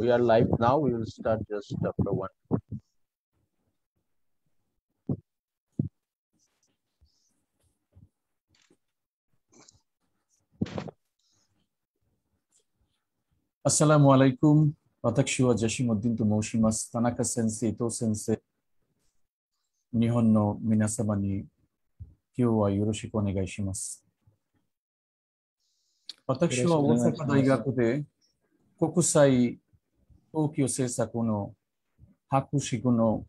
We are live now. We will start just after one. Assalamu alaikum. 私はジャシモディンと申します。田中先生、伊藤先生、日本の皆様に今日はよろしくお願いします。私は大阪大学で国際応急政策の博士号の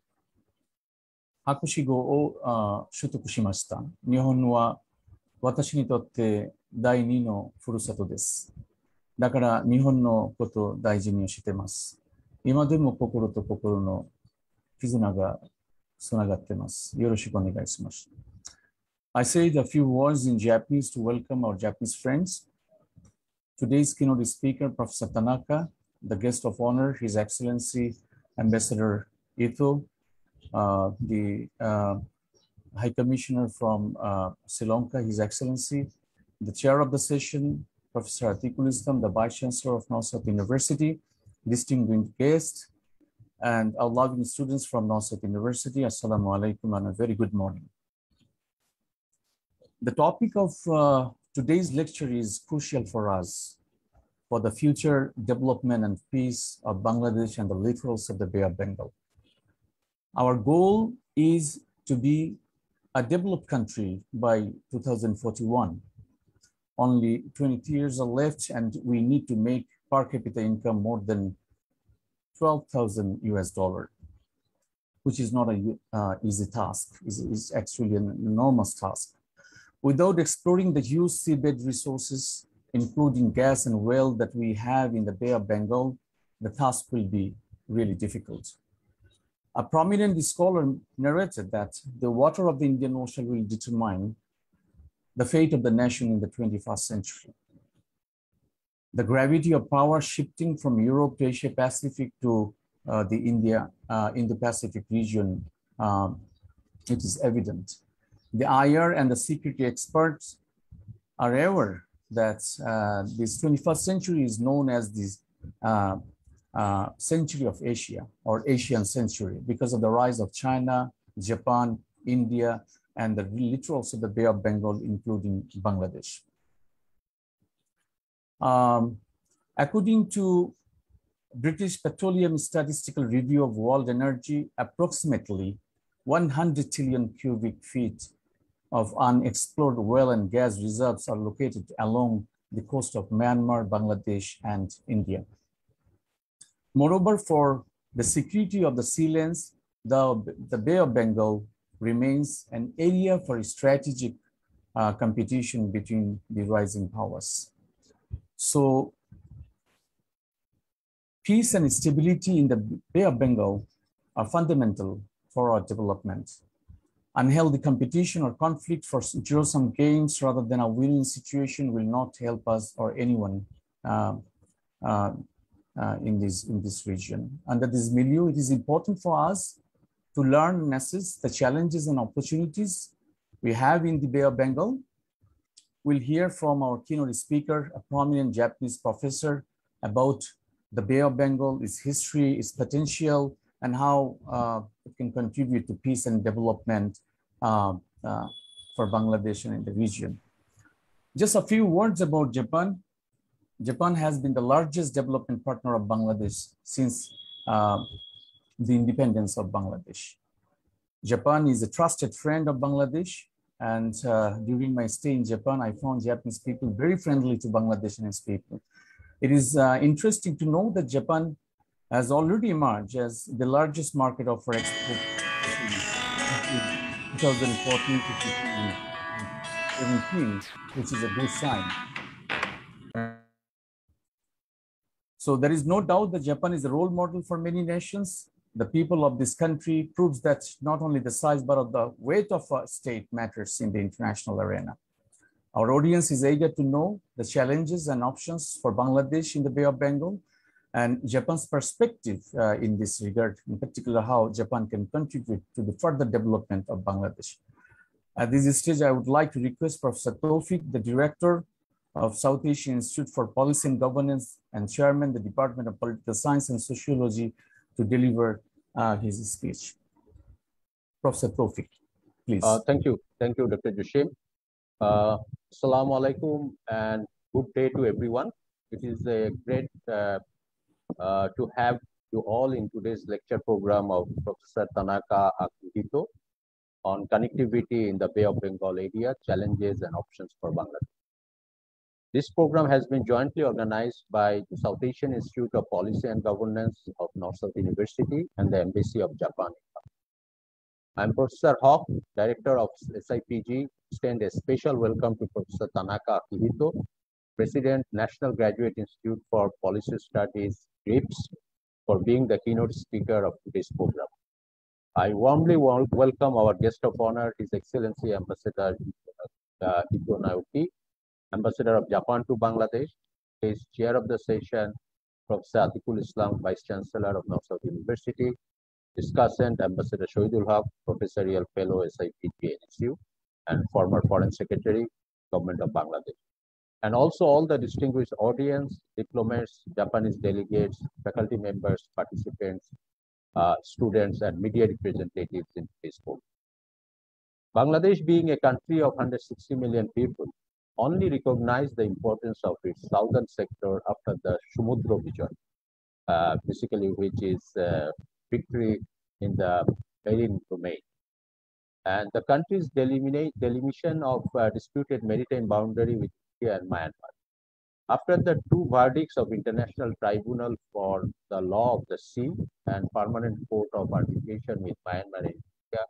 博士号をあ取得しました。日本は私にとって第二のふるさとです。だから日本のことを大事にしてます。今でも心と心の絆がつながってます。よろしくお願いします。I say a few words in Japanese to welcome our Japanese friends. Today's keynote speaker, Professor Tanaka, the guest of honor, His Excellency Ambassador Ito, uh, the uh, High Commissioner from uh, Sri Lanka, His Excellency, the chair of the session, Professor Atikul Islam, the Vice Chancellor of North South University, distinguished guests, and our loving students from North South University. Assalamu alaikum and a very good morning. The topic of uh, today's lecture is crucial for us for the future development and peace of Bangladesh and the littorals of the Bay of Bengal. Our goal is to be a developed country by 2041. Only 20 years are left and we need to make per capita income more than 12,000 US dollar, which is not an uh, easy task. It's, it's actually an enormous task. Without exploring the huge seabed resources, including gas and oil that we have in the Bay of Bengal, the task will be really difficult. A prominent scholar narrated that the water of the Indian Ocean will determine the fate of the nation in the 21st century. The gravity of power shifting from Europe to Asia Pacific to uh, the India, uh, Indo-Pacific region, um, it is evident. The IR and the security experts are aware that uh, this 21st century is known as this uh, uh, century of Asia or Asian century because of the rise of China, Japan, India, and the littorals of the Bay of Bengal, including Bangladesh. Um, according to British Petroleum Statistical Review of World Energy, approximately 100 trillion cubic feet of unexplored oil and gas reserves are located along the coast of Myanmar, Bangladesh, and India. Moreover, for the security of the sea lanes, the, the Bay of Bengal remains an area for strategic uh, competition between the rising powers. So peace and stability in the Bay of Bengal are fundamental for our development unhealthy competition or conflict for zero-sum gains rather than a winning situation will not help us or anyone uh, uh, uh, in, this, in this region. Under this milieu, it is important for us to learn and assess the challenges and opportunities we have in the Bay of Bengal. We'll hear from our keynote speaker, a prominent Japanese professor, about the Bay of Bengal, its history, its potential, and how uh, it can contribute to peace and development Um, uh, for Bangladesh and in the region. Just a few words about Japan. Japan has been the largest development partner of Bangladesh since uh, the independence of Bangladesh. Japan is a trusted friend of Bangladesh. And uh, during my stay in Japan, I found Japanese people very friendly to Bangladeshis people. It is uh, interesting to know that Japan has already emerged as the largest market of for export 2014 to 2017, which is a good sign. So there is no doubt that Japan is a role model for many nations. The people of this country proves that not only the size, but of the weight of a state matters in the international arena. Our audience is eager to know the challenges and options for Bangladesh in the Bay of Bengal and Japan's perspective uh, in this regard, in particular, how Japan can contribute to the further development of Bangladesh. At this stage, I would like to request Professor Tawfiq, the director of South Asian Institute for Policy and Governance and chairman, the Department of Political Science and Sociology to deliver uh, his speech. Professor Tawfiq, please. Uh, thank you. Thank you, Dr. Joshim. Uh, Assalamu alaikum and good day to everyone. It is a great uh, to have you all in today's lecture program of Professor Tanaka Akihiko on connectivity in the Bay of Bengal area, challenges and options for Bangladesh. This program has been jointly organized by the South Asian Institute of Policy and Governance of North-South University and the Embassy of Japan. I'm Professor Haque, Director of SIPG. Extend a special welcome to Professor Tanaka Akihiko, President, National Graduate Institute for Policy Studies, GRIPS, for being the keynote speaker of today's program. I warmly welcome our guest of honor, His Excellency Ambassador uh, Ito Naoki, Ambassador of Japan to Bangladesh, is chair of the session, Professor Atikul Islam, Vice Chancellor of North South University, discussant Ambassador Shohidul Haq, Professorial Fellow SIPG NSU, and former Foreign Secretary, Government of Bangladesh. And also all the distinguished audience, diplomats, Japanese delegates, faculty members, participants, uh, students, and media representatives in this program. Bangladesh being a country of 160 million people, only recognized the importance of its southern sector after the Samudra Vijay, uh, basically which is uh, victory in the marine domain. And the country's delimitation of uh, disputed maritime boundary with and Myanmar. After the two verdicts of International Tribunal for the Law of the Sea and Permanent Court of Arbitration with Myanmar and India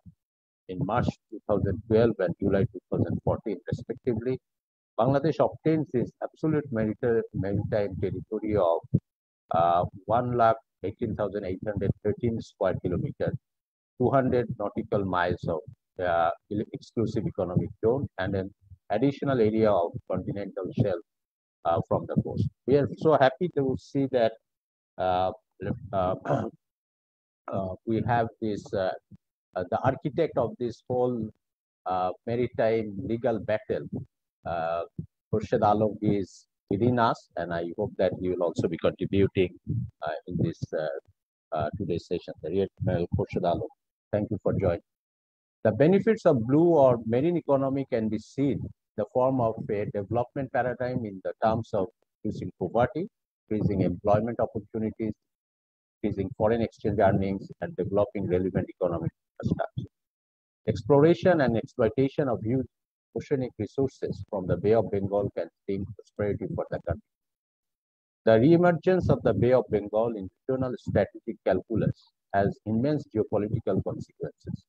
in March 2012 and July 2014 respectively, Bangladesh obtains its absolute maritime territory of uh, 1,18,813 square kilometers, 200 nautical miles of uh, exclusive economic zone, and an additional area of continental shelf uh, from the coast. We are so happy to see that uh, uh, uh, we have this, the architect of this whole maritime legal battle uh, Khurshid Alam is within us, and I hope that he will also be contributing uh, in this uh, uh, today's session. The Alam. Thank you for joining. The benefits of blue or marine economy can be seen in the form of a development paradigm in the terms of reducing poverty, increasing employment opportunities, increasing foreign exchange earnings, and developing relevant economic infrastructure. Exploration and exploitation of huge oceanic resources from the Bay of Bengal can bring prosperity for the country. The reemergence of the Bay of Bengal in regional strategic calculus has immense geopolitical consequences.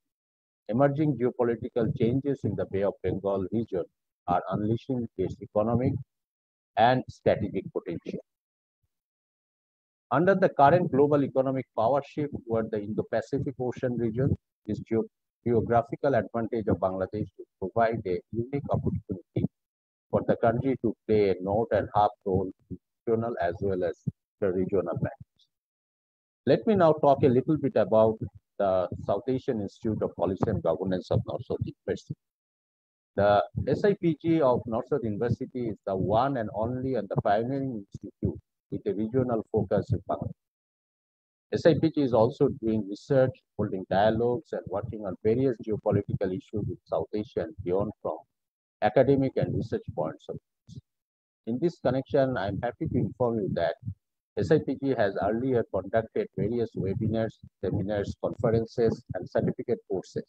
Emerging geopolitical changes in the Bay of Bengal region are unleashing its economic and strategic potential. Under the current global economic power shift toward the Indo-Pacific Ocean region, this geographical advantage of Bangladesh to provide a unique opportunity for the country to play a node and half role in regional as well as the regional matters. Let me now talk a little bit about the South Asian Institute of Policy and Governance of North-South University. The SIPG of North-South University is the one and only and the pioneering institute with a regional focus in Bangladesh. SIPG is also doing research, holding dialogues, and working on various geopolitical issues with South Asia and beyond from academic and research points of view. In this connection, I'm happy to inform you that SIPG has earlier conducted various webinars, seminars, conferences, and certificate courses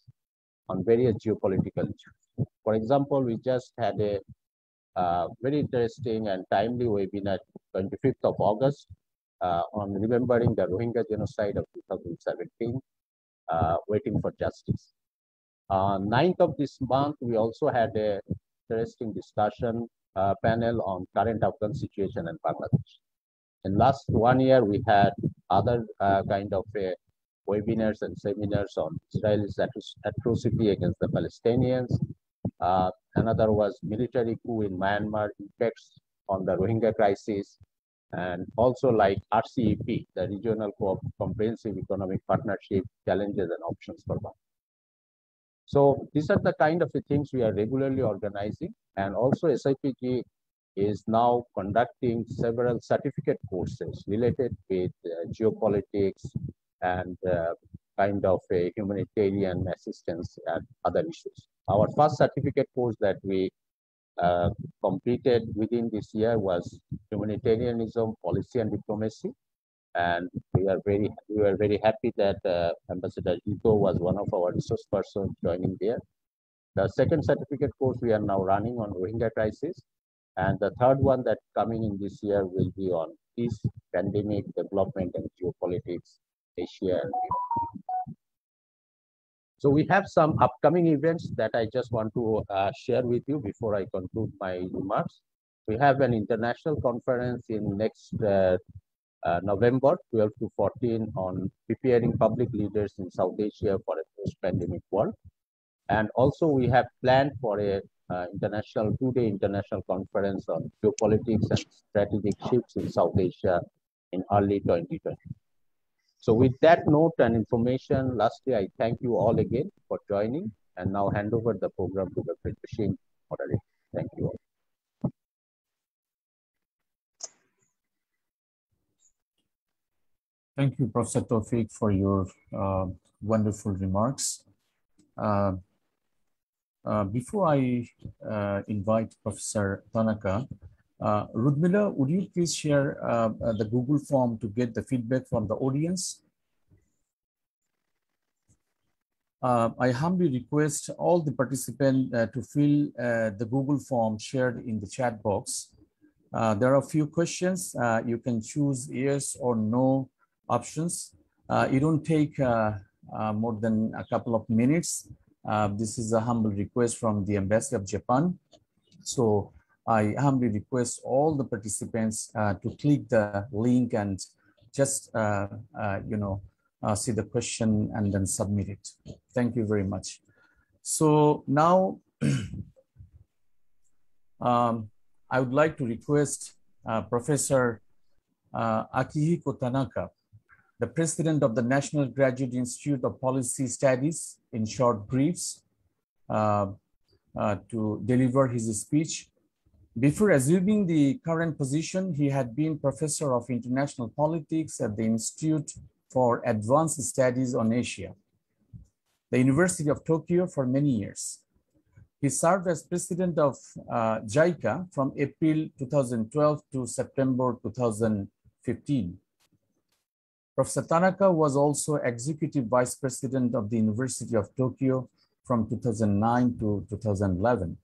on various geopolitical issues. For example, we just had a uh, very interesting and timely webinar 25th of August uh, on remembering the Rohingya genocide of 2017, uh, waiting for justice. Uh, 9th of this month, we also had a interesting discussion uh, panel on current Afghan situation in Bangladesh. In last one year, we had other uh, kind of uh, webinars and seminars on Israel's atrocity against the Palestinians. Uh, another was military coup in Myanmar, impacts on the Rohingya crisis, and also like RCEP, the Regional Co Comprehensive Economic Partnership Challenges and Options for Bangladesh. So these are the kind of things we are regularly organizing and also SIPG is now conducting several certificate courses related with uh, geopolitics and uh, kind of a humanitarian assistance and other issues. Our first certificate course that we uh, completed within this year was humanitarianism, policy and diplomacy. And we are very we were very happy that uh, Ambassador Ito was one of our resource persons joining there. The second certificate course we are now running on Rohingya crisis. And the third one that coming in this year will be on peace, pandemic, development, and geopolitics, Asia. So we have some upcoming events that I just want to uh, share with you before I conclude my remarks. We have an international conference in next uh, uh, November 12 to 14 on preparing public leaders in South Asia for a post-pandemic world. And also we have planned for a uh, international two-day international conference on geopolitics and strategic shifts in South Asia in early 2020. So with that note and information, lastly, I thank you all again for joining and now hand over the program to the Bashim moderator. Thank you all. Thank you, Professor Tawfiq, for your uh, wonderful remarks. Uh, uh, before I uh, invite Professor Tanaka, uh, Rudmila, would you please share uh, uh, the Google form to get the feedback from the audience? I humbly request all the participants to fill the Google form shared in the chat box. there are a few questions. you can choose yes or no options. it don't take more than a couple of minutes. Uh, this is a humble request from the Embassy of Japan. So I humbly request all the participants uh, to click the link and just, uh, uh you know, uh, see the question and then submit it. Thank you very much. So now um, I would like to request Professor Akihiko Tanaka the president of the National Graduate Institute of Policy Studies, in short GRIPS, uh, uh, to deliver his speech. Before assuming the current position, he had been professor of international politics at the Institute for Advanced Studies on Asia, the University of Tokyo for many years. He served as president of uh, JICA from April 2012 to September 2015. Professor Tanaka was also executive vice president of the University of Tokyo from 2009 to 2011.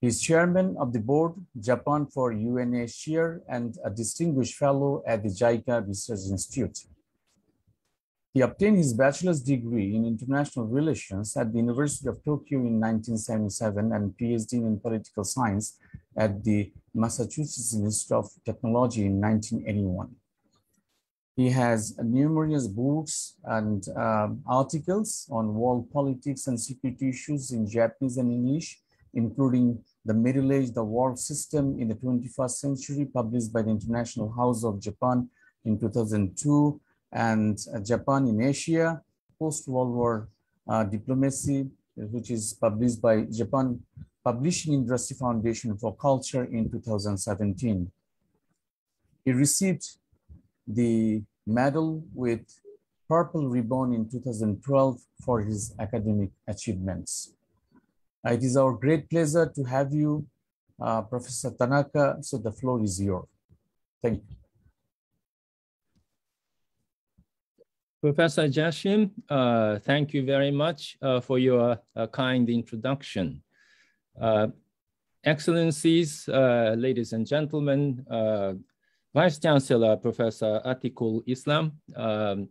He is chairman of the board, Japan for UNHCR, and a distinguished fellow at the JICA Research Institute. He obtained his bachelor's degree in international relations at the University of Tokyo in 1977 and PhD in political science at the Massachusetts Institute of Technology in 1981. He has numerous books and um, articles on world politics and security issues in Japanese and English, including The Middle Age, the World System in the 21st Century, published by the International House of Japan in 2002, and uh, Japan in Asia, Post-World War uh, Diplomacy, which is published by Japan Publishing Industry Foundation for Culture in 2017. He received the medal with Purple Ribbon in 2012 for his academic achievements. Uh, it is our great pleasure to have you, uh, Professor Tanaka, so the floor is yours. Thank you. Professor Jashim, uh, thank you very much uh, for your uh, kind introduction. Uh, excellencies, ladies and gentlemen, Vice Chancellor Professor Atikul Islam, um,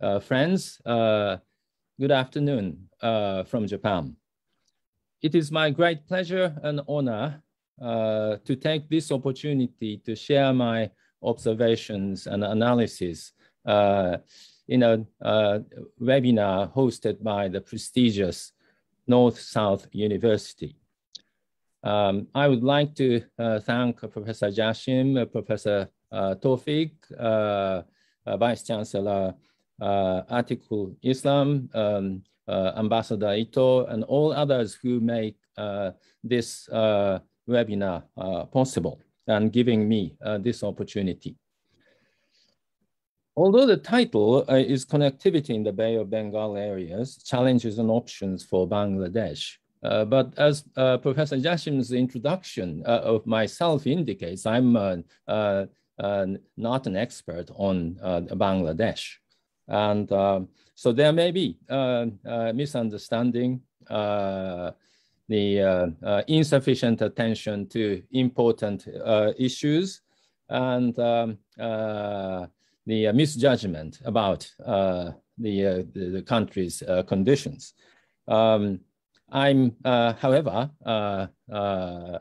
uh, friends, uh, good afternoon uh, from Japan. It is my great pleasure and honor uh, to take this opportunity to share my observations and analysis uh, in a uh, webinar hosted by the prestigious North-South University. Um, I would like to thank Professor Jashim, Professor uh, Tawfiq, uh, uh, Vice Chancellor Atikul Islam, um, Ambassador Ito, and all others who make this webinar possible and giving me this opportunity. Although the title uh, is Connectivity in the Bay of Bengal Areas, Challenges and Options for Bangladesh, uh, but as uh, Professor Jashim's introduction uh, of myself indicates, I'm uh, uh, Uh, not an expert on uh, Bangladesh. And uh, so there may be misunderstanding, the insufficient attention to important issues, and um, the misjudgment about the, the, the, country's conditions. Um, I'm, uh, however, uh, uh,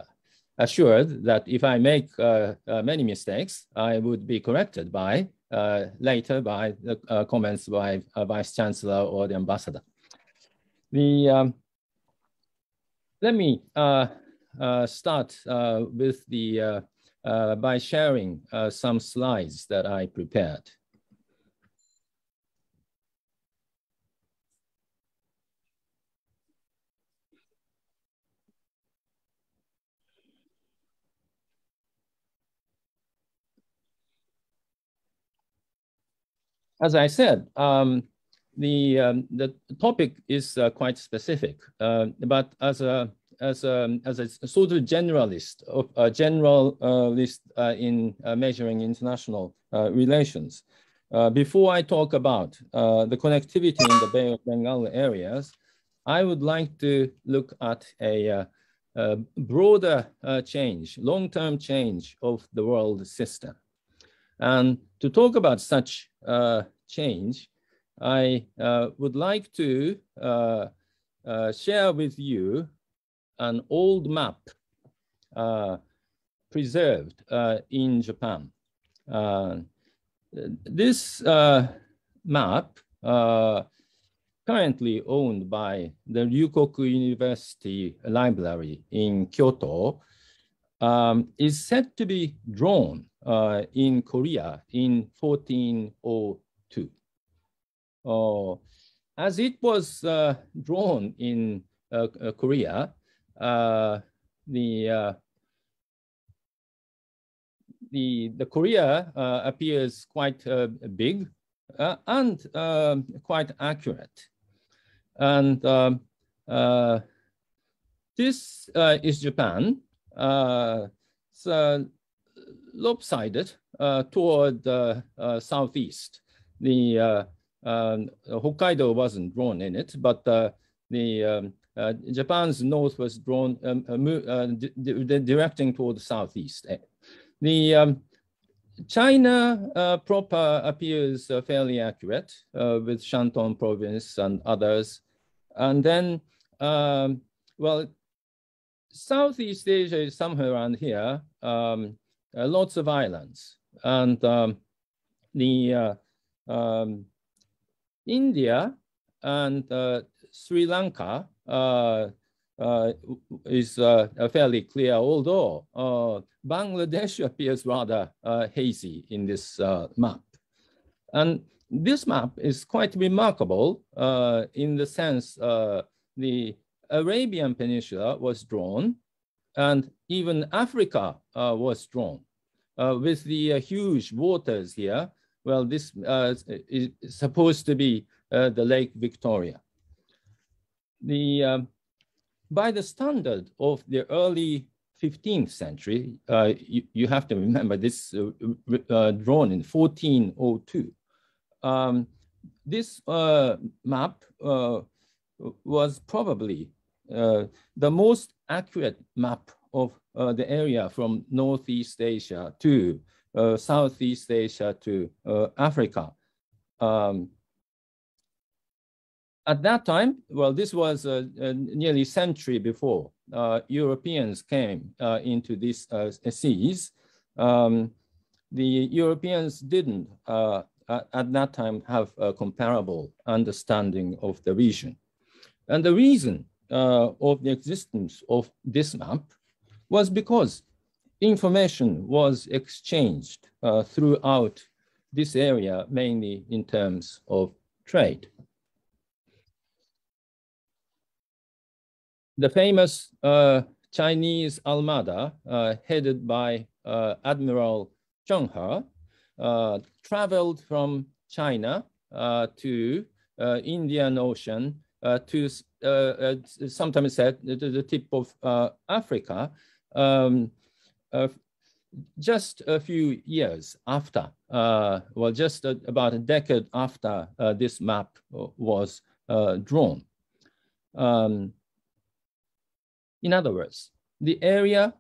assured that if I make uh, uh, many mistakes, I would be corrected by uh, later by the comments by Vice Chancellor or the Ambassador. The, um, let me start with the, by sharing some slides that I prepared. As I said, um, the um, the topic is uh, quite specific, uh, but as a as a as a sort of generalist of a generalist uh, in uh, measuring international uh, relations. Uh, before I talk about the connectivity in the Bay of Bengal areas, I would like to look at a, broader change, long-term change of the world system. And to talk about such uh, change, I uh, would like to uh, uh share with you an old map uh, preserved uh, in Japan. this map currently owned by the Ryukoku University Library in Kyoto um, is said to be drawn uh, in Korea in 1402. Uh, as it was uh, drawn in uh, uh, Korea, uh, the the the Korea appears quite big and um, quite accurate, and um, this is Japan. so lopsided uh, toward the uh, southeast. The uh, um, Hokkaido wasn't drawn in it, but the um, uh, Japan's north was drawn, um, uh, di directing toward the southeast. The um, China uh, proper appears fairly accurate with Shantung province and others. And then, um, well, Southeast Asia is somewhere around here. Um, uh, lots of islands. And um, the uh, um, India and uh, Sri Lanka is fairly clear, although Bangladesh appears rather hazy in this map. And this map is quite remarkable uh, in the sense uh, the Arabian Peninsula was drawn and even Africa uh, was drawn. Uh, with the uh, huge waters here, well, this uh, is supposed to be uh, the Lake Victoria. The, um, by the standard of the early 15th century, uh, you, you, have to remember this drawn in 1402. Um, this map was probably the most accurate map of uh, the area from Northeast Asia to uh, Southeast Asia to uh, Africa. Um, at that time, well, this was uh, uh, nearly a century before uh, Europeans came into these seas. Um, the Europeans didn't at, at, that time have a comparable understanding of the region. And the reason uh, of the existence of this map was because information was exchanged uh, throughout this area, mainly in terms of trade. The famous uh, Chinese armada uh, headed by uh, Admiral Zheng He uh, traveled from China to Indian Ocean to sometimes said the tip of Africa um, just a few years after, uh, well, just a, about a decade after uh, this map was uh, drawn. Um, in other words, the area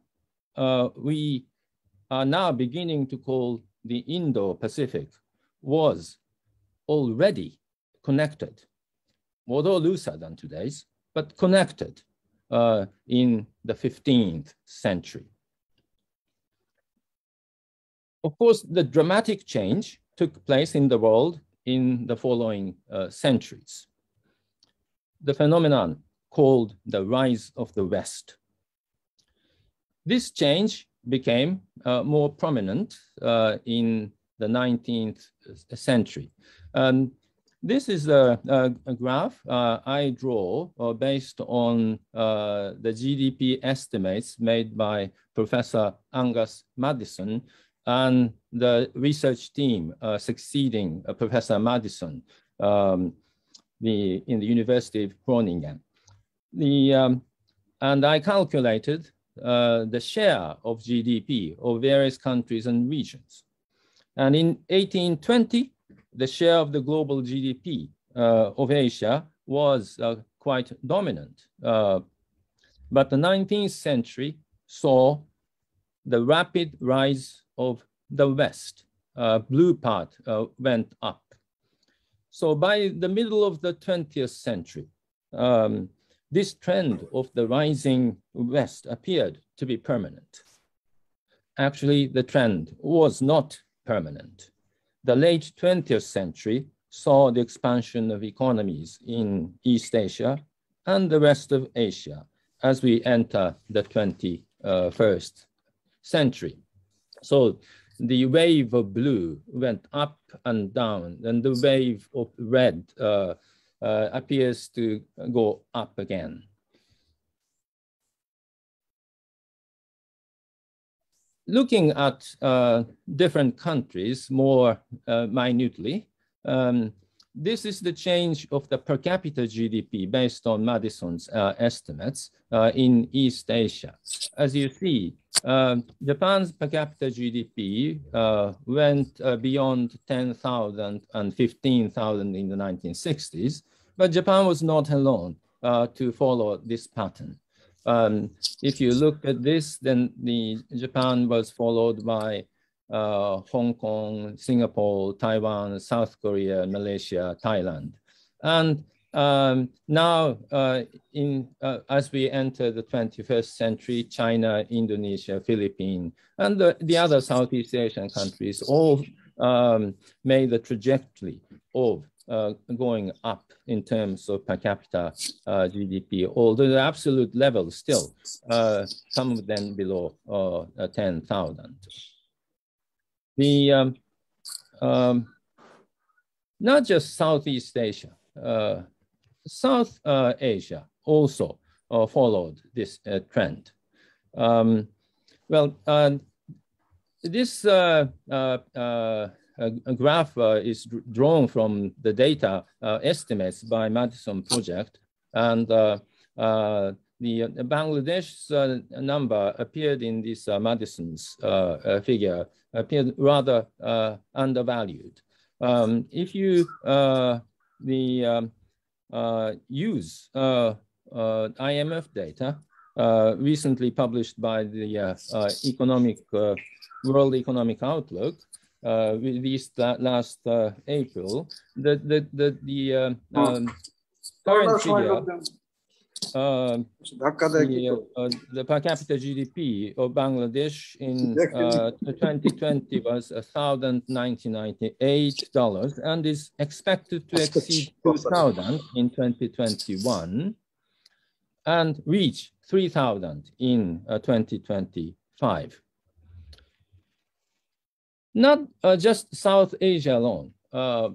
uh, we are now beginning to call the Indo-Pacific was already connected, although looser than today's, but connected uh, in the 15th century. Of course, the dramatic change took place in the world in the following uh, centuries. The phenomenon called the rise of the West. This change became uh, more prominent uh, in the 19th century. Um, this is a, a, a graph uh, I draw uh, based on uh, the GDP estimates made by Professor Angus Maddison and the research team uh, succeeding Professor Maddison um, the, in the University of Groningen. The, um, and I calculated uh, the share of GDP of various countries and regions. And in 1820, the share of the global GDP uh, of Asia was uh, quite dominant. Uh, but the 19th century saw the rapid rise of the West. Blue part went up. So by the middle of the 20th century, um, this trend of the rising West appeared to be permanent. Actually, the trend was not permanent. The late 20th century saw the expansion of economies in East Asia and the rest of Asia as we enter the 21st century. So the wave of blue went up and down, and the wave of red uh, uh, appears to go up again. Looking at uh, different countries more uh, minutely, um, this is the change of the per capita GDP based on Maddison's uh, estimates uh, in East Asia. As you see, uh, Japan's per capita GDP uh, went uh, beyond 10,000 and 15,000 in the 1960s, but Japan was not alone to follow this pattern. Um, if you look at this, then the Japan was followed by uh, Hong Kong, Singapore, Taiwan, South Korea, Malaysia, Thailand. And um, now, uh, in, uh, as we enter the 21st century, China, Indonesia, Philippines, and the, the other Southeast Asian countries all um, made the trajectory of uh, going up in terms of per capita uh, GDP, although the absolute level still, uh, some of them below uh, 10,000 the um, um, not just Southeast Asia, uh, South uh, Asia also followed this trend. Um, well, this uh, uh, graph is drawn from the data estimates by Maddison Project, and the Bangladesh number appeared in this Maddison's figure appeared rather uh, undervalued. Um, if you uh, the um, uh, use IMF data recently published by the economic World Economic Outlook, uh, released last uh, April, the the the, the uh, um, current figure uh, the, uh, the, per capita GDP of Bangladesh in uh, 2020 was $1,098 and is expected to exceed 2,000 in 2021 and reach 3,000 in uh, 2025. Not uh, just South Asia alone. Uh,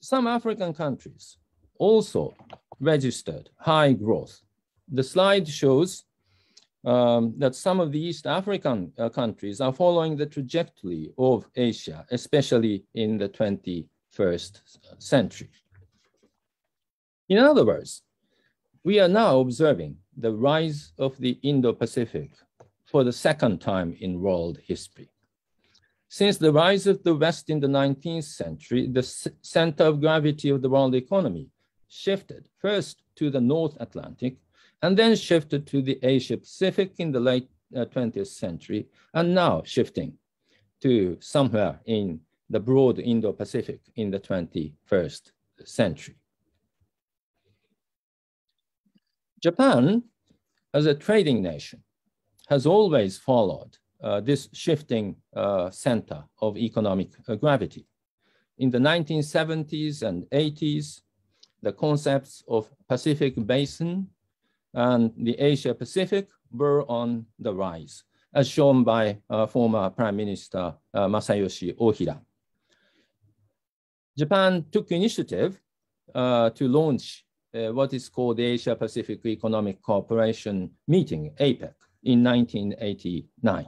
some African countries also registered high growth. The slide shows um, that some of the East African uh, countries are following the trajectory of Asia, especially in the 21st century. In other words, we are now observing the rise of the Indo-Pacific for the second time in world history. Since the rise of the West in the 19th century, the center of gravity of the world economy shifted first to the North Atlantic and then shifted to the Asia Pacific in the late uh, 20th century, and now shifting to somewhere in the broad Indo-Pacific in the 21st century. Japan, as a trading nation, has always followed this shifting uh, center of economic uh, gravity. In the 1970s and 80s, the concepts of Pacific Basin and the Asia Pacific were on the rise, as shown by uh, former Prime Minister uh, Masayoshi Ohira. Japan took initiative uh, to launch what is called the Asia Pacific Economic Cooperation Meeting, APEC, in 1989.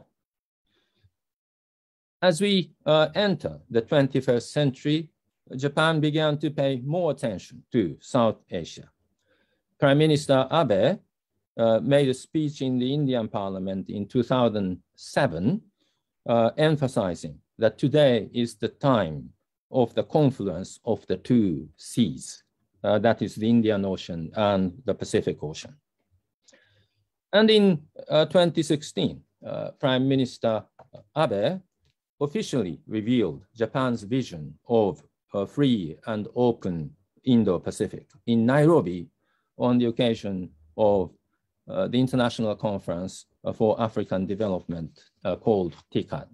As we uh, enter the 21st century, Japan began to pay more attention to South Asia. Prime Minister Abe uh, made a speech in the Indian parliament in 2007, uh, emphasizing that today is the time of the confluence of the two seas, uh, that is the Indian Ocean and the Pacific Ocean. And in uh, 2016, uh, Prime Minister Abe officially revealed Japan's vision of a free and open Indo-Pacific in Nairobi on the occasion of uh, the International Conference for African Development uh, called TICAD.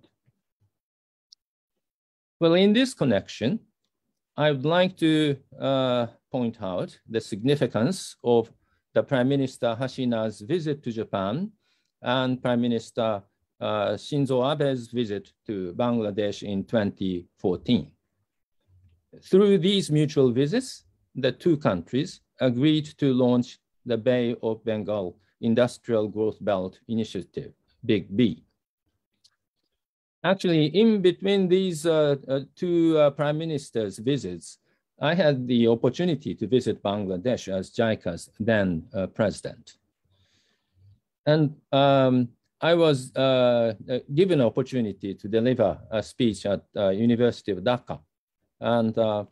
Well, in this connection, I would like to uh, point out the significance of the Prime Minister Hasina's visit to Japan and Prime Minister Shinzo Abe's visit to Bangladesh in 2014. Through these mutual visits, the two countries agreed to launch the Bay of Bengal Industrial Growth Belt Initiative, Big B. Actually, in between these uh, uh, two uh, prime ministers' visits, I had the opportunity to visit Bangladesh as JICA's then uh, president. And um, I was uh, uh, given an opportunity to deliver a speech at uh, University of Dhaka. And uh,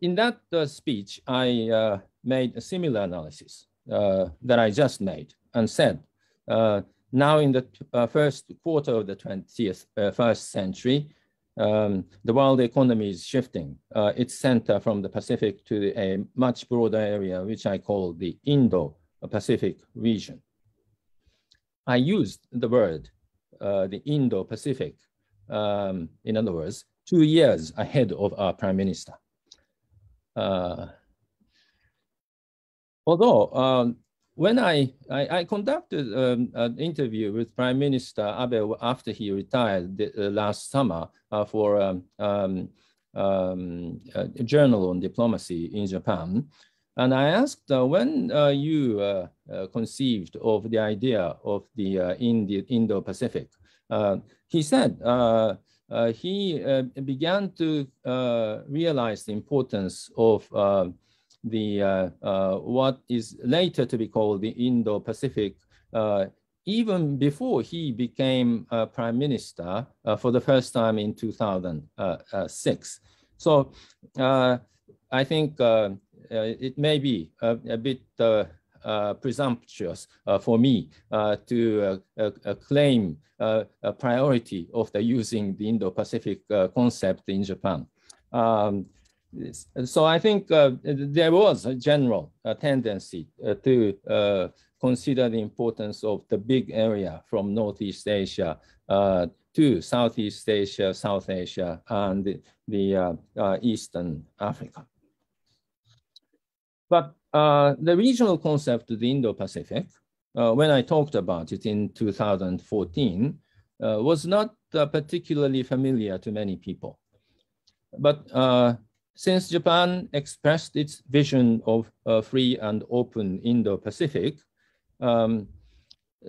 in that uh, speech, I uh, made a similar analysis that I just made and said, now in the first quarter of the 20th first century, um, the world economy is shifting its center from the Pacific to a much broader area, which I call the Indo-Pacific region. I used the word, uh, the Indo-Pacific, um, in other words, two years ahead of our prime minister. Uh, although um, when I, I, I conducted um, an interview with Prime Minister Abe after he retired the, uh, last summer uh, for um, um, um a journal on diplomacy in Japan, and I asked uh, when uh, you uh, uh conceived of the idea of the uh, Indo-Pacific. Uh, he said uh, uh, he uh, began to realize the importance of the what is later to be called the Indo-Pacific even before he became prime minister for the first time in 2006. So I think it may be a, a bit uh, uh, presumptuous for me to claim a priority of the using the Indo-Pacific concept in Japan. Um, so I think uh, there was a general uh, tendency uh, to consider the importance of the big area from Northeast Asia to Southeast Asia, South Asia, and the, the Eastern Africa. But uh, the regional concept of the Indo-Pacific, uh, when I talked about it in 2014, uh, was not uh, particularly familiar to many people. But uh, since Japan expressed its vision of a free and open Indo-Pacific, um,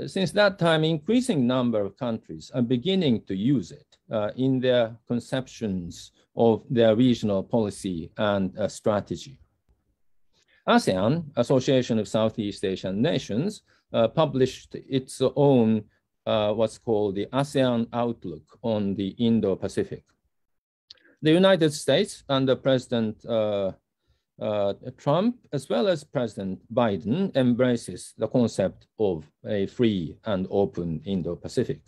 since that time, increasing number of countries are beginning to use it uh, in their conceptions of their regional policy and uh, strategy. ASEAN, Association of Southeast Asian Nations, uh, published its own uh, what's called the ASEAN Outlook on the Indo-Pacific. The United States under President uh, uh, Trump, as well as President Biden, embraces the concept of a free and open Indo-Pacific.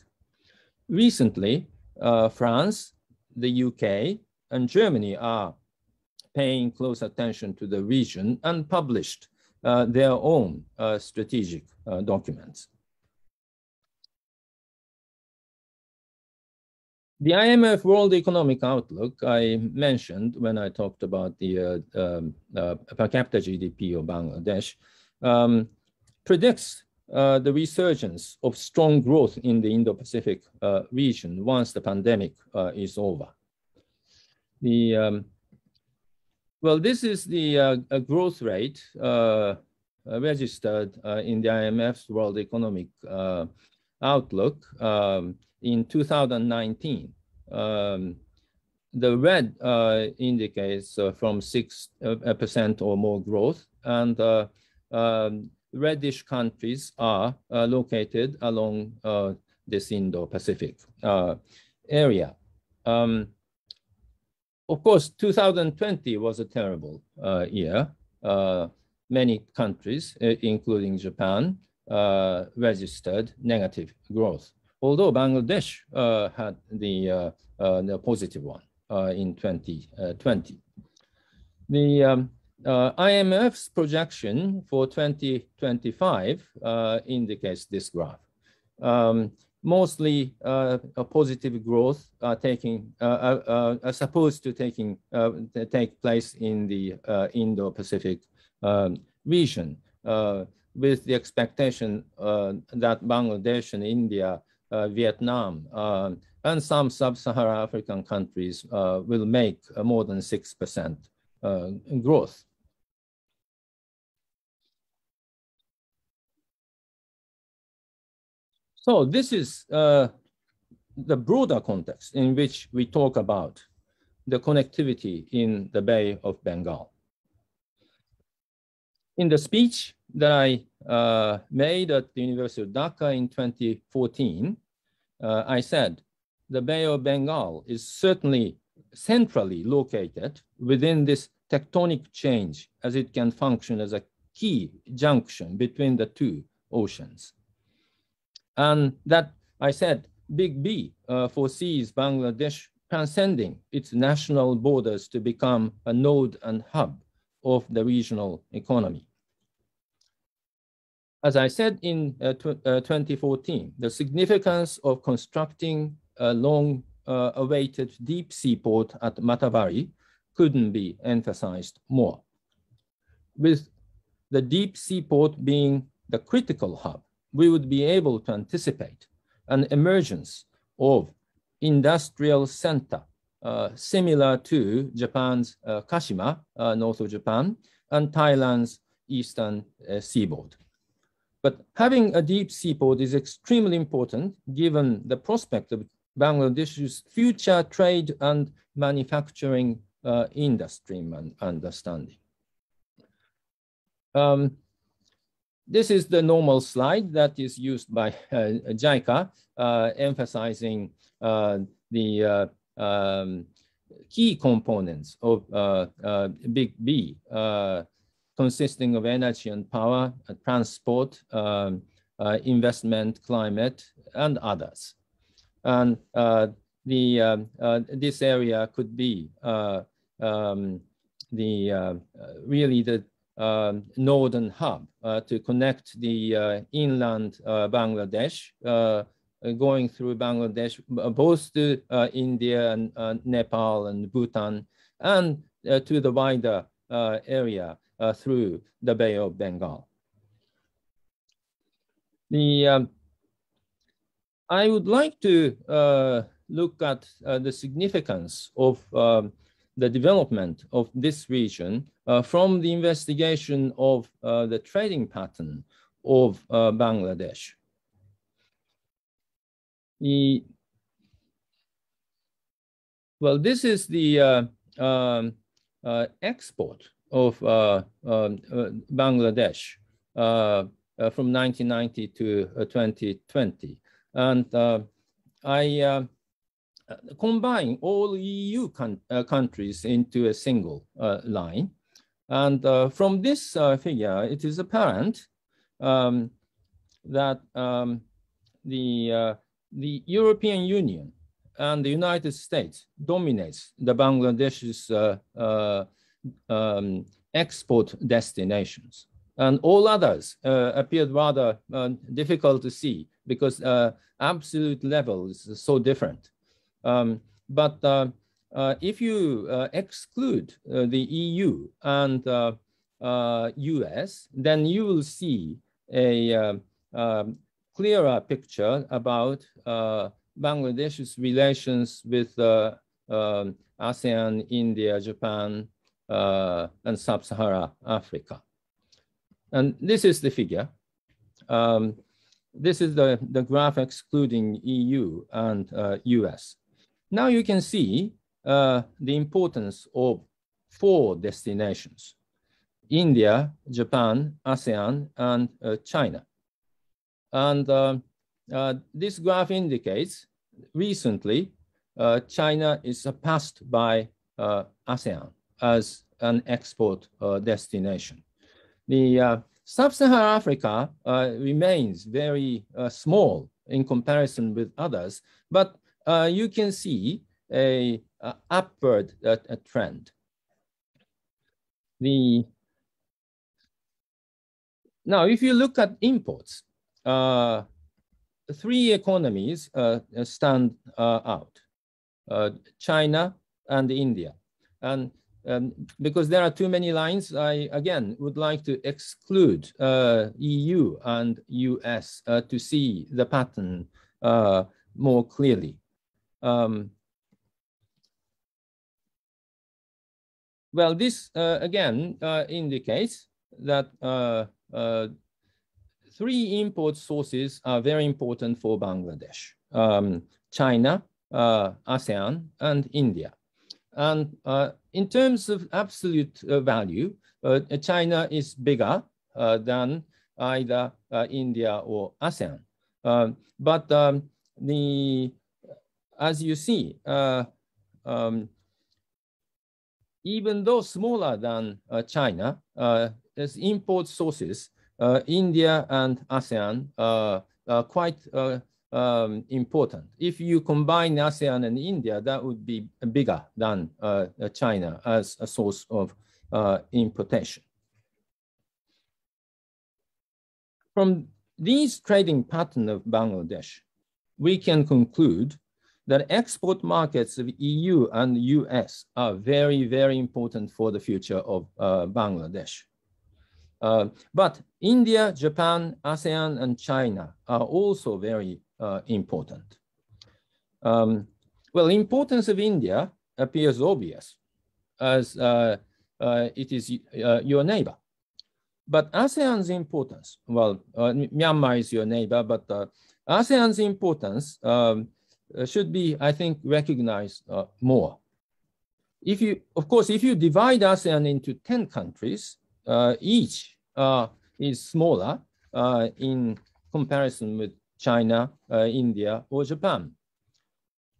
Recently, uh, France, the UK, and Germany are paying close attention to the region and published uh, their own uh, strategic uh, documents. The IMF World Economic Outlook I mentioned when I talked about the uh, um, uh, per capita GDP of Bangladesh um, predicts uh, the resurgence of strong growth in the Indo-Pacific region once the pandemic is over. The um, well, this is the uh, growth rate registered in the IMF's World Economic Outlook um, in 2019. Um, the red uh, indicates uh, from 6% uh, or more growth, and uh, um, reddish countries are uh, located along uh, this Indo-Pacific area. Um, of course, 2020 was a terrible year. many countries, including Japan, registered negative growth although Bangladesh uh, had the, uh, uh, the positive one in 2020. The um, IMF's projection for 2025 indicates this graph. Um, mostly uh, a positive growth uh, taking uh, uh, uh supposed to taking uh, take place in the Indo-Pacific um, region, with the expectation that Bangladesh and India Vietnam, and some sub-Saharan African countries will make more than 6% growth. So this is uh, the broader context in which we talk about the connectivity in the Bay of Bengal. In the speech that I uh, made at the University of Dhaka in 2014, uh, I said, the Bay of Bengal is certainly centrally located within this tectonic change as it can function as a key junction between the two oceans. And that I said, Big B uh, foresees Bangladesh transcending its national borders to become a node and hub of the regional economy. As I said in uh, uh, 2014, the significance of constructing a long uh, awaited deep seaport at Matarbari couldn't be emphasized more. With the deep seaport being the critical hub, we would be able to anticipate an emergence of industrial center uh, similar to Japan's uh, Kashima, uh, north of Japan, and Thailand's eastern seaboard. But having a deep seaport is extremely important given the prospect of Bangladesh's future trade and manufacturing uh, industry understanding. Um, this is the normal slide that is used by uh, JICA, uh, emphasizing uh, the uh, um, key components of uh, Big B consisting of energy and power, uh, transport, um, uh, investment, climate, and others. And uh, the this area could be um, the really the uh, northern hub uh, to connect the uh, inland Bangladesh, going through Bangladesh, both to India and Nepal and Bhutan, and to the wider area uh, through the Bay of Bengal. The, um, I would like to uh, look at uh, the significance of um, the development of this region uh, from the investigation of uh, the trading pattern of uh, Bangladesh. the, well, this is the uh, um, uh, export of uh, um, Bangladesh from 1990 to 2020. And I combine all EU countries into a single line. And from this figure, it is apparent um, that um, the, uh, the European Union and the United States dominates the Bangladesh's uh, uh, um, export destinations. And all others uh, appeared rather uh, difficult to see because uh, absolute level is so different. Um, but if you exclude the EU and US, then you will see a um, clearer picture about uh, Bangladesh's relations with uh, um, ASEAN, India, Japan, uh, and Sub-Saharan Africa. And this is the figure. Um, this is the, the graph excluding EU and US. Now you can see uh, the importance of four destinations. India, Japan, ASEAN, and uh, China. And uh, uh, this graph indicates recently uh, China is surpassed by uh, ASEAN as an export uh, destination. The Sub-Saharan Africa remains very small in comparison with others, but you can see a, a upward a trend. The now, if you look at imports, uh, three economies uh, stand uh, out, uh, China and India. And um, because there are too many lines, I, again, would like to exclude uh, EU and US uh, to see the pattern more clearly. Um, well, this, again, indicates that uh, three import sources are very important for Bangladesh. Um, China, uh, ASEAN, and India. And uh, in terms of absolute uh, value, uh, China is bigger uh, than either India or ASEAN. Um, but um, the, as you see, um, even though smaller than China, as import sources, uh, India and ASEAN are, quite uh, um, important. If you combine ASEAN and India, that would be bigger than uh, China as a source of importation. From these trading pattern of Bangladesh, we can conclude that export markets of EU and US are very, very important for the future of uh, Bangladesh. Uh, but India, Japan, ASEAN, and China are also very uh, important. Um, well, importance of India appears obvious as uh, uh it is uh, your neighbor. But ASEAN's importance, well, Myanmar is your neighbor, but ASEAN's importance um, should be, I think, recognized more. If you, of course, if you divide ASEAN into 10 countries, uh, each uh, is smaller uh, in comparison with China, uh, India, or Japan.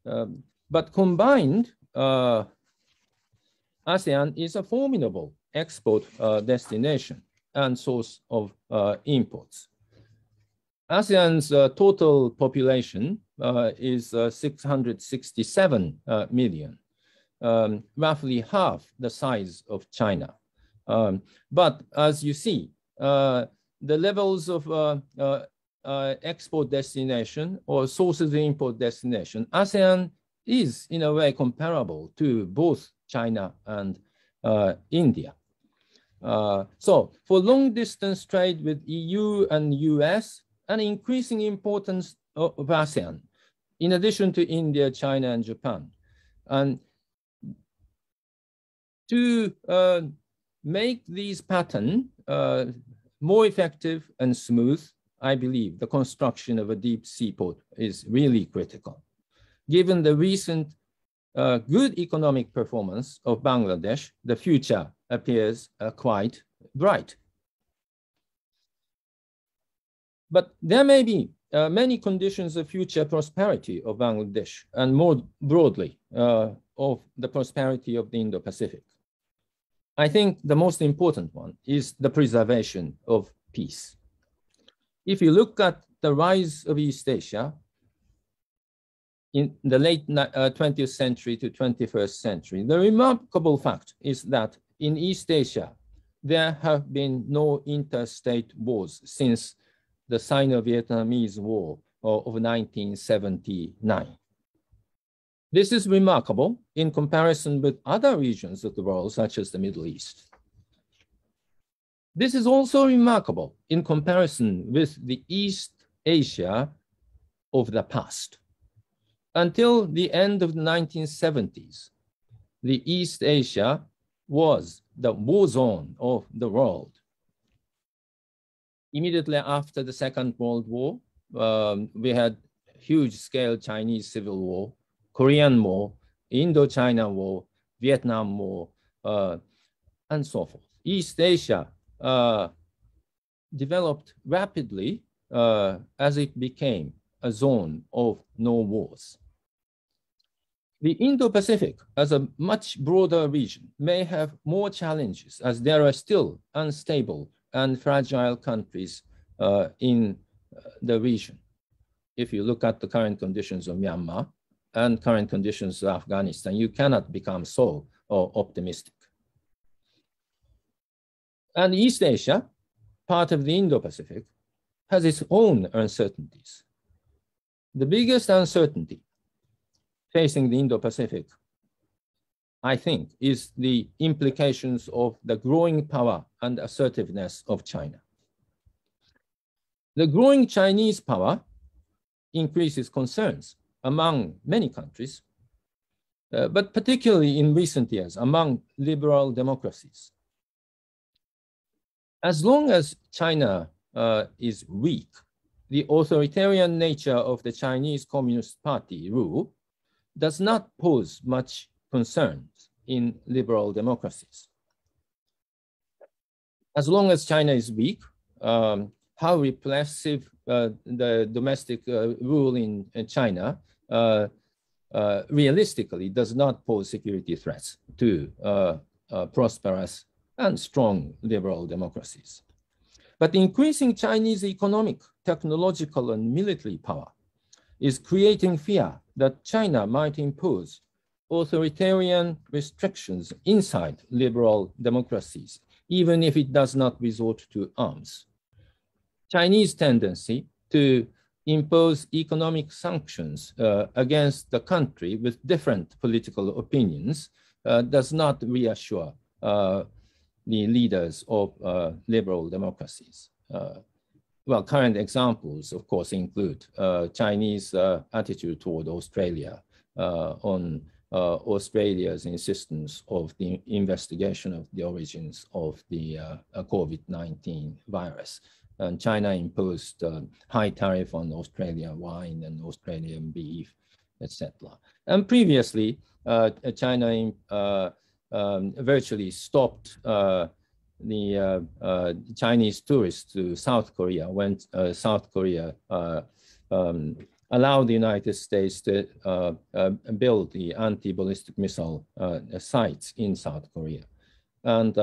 Um, but combined, ASEAN is a formidable export destination and source of imports. ASEAN's uh, total population uh, is uh, 667 million, um, roughly half the size of China. Um, but as you see, uh, the levels of uh, uh, uh, export destination or sources of import destination, ASEAN is in a way comparable to both China and uh, India. Uh, so for long distance trade with EU and US, an increasing importance of ASEAN, in addition to India, China, and Japan. And to make these pattern uh, more effective and smooth, I believe the construction of a deep seaport is really critical. Given the recent uh, good economic performance of Bangladesh, the future appears uh, quite bright. But there may be uh, many conditions of future prosperity of Bangladesh and more broadly uh, of the prosperity of the Indo-Pacific. I think the most important one is the preservation of peace. If you look at the rise of East Asia in the late 20th uh, century to 21st century, the remarkable fact is that in East Asia, there have been no interstate wars since the Sino-Vietnamese War uh, of 1979. This is remarkable in comparison with other regions of the world, such as the Middle East. This is also remarkable in comparison with the East Asia of the past. Until the end of the 1970s, the East Asia was the war zone of the world. Immediately after the Second World War, um, we had huge scale Chinese civil war Korean War, Indochina War, Vietnam War, uh, and so forth. East Asia uh, developed rapidly uh, as it became a zone of no wars. The Indo-Pacific, as a much broader region, may have more challenges as there are still unstable and fragile countries uh, in uh, the region. If you look at the current conditions of Myanmar, and current conditions of Afghanistan, you cannot become so optimistic. And East Asia, part of the Indo-Pacific, has its own uncertainties. The biggest uncertainty facing the Indo-Pacific, I think, is the implications of the growing power and assertiveness of China. The growing Chinese power increases concerns among many countries, uh, but particularly in recent years among liberal democracies. As long as China uh, is weak, the authoritarian nature of the Chinese Communist Party rule does not pose much concerns in liberal democracies. As long as China is weak, um, how repressive uh, the domestic uh, rule in, in China uh, uh, realistically does not pose security threats to uh, prosperous and strong liberal democracies. But increasing Chinese economic, technological, and military power is creating fear that China might impose authoritarian restrictions inside liberal democracies, even if it does not resort to arms. Chinese tendency to impose economic sanctions uh, against the country with different political opinions uh, does not reassure uh, the leaders of uh, liberal democracies. Uh, well, current examples, of course, include uh, Chinese attitude toward Australia on Australia's insistence of the investigation of the origins of the COVID-19 virus and China imposed uh, high tariff on Australian wine and Australian beef, etc. And previously, uh, China uh, um, virtually stopped uh, the uh, uh, Chinese tourists to South Korea when South Korea um, allowed the United States to build the anti-ballistic missile sites in South Korea. And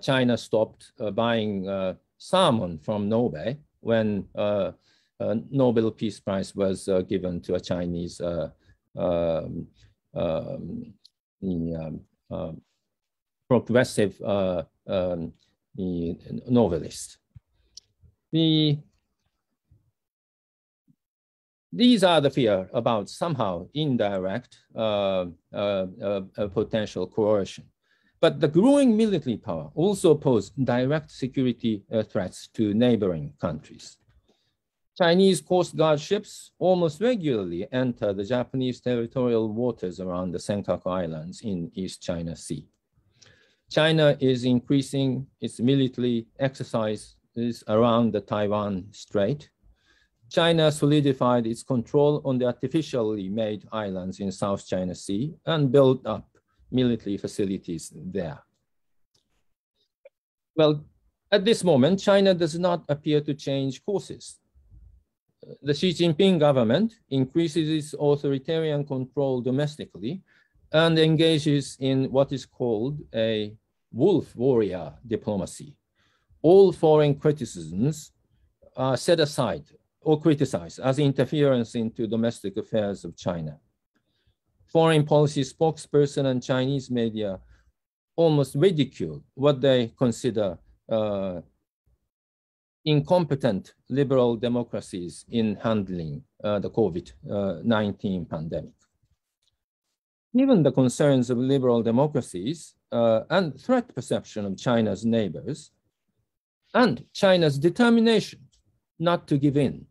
China stopped buying salmon from Norway when uh, uh, Nobel Peace Prize was uh, given to a Chinese um, um, the, um, progressive um, the novelist. The these are the fear about somehow indirect uh, uh, uh, potential coercion. But the growing military power also poses direct security uh, threats to neighboring countries. Chinese Coast Guard ships almost regularly enter the Japanese territorial waters around the Senkaku Islands in East China Sea. China is increasing its military exercises around the Taiwan Strait. China solidified its control on the artificially made islands in South China Sea and built up military facilities there. Well, at this moment, China does not appear to change courses. The Xi Jinping government increases its authoritarian control domestically and engages in what is called a wolf warrior diplomacy. All foreign criticisms are set aside or criticized as interference into domestic affairs of China. Foreign policy spokesperson and Chinese media almost ridicule what they consider uh, incompetent liberal democracies in handling uh, the COVID-19 pandemic. Given the concerns of liberal democracies uh, and threat perception of China's neighbors, and China's determination not to give in,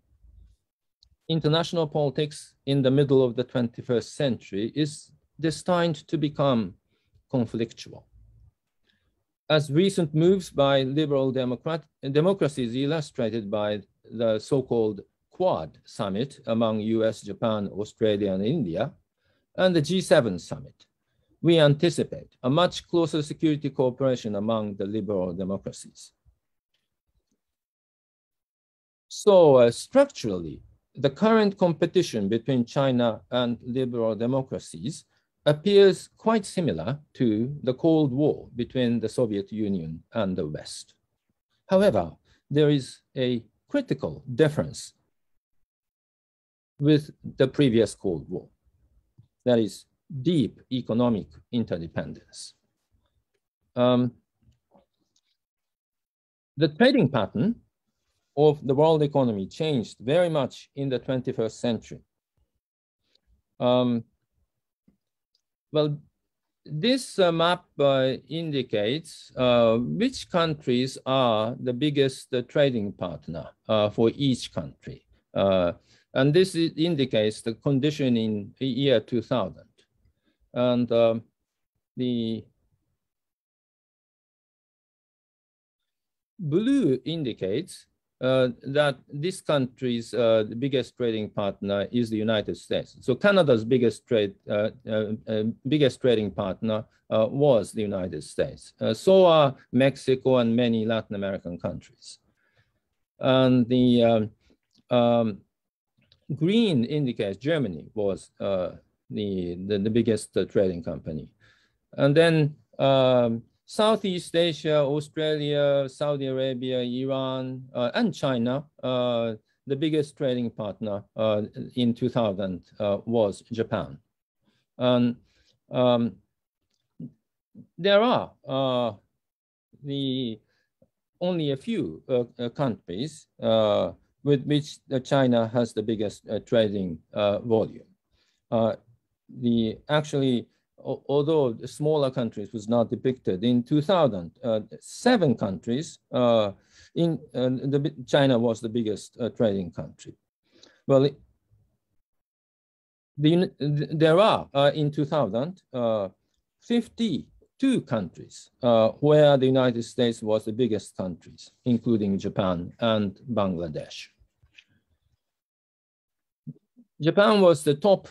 international politics in the middle of the 21st century is destined to become conflictual. As recent moves by liberal democrat democracies illustrated by the so-called Quad summit among US, Japan, Australia, and India, and the G7 summit, we anticipate a much closer security cooperation among the liberal democracies. So uh, structurally, the current competition between China and liberal democracies appears quite similar to the Cold War between the Soviet Union and the West. However, there is a critical difference with the previous Cold War. That is deep economic interdependence. Um, the trading pattern of the world economy changed very much in the 21st century. Um, well, this uh, map uh, indicates uh, which countries are the biggest uh, trading partner uh, for each country. Uh, and this indicates the condition in the year 2000. And um, the blue indicates uh, that this country's uh, biggest trading partner is the United States. So Canada's biggest trade, uh, uh, uh biggest trading partner was the United States. so are Mexico and many Latin American countries. And the um, um, green indicates Germany was the, the, the, biggest trading company. And then um, Southeast Asia, Australia, Saudi Arabia, Iran, uh, and China, uh, the biggest trading partner uh, in 2000 uh, was Japan. Um, there are the only a few countries with which China has the biggest trading volume. the actually although the smaller countries was not depicted in 2000, uh, seven countries uh, in uh, the, China was the biggest uh, trading country. Well, the, there are uh, in 2000 uh, 52 countries where the United States was the biggest countries, including Japan and Bangladesh. Japan was the top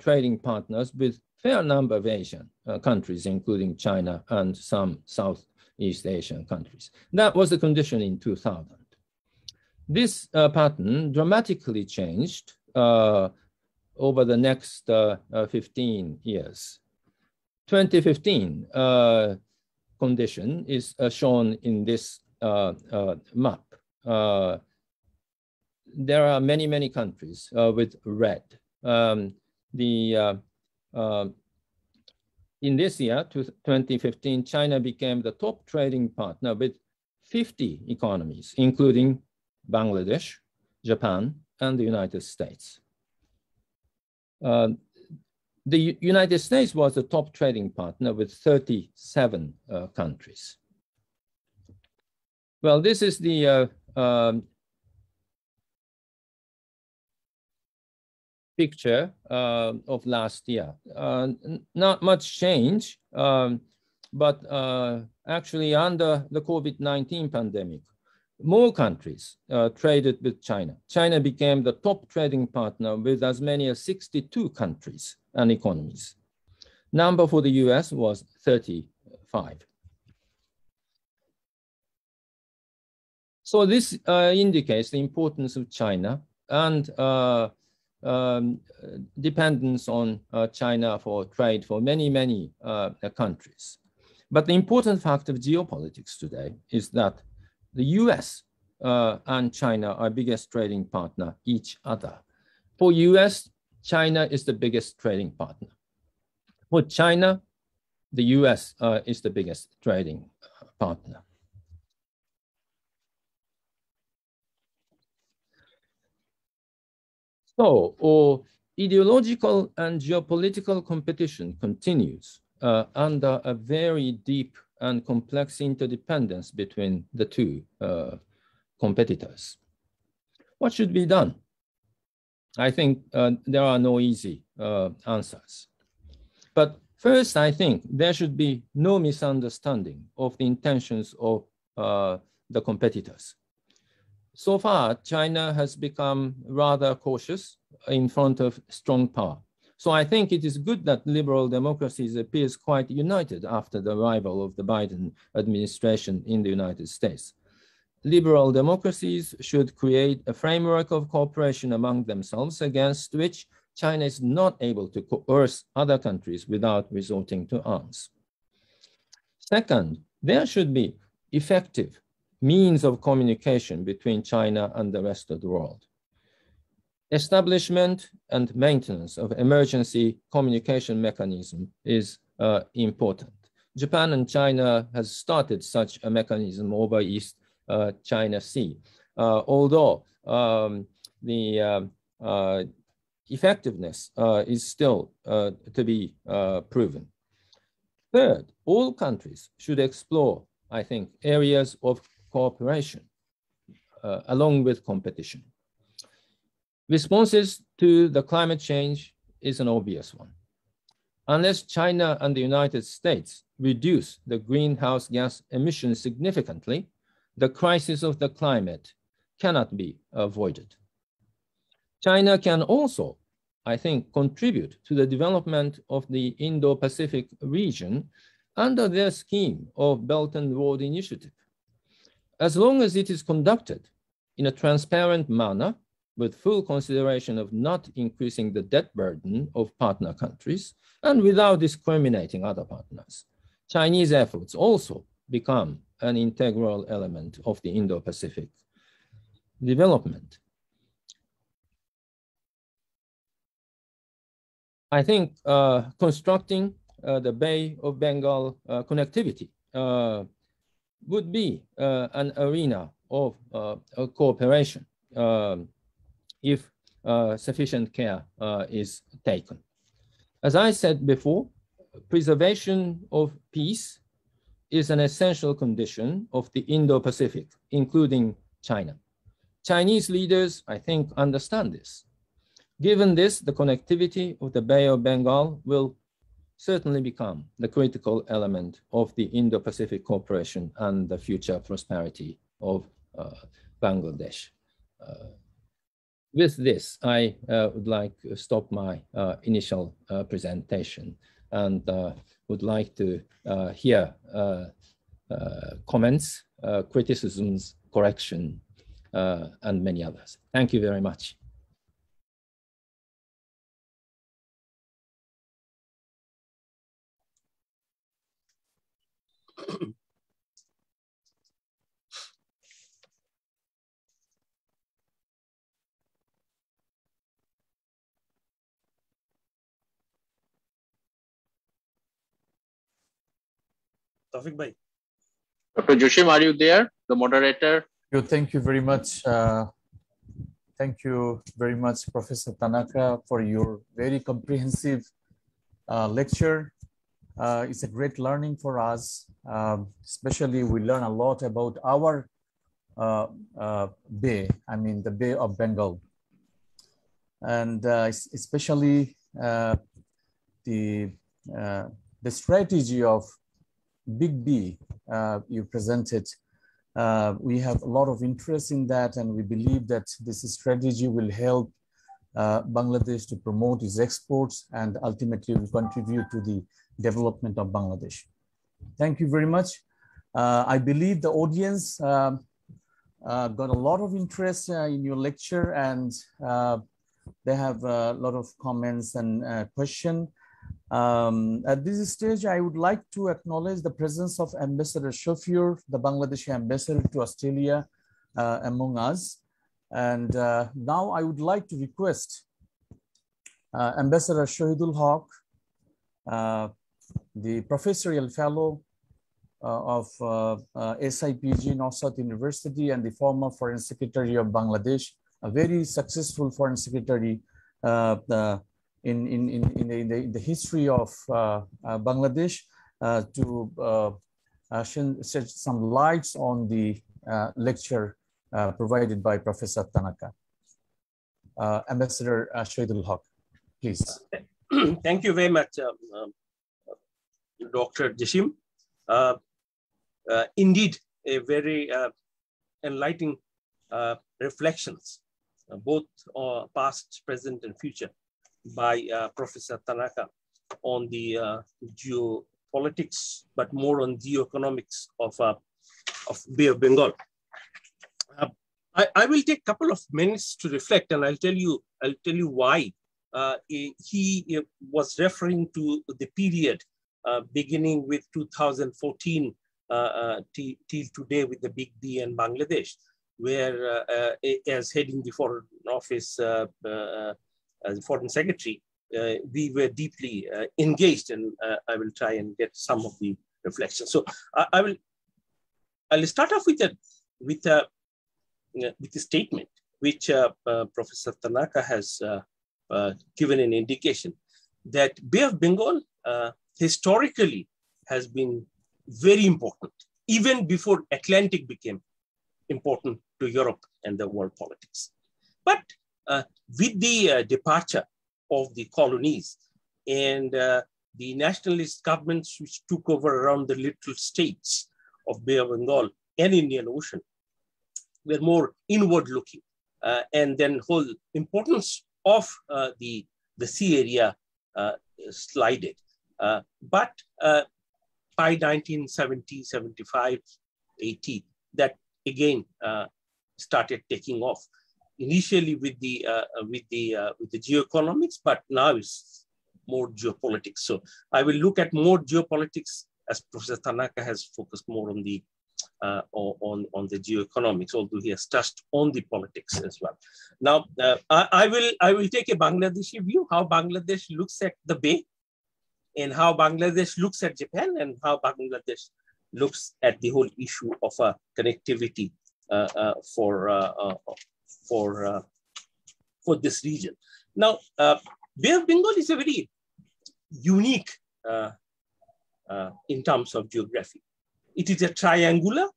trading partners with fair number of Asian uh, countries, including China and some Southeast Asian countries. That was the condition in 2000. This uh, pattern dramatically changed uh, over the next uh, uh, 15 years. 2015 uh, condition is shown in this map. there are many, many countries with red. Um, the in this year, 2015, China became the top trading partner with 50 economies, including Bangladesh, Japan, and the United States. Uh, the United States was the top trading partner with 37 uh, countries. Well, this is the uh, um, picture uh, of last year. Uh, not much change, um, but uh, actually under the COVID-19 pandemic, more countries uh, traded with China. China became the top trading partner with as many as 62 countries and economies. Number for the US was 35. So this uh, indicates the importance of China and uh, um, dependence on uh, China for trade for many, many uh, countries. But the important fact of geopolitics today is that the US uh, and China are biggest trading partner each other. For US, China is the biggest trading partner. For China, the US uh, is the biggest trading partner. So, or ideological and geopolitical competition continues uh, under a very deep and complex interdependence between the two uh, competitors. What should be done? I think uh, there are no easy uh, answers. But first, I think there should be no misunderstanding of the intentions of uh, the competitors. So far, China has become rather cautious in front of strong power. So I think it is good that liberal democracies appears quite united after the arrival of the Biden administration in the United States. Liberal democracies should create a framework of cooperation among themselves against which China is not able to coerce other countries without resorting to arms. Second, there should be effective means of communication between China and the rest of the world. Establishment and maintenance of emergency communication mechanism is uh, important. Japan and China has started such a mechanism over East uh, China Sea, uh, although um, the um, uh, effectiveness uh, is still uh, to be proven. Third, all countries should explore, I think, areas of cooperation uh, along with competition. Responses to the climate change is an obvious one. Unless China and the United States reduce the greenhouse gas emissions significantly, the crisis of the climate cannot be avoided. China can also, I think, contribute to the development of the Indo-Pacific region under their scheme of Belt and Road Initiative. As long as it is conducted in a transparent manner with full consideration of not increasing the debt burden of partner countries and without discriminating other partners. Chinese efforts also become an integral element of the Indo-Pacific development. I think uh, constructing uh, the Bay of Bengal uh, connectivity uh, would be uh, an arena of uh, cooperation. Um, if uh, sufficient care uh, is taken. As I said before, preservation of peace is an essential condition of the Indo-Pacific, including China. Chinese leaders, I think, understand this. Given this, the connectivity of the Bay of Bengal will certainly become the critical element of the Indo-Pacific cooperation and the future prosperity of uh, Bangladesh. Uh, with this, I uh, would like to stop my uh, initial uh, presentation and uh, would like to hear comments, criticisms, correction, and many others. Thank you very much. Tawfiq Bhai. Dr. Jashim, are you there? The moderator? You, thank you very much. Uh, thank you very much, Professor Tanaka, for your very comprehensive uh, lecture. Uh, it's a great learning for us. Um, especially, we learn a lot about our uh, uh, bay, I mean, the Bay of Bengal. And uh, especially the, the strategy of Big B uh, you presented Uh, we have a lot of interest in that, and we believe that this strategy will help uh, Bangladesh to promote its exports and ultimately will contribute to the development of Bangladesh. Thank you very much. Uh, I believe the audience um, uh, got a lot of interest uh, in your lecture and uh, they have a lot of comments and uh, questions. Um, at this stage, I would like to acknowledge the presence of Ambassador Shafir, the Bangladeshi ambassador to Australia among us. And uh, now I would like to request uh, Ambassador Shahidul Haque, uh, the professorial fellow uh, of uh, SIPG, North South University, and the former Foreign Secretary of Bangladesh, a very successful Foreign Secretary in, in, in, in, the, in, the, in the history of Bangladesh to shed some lights on the lecture uh, provided by Professor Tanaka. Uh, Ambassador uh, Shahidul Haque, please. Thank you very much, um, um, Dr. Jashim. Uh, uh, indeed, a very uh, enlightening reflections, both past, present, and future, by Professor Tanaka on the geopolitics, but more on geoeconomics of, of Bay of Bengal. Uh, I, I, will take a couple of minutes to reflect, and I'll tell you. I'll tell you why. Uh, he was referring to the period uh, beginning with 2014 uh, uh, till today with the Big B and Bangladesh, where uh, as heading the Foreign Office as Foreign Secretary, we were deeply engaged, and I will try and get some of the reflections. So I, I will. I'll start off with a with a uh, with the statement which uh, uh, Professor Tanaka has given an indication that Bay of Bengal historically has been very important, even before Atlantic became important to Europe and the world politics. But uh, with the uh, departure of the colonies and uh, the nationalist governments which took over around the little states of Bay of Bengal and Indian Ocean, were more inward looking. Uh, and then whole importance of uh, the, the sea area uh, slided. Uh, but uh, by 1970, 75, 80, that again uh, started taking off. Initially with the, with, the, with the geoeconomics, but now it's more geopolitics. So I will look at more geopolitics as Professor Tanaka has focused more on the uh, on, on the geoeconomics, although he has touched on the politics as well. Now, uh, I, I, will, I will take a Bangladeshi view, how Bangladesh looks at the Bay and how Bangladesh looks at Japan and how Bangladesh looks at the whole issue of uh, connectivity uh, uh, for, uh, for, for this region. Now, Bay of Bengal is a very unique in terms of geography. It is a triangular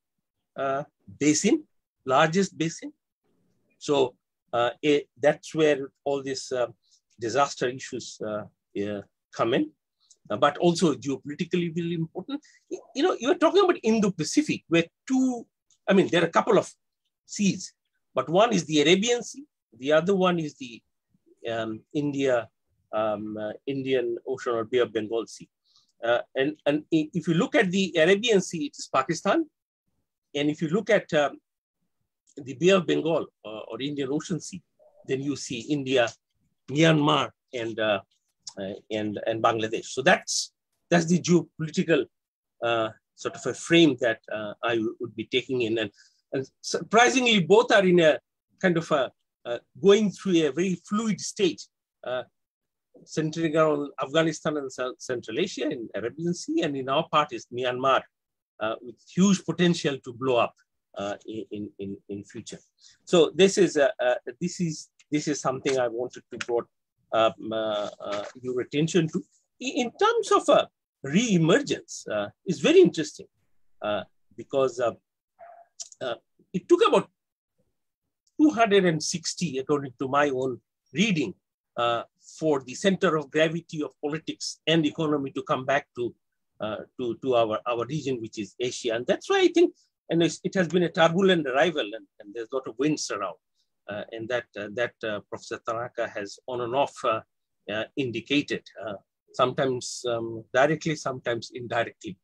uh, basin, largest basin. So uh, it, that's where all these uh, disaster issues uh, come in. Uh, but also geopolitically really important. You know, you're talking about Indo-Pacific, where two, I mean, there are a couple of seas, but one is the Arabian Sea, the other one is the um, India, um, Indian Ocean or Bay of Bengal Sea. Uh, and, and if you look at the Arabian Sea, it is Pakistan. And if you look at um, the Bay of Bengal uh, or Indian Ocean Sea, then you see India, Myanmar, and, uh, uh and, and Bangladesh. So that's, that's the geopolitical uh, sort of a frame that I would be taking in. And, and surprisingly, both are in a kind of a, going through a very fluid state centering around Afghanistan and Central Asia in Arabian Sea, and in our part is Myanmar, uh, with huge potential to blow up uh, in, in, in future. So this is, uh, uh this is, this is something I wanted to draw um, uh, uh, your attention to. In terms of a re-emergence, it's very interesting because it took about 260, according to my own reading, uh, for the center of gravity of politics and economy to come back to, uh, to, to our, our region, which is Asia. And that's why I think and it has been a turbulent arrival, and, and there's a lot of winds around. Uh, and that uh, that uh, Professor Tanaka has on and off indicated, sometimes um, directly, sometimes indirectly.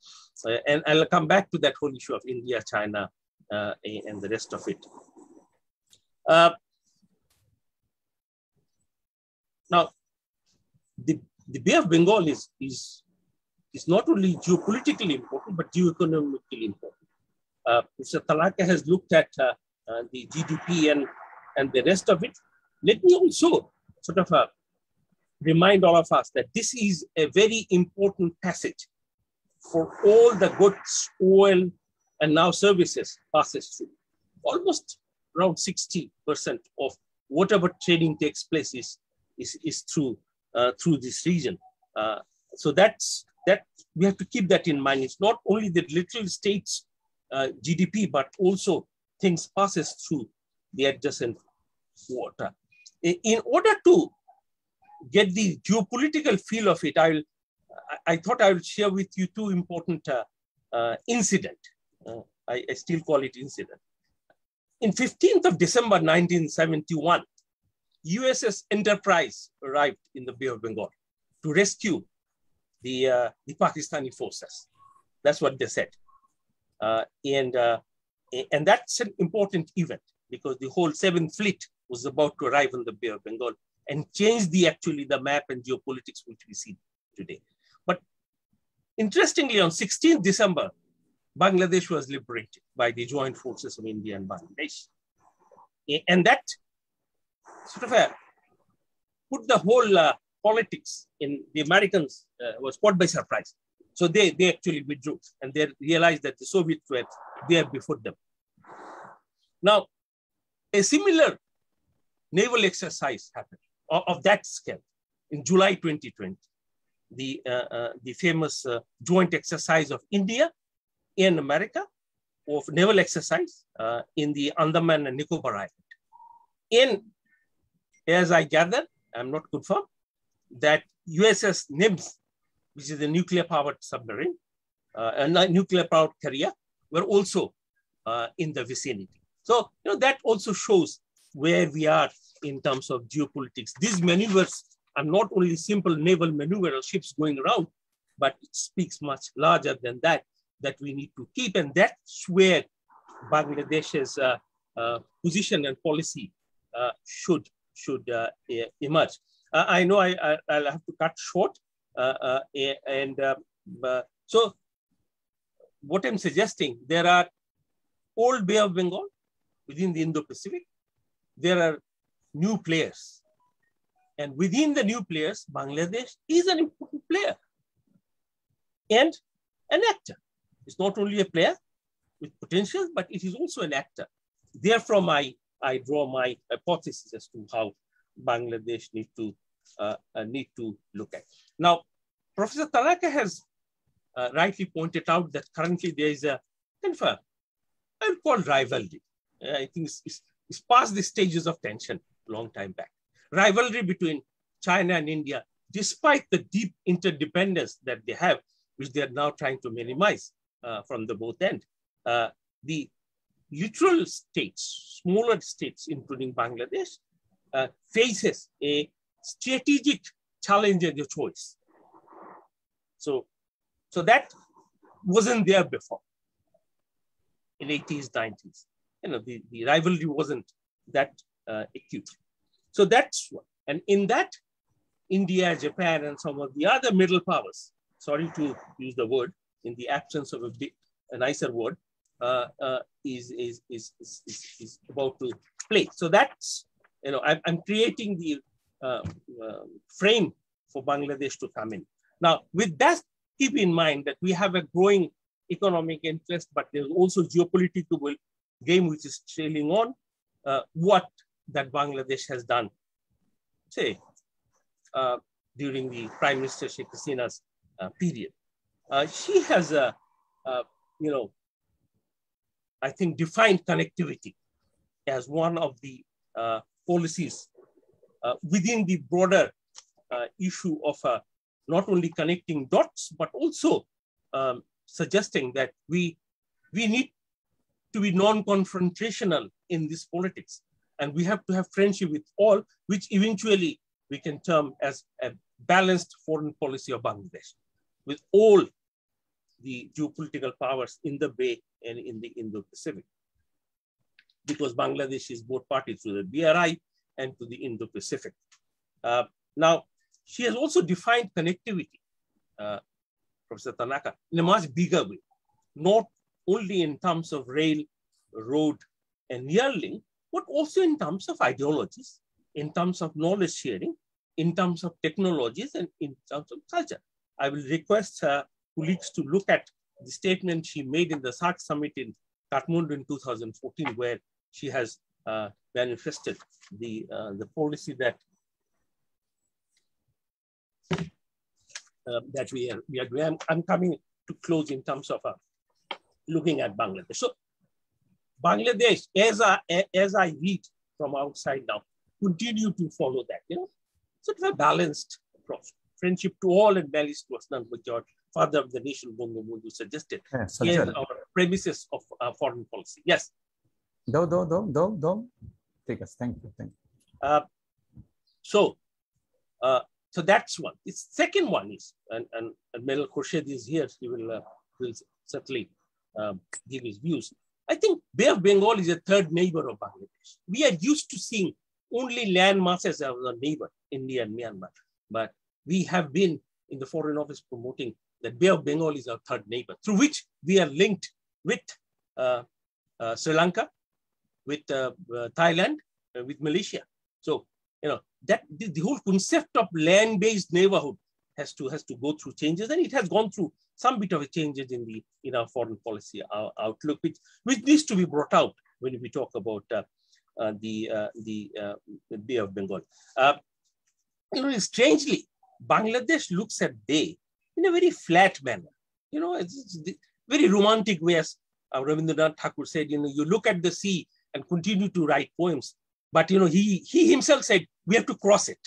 and I'll come back to that whole issue of India, China, and the rest of it. Now, the, the Bay of Bengal is, is, is not only geopolitically important, but geoeconomically important. Uh, Mr. Tanaka has looked at uh, uh, the GDP and and the rest of it. Let me also sort of uh, remind all of us that this is a very important passage for all the goods, oil, and now services passes through. Almost around 60% of whatever trading takes place is, is, is through, uh, through this region. Uh, so that's that we have to keep that in mind. It's not only the little states uh, GDP, but also things passes through the adjacent water. In order to get the geopolitical feel of it, I'll, I thought I would share with you two important uh, uh, incident. Uh, I, I, still call it incident. In 15th of December 1971, USS Enterprise arrived in the Bay of Bengal to rescue the, uh, the Pakistani forces. That's what they said. Uh, and, uh, and that's an important event because the whole Seventh Fleet was about to arrive in the Bay of Bengal and change the actually the map and geopolitics which we see today. But interestingly, on 16th December, Bangladesh was liberated by the joint forces of India and Bangladesh. And that sort of a, put the whole uh, politics in the Americans uh, was caught by surprise. So they, they actually withdrew and they realized that the Soviets were there before them. Now, a similar naval exercise happened of, of that scale in July 2020. The, uh, uh, the famous uh, joint exercise of India and America of naval exercise uh, in the Andaman and Nicobar Island. In, as I gather, I'm not confirmed, that USS Nimitz, which is a nuclear powered submarine, uh, and a nuclear powered carrier, were also uh, in the vicinity. So, you know, that also shows where we are in terms of geopolitics. These maneuvers are not only simple naval maneuver of ships going around, but it speaks much larger than that, that we need to keep. And that's where Bangladesh's uh, uh, position and policy uh, should, should uh, emerge. Uh, I know I, I, will have to cut short. Uh, and so what I'm suggesting, there are old Bay of Bengal, within the Indo-Pacific, there are new players. And within the new players, Bangladesh is an important player and an actor. It's not only a player with potential, but it is also an actor. Therefore, my, I draw my hypothesis as to how Bangladesh need to, uh, uh, need to look at. Now, Professor Tanaka has uh, rightly pointed out that currently there is a kind of a, I would call rivalry I think it's, it's, it's past the stages of tension a long time back. Rivalry between China and India, despite the deep interdependence that they have, which they are now trying to minimize uh, from the both end. Uh, the neutral states, smaller states, including Bangladesh, uh, faces a strategic challenge and a choice. So, so that wasn't there before in 80s, 90s you know, the, the rivalry wasn't that uh, acute. So that's one. And in that, India, Japan, and some of the other middle powers, sorry to use the word in the absence of a, bit, a nicer word, uh, uh, is, is, is, is, is, about to play. So that's, you know, I'm, I'm creating the uh, uh, frame for Bangladesh to come in. Now, with that, keep in mind that we have a growing economic interest, but there's also geopolitical game which is trailing on, uh, what that Bangladesh has done, say, uh, during the Prime Minister Sheikh Hasina's period. She has a, you know, I think defined connectivity as one of the uh, policies uh, within the broader issue of not only connecting dots, but also um, suggesting that we, we need to be non-confrontational in this politics. And we have to have friendship with all, which eventually we can term as a balanced foreign policy of Bangladesh, with all the geopolitical powers in the Bay and in the Indo-Pacific. Because Bangladesh is both parties to the BRI and to the Indo-Pacific. Uh, now, she has also defined connectivity, uh, Professor Tanaka, in a much bigger way, not only in terms of rail, road, and nearlink, but also in terms of ideologies, in terms of knowledge sharing, in terms of technologies, and in terms of culture. I will request uh, colleagues to look at the statement she made in the SAARC summit in Kathmandu in 2014, where she has uh, manifested the, uh, the policy that uh, that we are, we are doing. I'm, I'm, coming to close in terms of uh, looking at Bangladesh. So Bangladesh, as I, as I read from outside now, continue to follow that, you know. So it's a balanced approach. Friendship to all and malice to none, which our father of the nation, Bangabandhu, suggested. Yes, our premises of uh, foreign policy. Yes. Do, do, do, do, do. Take us. Thank you. Thank you. Uh, so, uh, so that's one. The second one is, and, and, and Melal Khurshid is here, he will, uh, will certainly um, give his views. I think Bay of Bengal is a third neighbor of Bangladesh. We are used to seeing only land masses as a neighbor, India and Myanmar. But we have been in the Foreign Office promoting that Bay of Bengal is our third neighbor, through which we are linked with uh, uh, Sri Lanka, with uh, uh Thailand, uh, with Malaysia. So, you know, that the, the whole concept of land-based neighborhood has to has to go through changes, and it has gone through some bit of a changes in the in our foreign policy uh, outlook, which which needs to be brought out when we talk about uh, the uh, the, uh, Bay of Bengal. You know, strangely, Bangladesh looks at Bay in a very flat manner. You know, it's, it's very romantic way, as Rabindranath Thakur said. You know, you look at the sea and continue to write poems, but you know, he he himself said we have to cross it.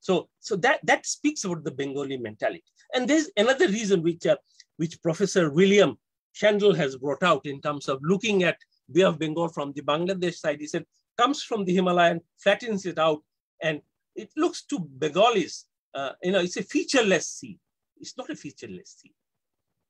So, so that, that speaks about the Bengali mentality. And there's another reason which, uh, which Professor William Schendel has brought out in terms of looking at Bay of Bengal from the Bangladesh side. He said, comes from the Himalayan, flattens it out, and it looks to Bengalis, uh, you know, it's a featureless sea. It's not a featureless sea.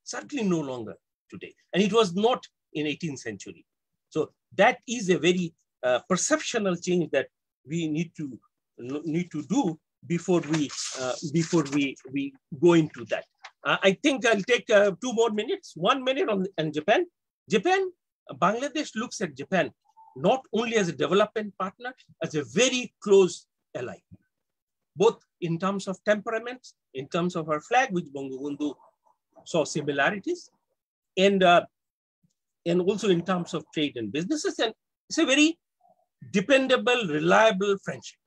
Certainly no longer today. And it was not in 18th century. So that is a very uh, perceptual change that we need to need to do before we uh, before we we go into that. Uh, I think I'll take uh, two more minutes. One minute on, on Japan. Japan, Bangladesh looks at Japan not only as a development partner, as a very close ally, both in terms of temperament, in terms of our flag, which Bangabandhu saw similarities, and uh, and also in terms of trade and businesses. And it's a very dependable, reliable friendship.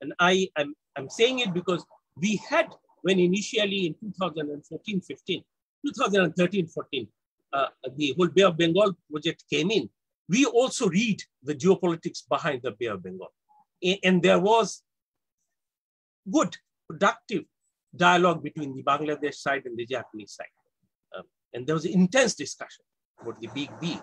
And I, I'm, I'm saying it because we had, when initially in 2014, 15, 2013, 14, uh, the whole Bay of Bengal project came in, we also read the geopolitics behind the Bay of Bengal. And there was good, productive dialogue between the Bangladesh side and the Japanese side. Um, and there was intense discussion about the big B.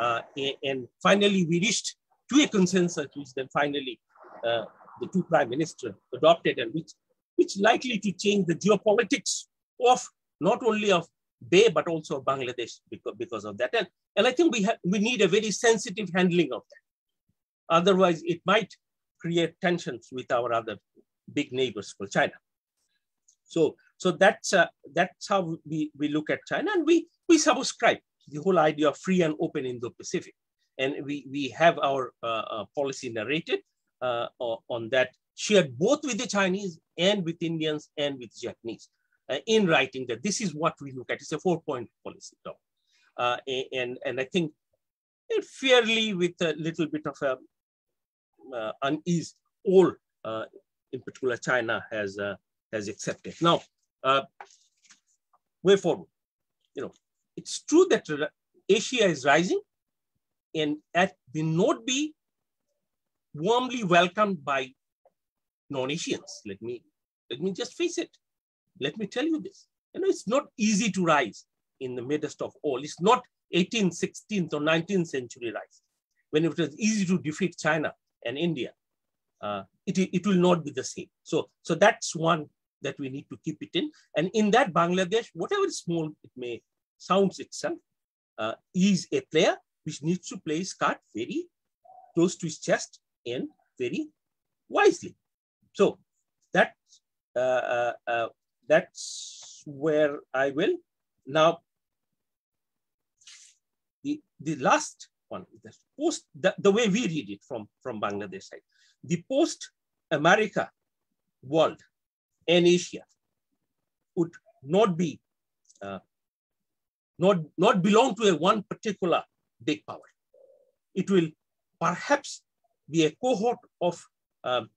Uh, and finally, we reached to a consensus, which then finally uh, the two prime ministers adopted and which, which likely to change the geopolitics of not only of Bay, but also of Bangladesh because, because of that. And, and I think we, have, we need a very sensitive handling of that. Otherwise, it might create tensions with our other big neighbors for China. So, so that's, uh, that's how we, we look at China and we, we subscribe the whole idea of free and open Indo-Pacific. And we, we have our uh, uh, policy narrated uh, on that, shared both with the Chinese and with Indians and with Japanese uh, in writing that this is what we look at. It's a four-point policy. Uh, and, and I think fairly with a little bit of a, unease, all, uh, in particular China has, uh, has accepted. Now, way forward, you know, it's true that Asia is rising and that will not be warmly welcomed by non-Asians. Let me, let me just face it. Let me tell you this. You know, it's not easy to rise in the midst of all. It's not 18th, 16th, or 19th century rise, when it was easy to defeat China and India, uh, it, it will not be the same. So, so that's one that we need to keep it in. And in that Bangladesh, whatever small it may sounds itself, uh, is a player which needs to play his card very close to his chest and very wisely. So that uh, uh, uh, that's where I will now. The the last one, the post the, the way we read it from from Bangladesh side, the post America world and Asia would not be uh, not not belong to a one particular big power. It will perhaps be a cohort of um,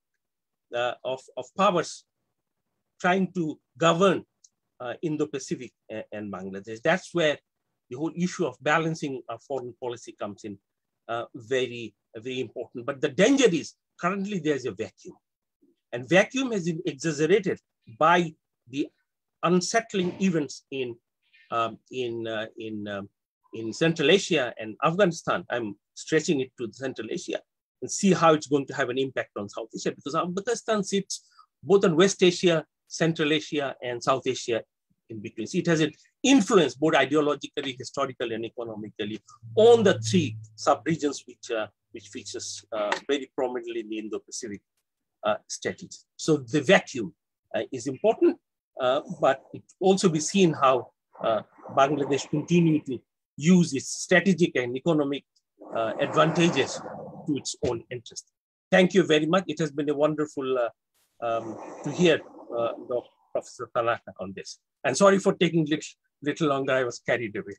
uh, of, of powers trying to govern uh, Indo-Pacific and, and, Bangladesh. That's where the whole issue of balancing our foreign policy comes in uh, very, very important. But the danger is currently there's a vacuum. And vacuum has been exaggerated by the unsettling events in, um, in, uh, in, um, in Central Asia and Afghanistan. I'm stretching it to Central Asia and see how it's going to have an impact on South Asia because Afghanistan sits both on West Asia, Central Asia, and South Asia in between. So it has an influence both ideologically, historically, and economically on the three sub-regions which, uh, which features uh, very prominently in the Indo-Pacific uh, strategy. So the vacuum uh, is important, but it also be seen how Bangladesh continue to use its strategic and economic advantages to its own interest. Thank you very much. It has been a wonderful um, to hear uh, Professor Tanaka on this. And sorry for taking little, little longer. I was carried away.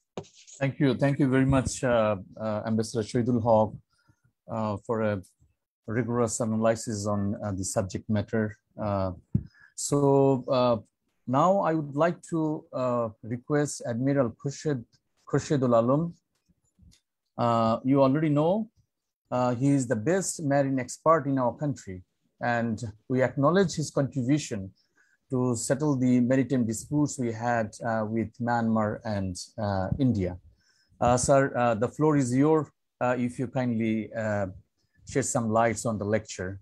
Thank you. Thank you very much, uh, uh Ambassador Shahidul Haque, for a rigorous analysis on uh, the subject matter. so now I would like to request Admiral Khurshid, Khurshidul Alam. you already know uh, he is the best marine expert in our country, and we acknowledge his contribution to settle the maritime disputes we had uh, with Myanmar and uh, India. Uh, sir, uh, the floor is yours uh, if you kindly shed some lights on the lecture.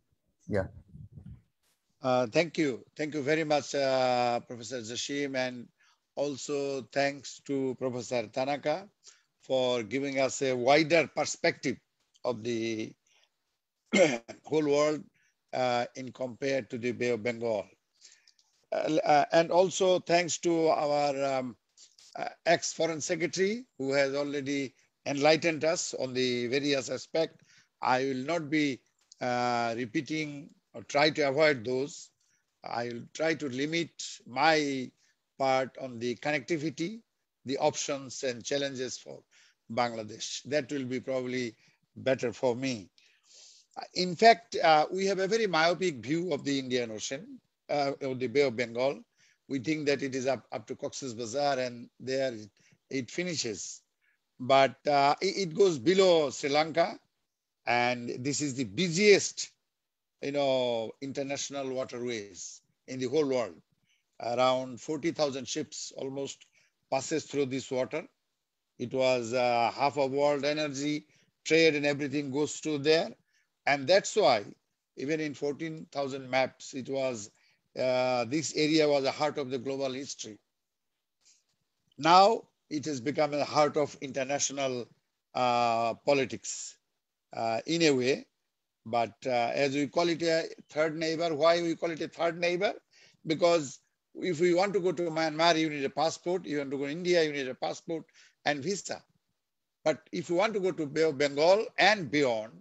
Yeah. thank you. Thank you very much, Professor Jashim, and also thanks to Professor Tanaka for giving us a wider perspective of the whole world uh, in compared to the Bay of Bengal. Uh, uh and also thanks to our um, uh, ex-foreign secretary who has already enlightened us on the various aspects. I will not be uh, repeating or try to avoid those. I will try to limit my part on the connectivity, the options and challenges for Bangladesh. That will be probably better for me. In fact, uh, we have a very myopic view of the Indian Ocean, uh, of the Bay of Bengal. We think that it is up, up to Cox's Bazar and there it finishes. But uh, it goes below Sri Lanka and this is the busiest you know, international waterways in the whole world. Around 40,000 ships almost passes through this water. It was uh, half of world energy trade and everything goes through there. And that's why even in 14,000 maps, it was, uh, this area was the heart of the global history. Now it has become the heart of international uh, politics uh, in a way. But uh, as we call it a third neighbor, why we call it a third neighbor? Because if we want to go to Myanmar, you need a passport. You want to go to India, you need a passport and visa. But if you want to go to Bengal and beyond,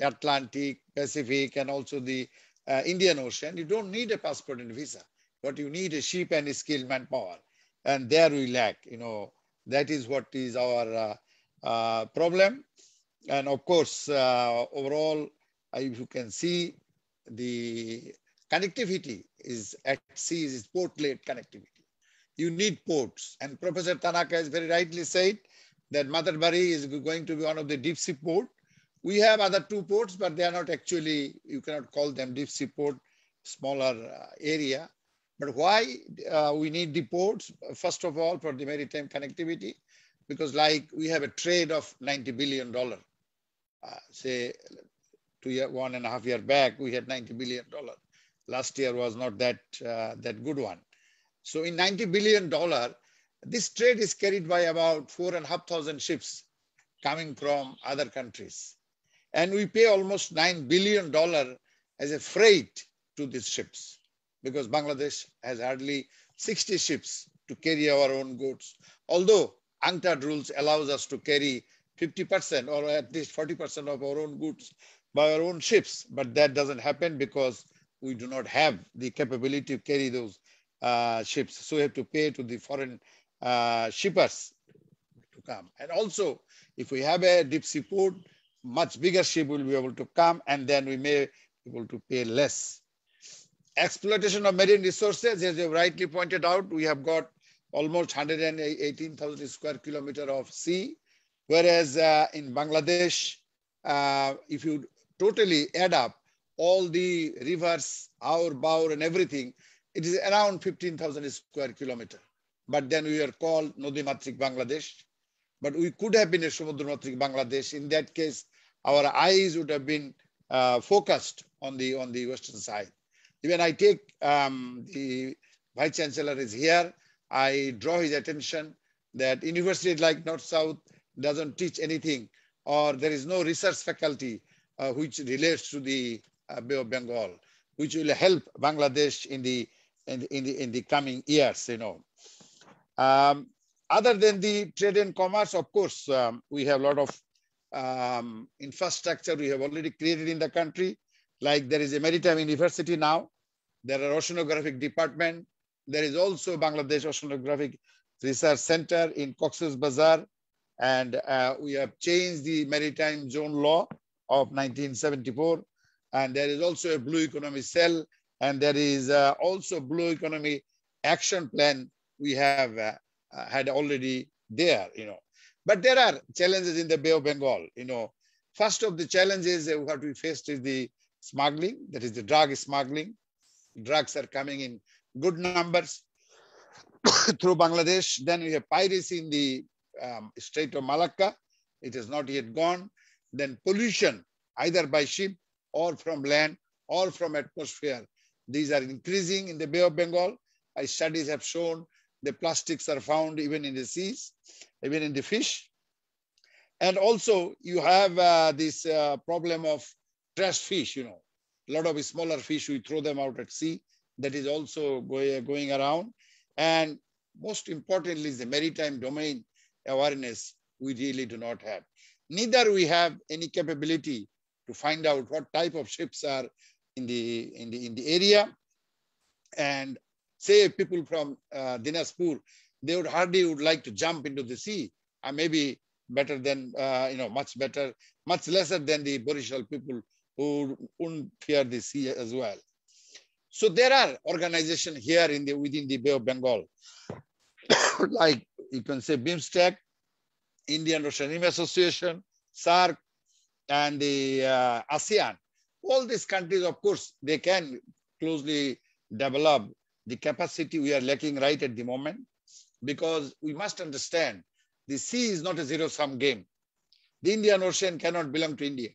Atlantic, Pacific, and also the uh, Indian Ocean, you don't need a passport and visa. What you need is ship and skilled manpower. And there we lack, you know, that is what is our uh, uh, problem. And of course, uh, overall, if you can see the connectivity is at sea is port-led connectivity. You need ports. And Professor Tanaka has very rightly said that Matarbari is going to be one of the deep sea port. We have other two ports, but they are not actually, you cannot call them deep sea port, smaller area. But why uh, we need the ports? First of all, for the maritime connectivity. because like we have a trade of 90 billion dollar. Uh, say two year, one and a half year back, we had 90 billion dollar. Last year was not that uh, that good one. So in 90 billion dollar, this trade is carried by about four and a half thousand ships coming from other countries. And we pay almost $9 billion as a freight to these ships because Bangladesh has hardly 60 ships to carry our own goods. Although UNCTAD rules allows us to carry 50% or at least 40% of our own goods by our own ships, but that doesn't happen because we do not have the capability to carry those uh, ships. So we have to pay to the foreign uh, shippers to come. And also, if we have a deep sea port, much bigger ship will be able to come and then we may be able to pay less. Exploitation of marine resources, as you rightly pointed out, we have got almost 118,000 square kilometer of sea, whereas uh, in Bangladesh, uh, if you totally add up all the rivers, our bower and everything, it is around 15,000 square kilometer. But then we are called Nodimatrik Bangladesh. But we could have been a Samudramatrik Bangladesh. In that case, our eyes would have been uh, focused on the on the western side. Even I take um, the vice chancellor is here. I draw his attention that universities like North South doesn't teach anything, or there is no research faculty uh, which relates to the uh, Bay of Bengal, which will help Bangladesh in the in the, in the, in the coming years. You know, um, other than the trade and commerce, of course, um, we have a lot of um, infrastructure we have already created in the country. Like there is a maritime university now. There are oceanographic department. There is also Bangladesh Oceanographic Research Center in Cox's Bazar. And uh, we have changed the maritime zone law of 1974. And there is also a blue economy cell. And there is uh, also blue economy action plan we have uh, uh had already there, you know. But there are challenges in the Bay of Bengal. You know, first of the challenges what we faced is the smuggling, that is the drug smuggling. Drugs are coming in good numbers through Bangladesh. Then we have piracy in the um, Strait of Malacca. It has not yet gone. Then pollution, either by ship or from land or from atmosphere. These are increasing in the Bay of Bengal. Our Studies have shown the plastics are found even in the seas even in the fish. And also you have uh, this uh, problem of trash fish, you know, a lot of smaller fish, we throw them out at sea. That is also going, around. And most importantly is the maritime domain awareness we really do not have. Neither we have any capability to find out what type of ships are in the, in the, in the area. And say people from uh, Dinajpur they would hardly would like to jump into the sea and maybe better than, uh, you know, much better, much lesser than the Borishal people who wouldn't fear the sea as well. So there are organizations here in the within the Bay of Bengal, like you can say BIMSTEC, Indian Ocean Rim Association, SAARC, and the uh, ASEAN. All these countries, of course, they can closely develop the capacity we are lacking right at the moment because we must understand the sea is not a zero sum game. The Indian Ocean cannot belong to India.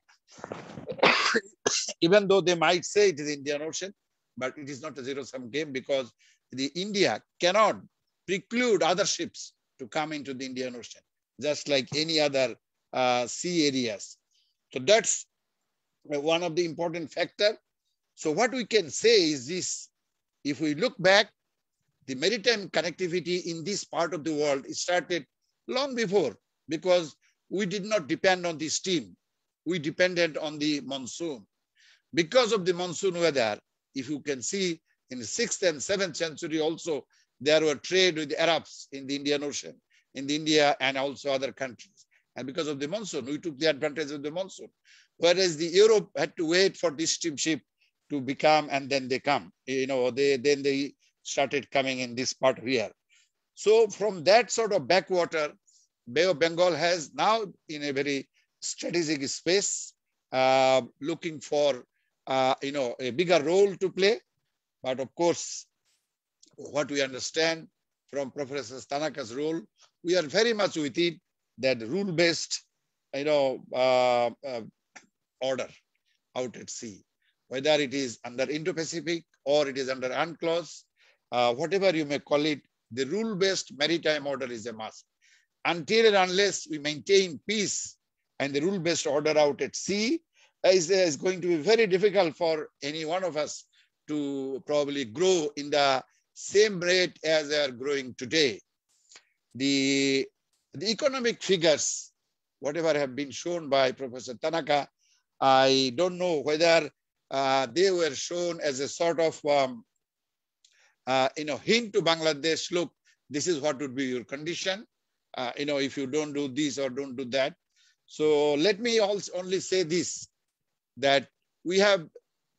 Even though they might say it is Indian Ocean, but it is not a zero sum game because the India cannot preclude other ships to come into the Indian Ocean, just like any other uh, sea areas. So that's one of the important factor. So what we can say is this, if we look back the maritime connectivity in this part of the world started long before because we did not depend on the steam. We depended on the monsoon. Because of the monsoon weather, if you can see in the sixth and seventh century also, there were trade with Arabs in the Indian Ocean, in India and also other countries. And because of the monsoon, we took the advantage of the monsoon. Whereas the Europe had to wait for this steamship to become, and then they come. You know, they then they started coming in this part here. So from that sort of backwater, Bay of Bengal has now in a very strategic space, uh, looking for uh, you know a bigger role to play. But of course, what we understand from Professor Tanaka's role we are very much with it that rule-based, you know, uh, uh, order out at sea, whether it is under Indo-Pacific or it is under UNCLOS, uh, whatever you may call it, the rule-based maritime order is a must. Until and unless we maintain peace and the rule-based order out at sea, is, is going to be very difficult for any one of us to probably grow in the same rate as they are growing today. The, the economic figures, whatever have been shown by Professor Tanaka, I don't know whether uh, they were shown as a sort of um, uh, you know hint to Bangladesh. Look, this is what would be your condition. Uh, you know, if you don't do this or don't do that. So let me also only say this: that we have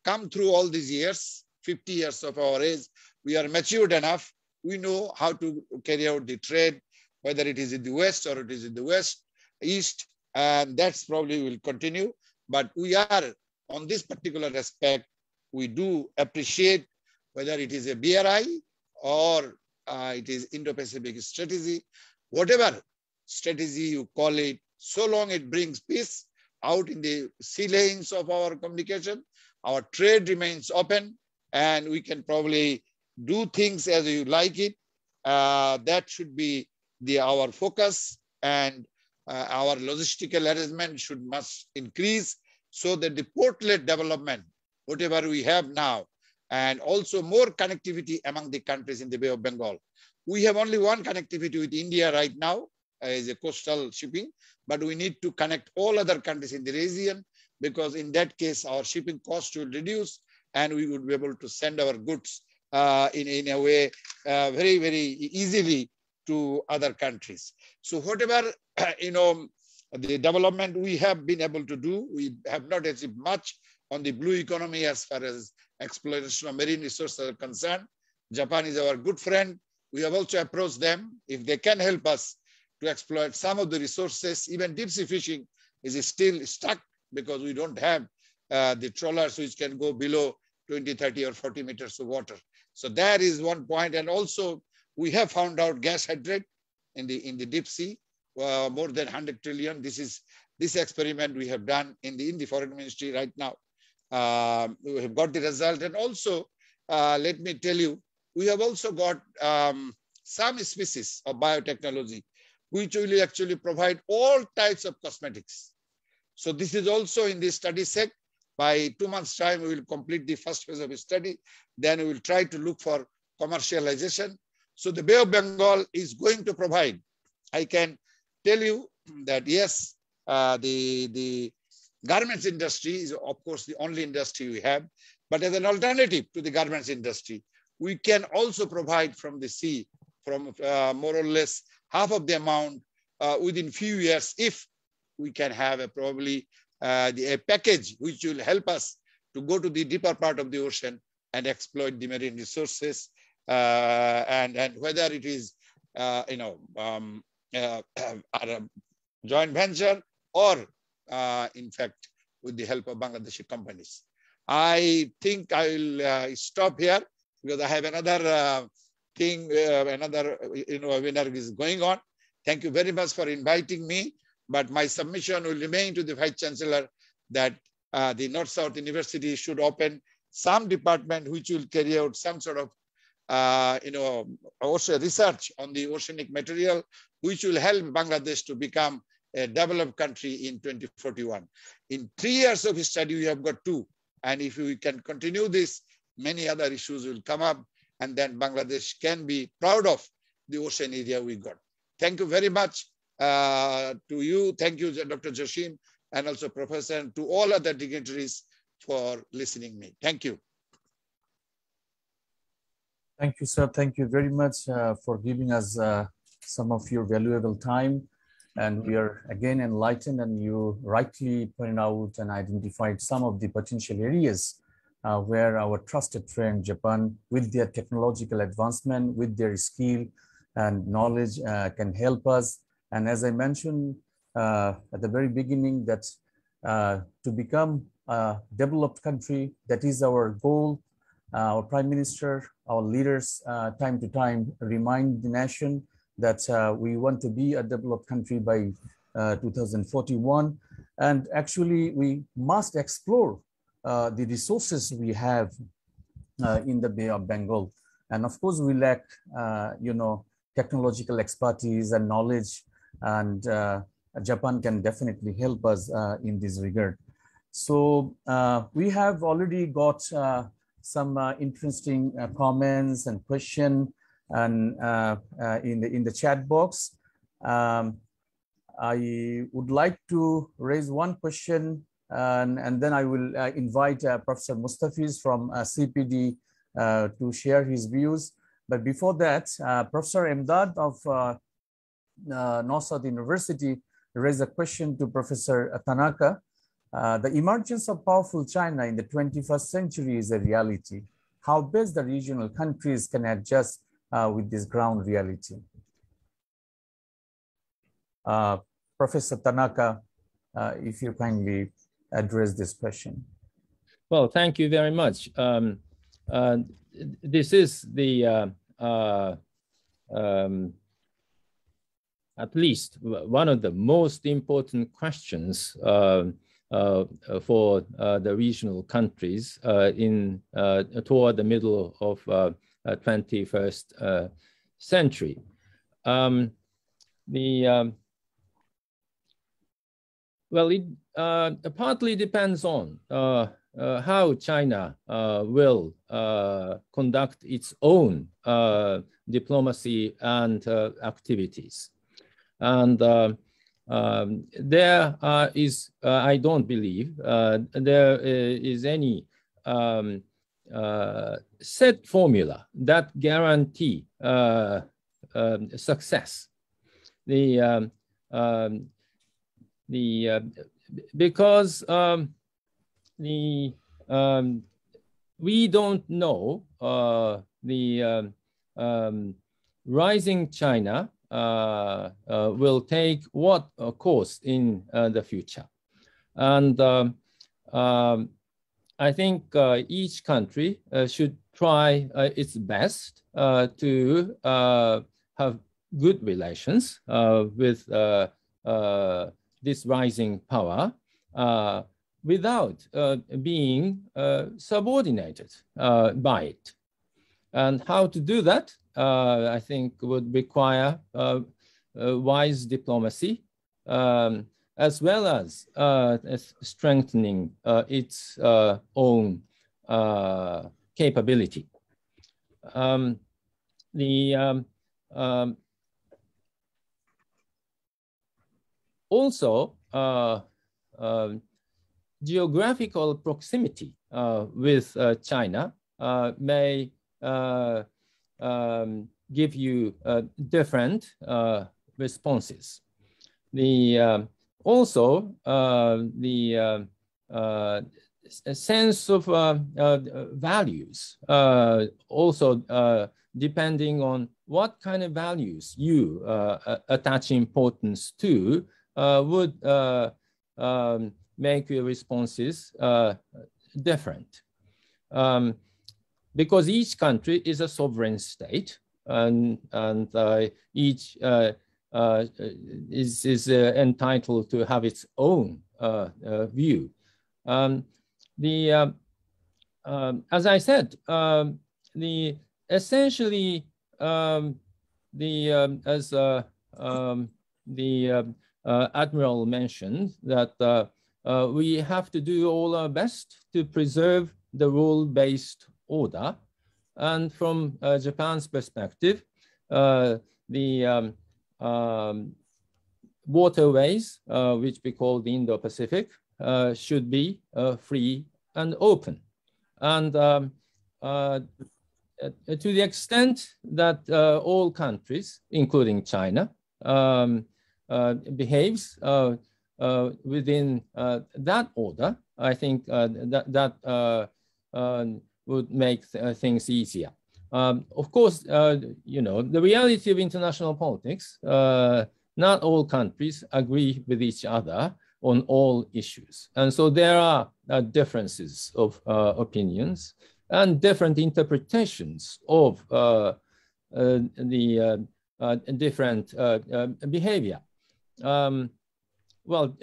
come through all these years, 50 years of our age. We are matured enough. We know how to carry out the trade, whether it is in the west or it is in the west, east, and that's probably will continue. But we are on this particular aspect, we do appreciate whether it is a BRI or uh, it is Indo-Pacific strategy, whatever strategy you call it, so long it brings peace out in the sea lanes of our communication, our trade remains open and we can probably do things as you like it. Uh, that should be the our focus and uh, our logistical arrangement should must increase so that the port-led development, whatever we have now, and also more connectivity among the countries in the Bay of Bengal. We have only one connectivity with India right now as a coastal shipping, but we need to connect all other countries in the region because in that case, our shipping cost will reduce and we would be able to send our goods uh, in, in a way uh, very, very easily to other countries. So whatever, you know, the development we have been able to do, we have not achieved much on the blue economy as far as exploration of marine resources are concerned. Japan is our good friend. We have also approached them. If they can help us to exploit some of the resources, even deep sea fishing is still stuck because we don't have uh, the trawlers which can go below 20, 30 or 40 meters of water. So that is one point. And also we have found out gas hydrate in the, in the deep sea uh, more than 100 trillion. This is this experiment we have done in the in the foreign ministry right now. Uh, we have got the result, and also uh, let me tell you, we have also got um, some species of biotechnology which will actually provide all types of cosmetics. So this is also in the study set. By two months' time, we will complete the first phase of the study. Then we will try to look for commercialization. So the Bay of Bengal is going to provide. I can tell you that yes, uh, the, the garments industry is of course the only industry we have, but as an alternative to the garments industry, we can also provide from the sea from uh, more or less half of the amount uh, within few years if we can have a probably uh, the, a package which will help us to go to the deeper part of the ocean and exploit the marine resources uh, and and whether it is uh, you know um, uh, a joint venture or uh, in fact with the help of Bangladeshi companies. I think I will stop here because I have another thing, another you know webinar is going on. Thank you very much for inviting me. But my submission will remain to the Vice Chancellor that uh, the North-South University should open some department which will carry out some sort of uh, you know, also research on the oceanic material, which will help Bangladesh to become a developed country in 2041. In three years of study, we have got two. And if we can continue this, many other issues will come up. And then Bangladesh can be proud of the ocean area we got. Thank you very much uh, to you. Thank you, Dr. Jashim, and also Professor, and to all other dignitaries for listening me. Thank you. Thank you, sir. Thank you very much uh, for giving us uh, some of your valuable time. And we are again enlightened and you rightly pointed out and identified some of the potential areas uh, where our trusted friend Japan with their technological advancement, with their skill and knowledge uh, can help us. And as I mentioned uh, at the very beginning that uh, to become a developed country, that is our goal. our Prime Minister our leaders uh, time to time remind the nation that uh, we want to be a developed country by uh, 2041. And actually, we must explore uh, the resources we have uh, in the Bay of Bengal. And of course, we lack, uh, you know, technological expertise and knowledge, and Japan can definitely help us in this regard. So we have already got some interesting comments and questions and uh, uh, in the in the chat box. Um, I would like to raise one question, and, and then I will uh, invite Professor Mustafiz from CPD to share his views. But before that, Professor Emdad of uh, North University raised a question to Professor Tanaka. Uh, the emergence of powerful China in the 21st century is a reality. How best the regional countries can adjust uh, with this ground reality. Uh, Professor Tanaka, uh, if you kindly address this question. Well, thank you very much. Um, uh, this is the, uh, uh, um, at least one of the most important questions uh, for the regional countries in toward the middle of 21st uh, uh, century. Um, the um, well, it uh, partly depends on uh, uh, how China uh, will conduct its own diplomacy and activities. And um, there is, I don't believe, there is any um, uh, set formula that guarantee uh, um, success. The um, um, the uh, because um, the um, we don't know uh, the um, um, rising China uh, uh, will take what course in the future, and I think uh, each country uh, should try uh, its best to have good relations with this rising power without being subordinated by it. And how to do that, I think would require wise diplomacy um, as well as, uh, as strengthening uh, its uh, own uh, capability. Um, the um, also uh, um, geographical proximity uh, with China may um, give you different responses. The um, also uh, the uh, uh, sense of values also depending on what kind of values you attach importance to would um, make your responses different. Um, because each country is a sovereign state and, and uh, each uh, uh, is, is uh, entitled to have its own uh, view. Um, the, um, um, as I said, um, the essentially um, the um, as the admiral mentioned that uh, uh, we have to do all our best to preserve the rule-based order. And from uh, Japan's perspective, the um, um, waterways, uh, which we call the Indo-Pacific, uh, should be uh, free and open. And um, uh, to the extent that uh, all countries, including China, um, uh, behaves within that order, I think that, that would make th things easier. Um, of course, uh, you know, the reality of international politics, uh, not all countries agree with each other on all issues. And so there are uh, differences of uh, opinions and different interpretations of uh, uh, the different behavior. Um, well,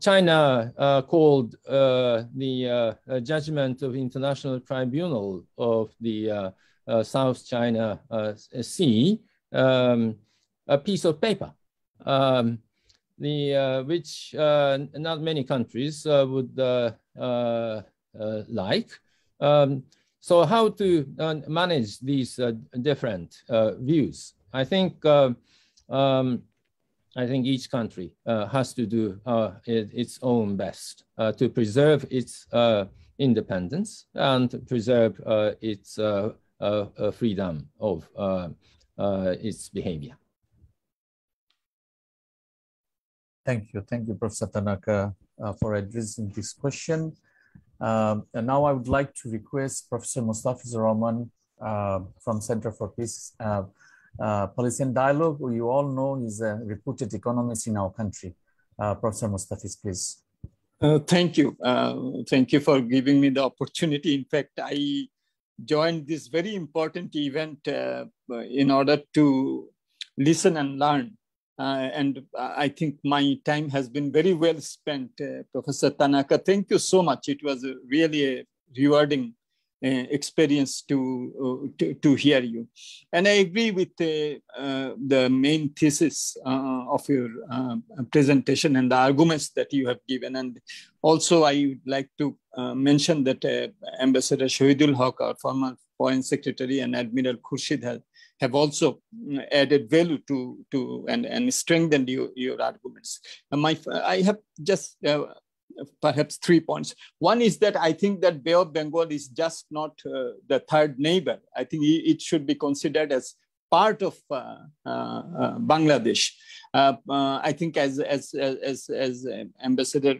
China uh, called uh, the uh, judgment of International Tribunal of the South China Sea um, a piece of paper, um, the, which not many countries would like. Um, so how to manage these different views? I think um, I think each country uh, has to do uh, it, its own best uh, to preserve its uh, independence and preserve uh, its uh, freedom of its behavior. Thank you. Thank you, Professor Tanaka, for addressing this question. Um, and now I would like to request Professor Mustafiz Rahman from Center for Peace uh, Policy and Dialogue, who you all know is a reputed economist in our country. Uh, Professor Mustafiz, please. Uh, thank you. Uh, thank you for giving me the opportunity. In fact, I joined this very important event uh, in order to listen and learn. Uh, and I think my time has been very well spent. Professor Tanaka, thank you so much. It was really a rewarding experience to, uh, to, to hear you. And I agree with the, uh, the main thesis of your presentation and the arguments that you have given. And also, I would like to mention that Ambassador Shahidul Haque, our former Foreign Secretary, and Admiral Khurshid have, have also mm, added value to, to and, and strengthened your, your arguments. My, I have just uh, perhaps three points. One is that I think that Bay of Bengal is just not uh, the third neighbor. I think it should be considered as part of uh, uh, uh Bangladesh. Uh, uh, I think as, as, as, as Ambassador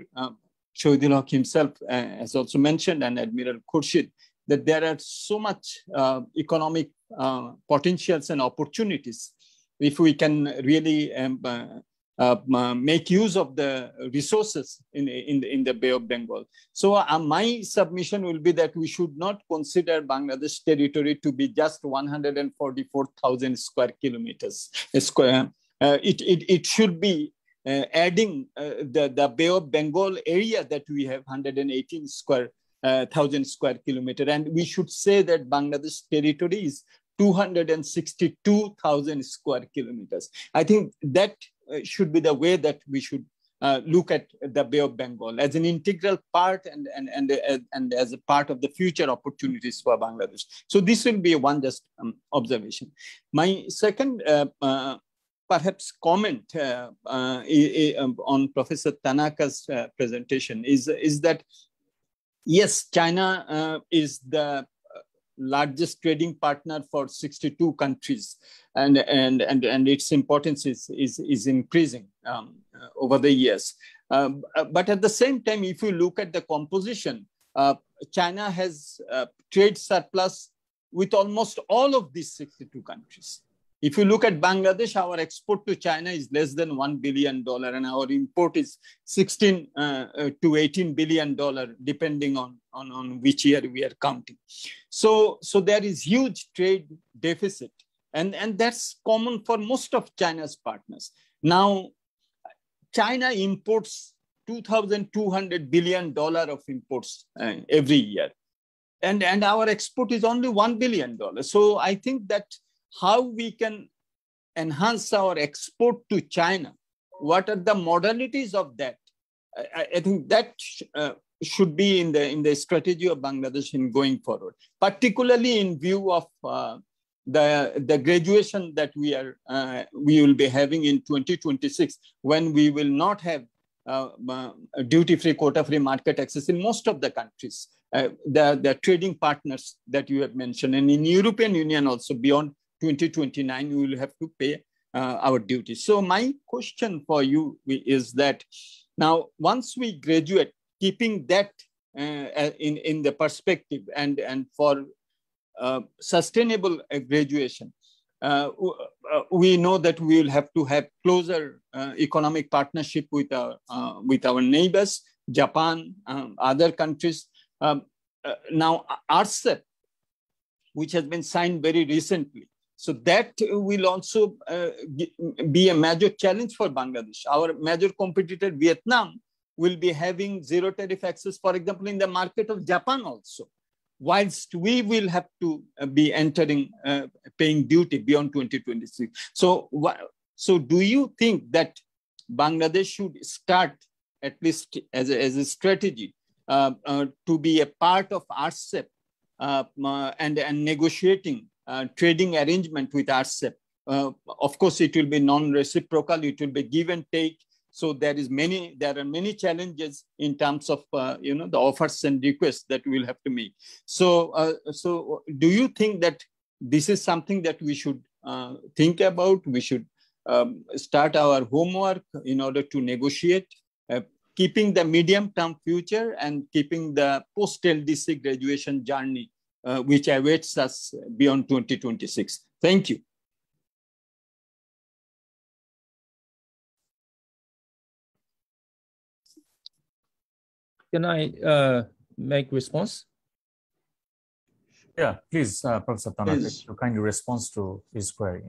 Shahidul himself has also mentioned and Admiral Khurshid, that there are so much economic potentials and opportunities if we can really um, uh, make use of the resources in, in, in the Bay of Bengal. So uh, my submission will be that we should not consider Bangladesh territory to be just 144,000 square kilometers. Square. Uh, it, it, it should be uh, adding uh, the, the Bay of Bengal area that we have 118 square uh, thousand square kilometer. And we should say that Bangladesh territory is 262,000 square kilometers. I think that uh, should be the way that we should uh, look at the Bay of Bengal as an integral part and, and, and, uh, and as a part of the future opportunities for Bangladesh. So this will be one just um, observation. My second uh, uh, perhaps comment uh, um, on Professor Tanaka's presentation is, is that yes, China is the largest trading partner for 62 countries and, and, and, and its importance is, is, is increasing um, uh, over the years. Um, but at the same time, if you look at the composition, uh, China has uh, trade surplus with almost all of these 62 countries. If you look at Bangladesh, our export to China is less than $1 billion and our import is 16 uh, uh, to 18 billion dollar, depending on, on, on which year we are counting. So, so there is huge trade deficit and, and that's common for most of China's partners. Now, China imports 2,200 billion dollar of imports uh, every year. And, and our export is only $1 billion. So I think that how we can enhance our export to China, what are the modalities of that? I, I think that uh, should be in the, in the strategy of Bangladesh in going forward, particularly in view of uh, the, the graduation that we are uh, we will be having in 2026 when we will not have uh, uh, duty-free, quota-free market access in most of the countries. Uh, the, the trading partners that you have mentioned, and in European Union also beyond 2029, we will have to pay uh, our duties. So my question for you is that now, once we graduate, keeping that uh, in, in the perspective and, and for uh, sustainable uh, graduation, uh, uh, we know that we will have to have closer economic partnership with our, with our neighbors, Japan, um, other countries. Um, now, RCEP, which has been signed very recently, So that will also uh, be a major challenge for Bangladesh. Our major competitor, Vietnam, will be having zero tariff access, for example, in the market of Japan also, whilst we will have to uh, be entering uh, paying duty beyond 2026. So, so do you think that Bangladesh should start, at least as a, as a strategy, uh, uh, to be a part of RCEP uh, and, and negotiating trading arrangement with RCEP? of course, it will be non-reciprocal, it will be give and take, so there is many, there are many challenges in terms of, uh, you know, the offers and requests that we'll have to make. So, uh, so do you think that this is something that we should uh, think about? We should um, start our homework in order to negotiate, uh, keeping the medium-term future and keeping the post-LDC graduation journey, uh, which awaits us beyond 2026. Thank you. Can I uh, make response? Yeah, please, uh, Professor Tanaka, to kindly response to his query.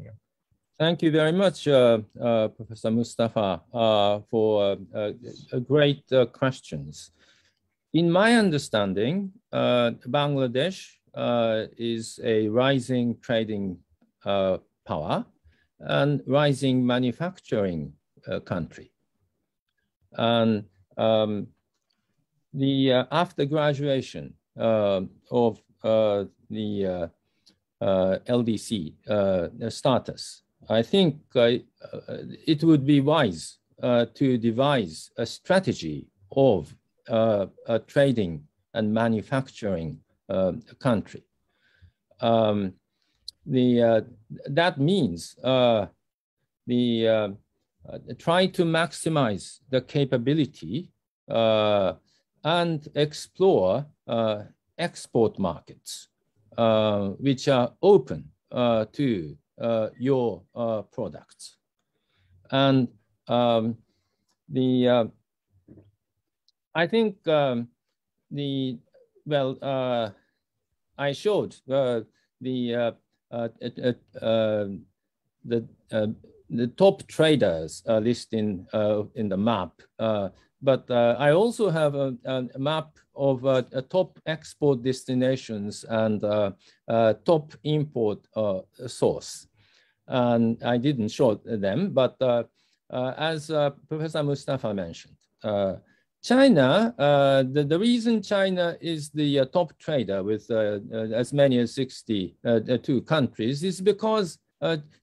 Thank you very much, uh, uh Professor Mustafa, uh, for uh, great questions. In my understanding, Bangladesh Uh, is a rising trading uh, power and rising manufacturing uh, country. And um, the uh, after graduation uh, of uh, the LDC status, I think it would be wise to devise a strategy of trading and manufacturing country. Um, the uh, that means uh, the uh, try to maximize the capability and explore export markets which are open to your products. And um, the, I think um, the, well, I showed the, the, the top traders list in, in the map but uh, I also have a, a map of uh, top export destinations and uh, uh top import uh, source. And I didn't show them, but uh, as Professor Mustafa mentioned, China, uh, the, the reason China is the uh, top trader with uh, as many as 62 countries is because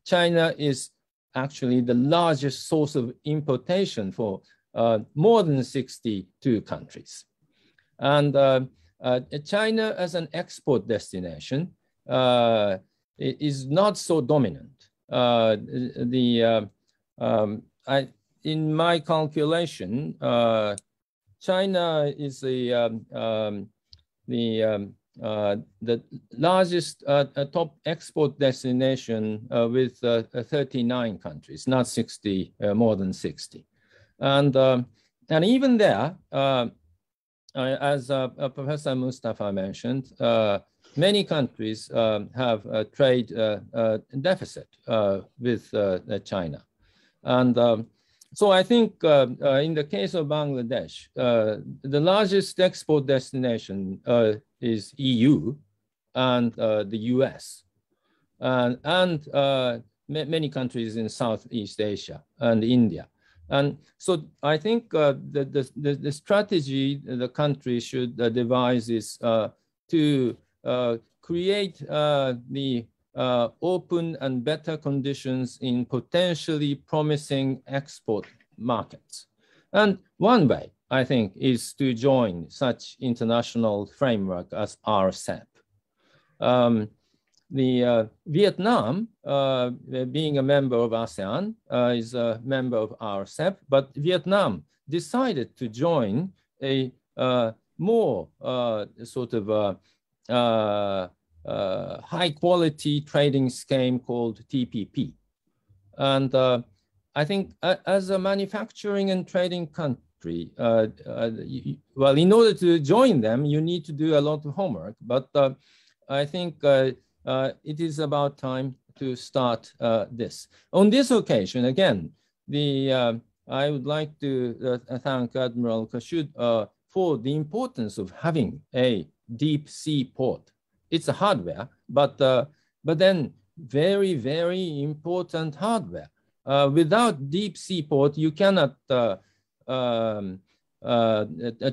China is actually the largest source of importation for uh, more than 62 countries. And uh, uh, China as an export destination is not so dominant. the um, I, in my calculation, China is the um, um, the um, uh, the largest uh, top export destination uh, with 39 countries, not 60, more than 60. And, um, and even there, uh, as uh, uh, Professor Mustafa mentioned, many countries um, have a trade deficit with China. And um, so I think uh, uh, in the case of Bangladesh, uh, the largest export destination is EU and the US and, and many countries in Southeast Asia and India. And so I think uh, the, the, the, strategy the country should uh, devise is uh, to uh, create uh, the uh, open and better conditions in potentially promising export markets. And one way, I think, is to join such international framework as RCEP. Um, the uh, Vietnam, uh, being a member of ASEAN, uh, is a member of RCEP, but Vietnam decided to join a uh, more uh, sort of uh, high quality trading scheme called TPP. And I think as a manufacturing and trading country, well, in order to join them, you need to do a lot of homework, but I think uh, it is about time to start uh, this. On this occasion, again, the uh, I would like to uh, thank Admiral Khurshid uh, for the importance of having a deep sea port. It's a hardware, but uh, but then very very important hardware. Uh, without deep sea port, you cannot uh, um, uh,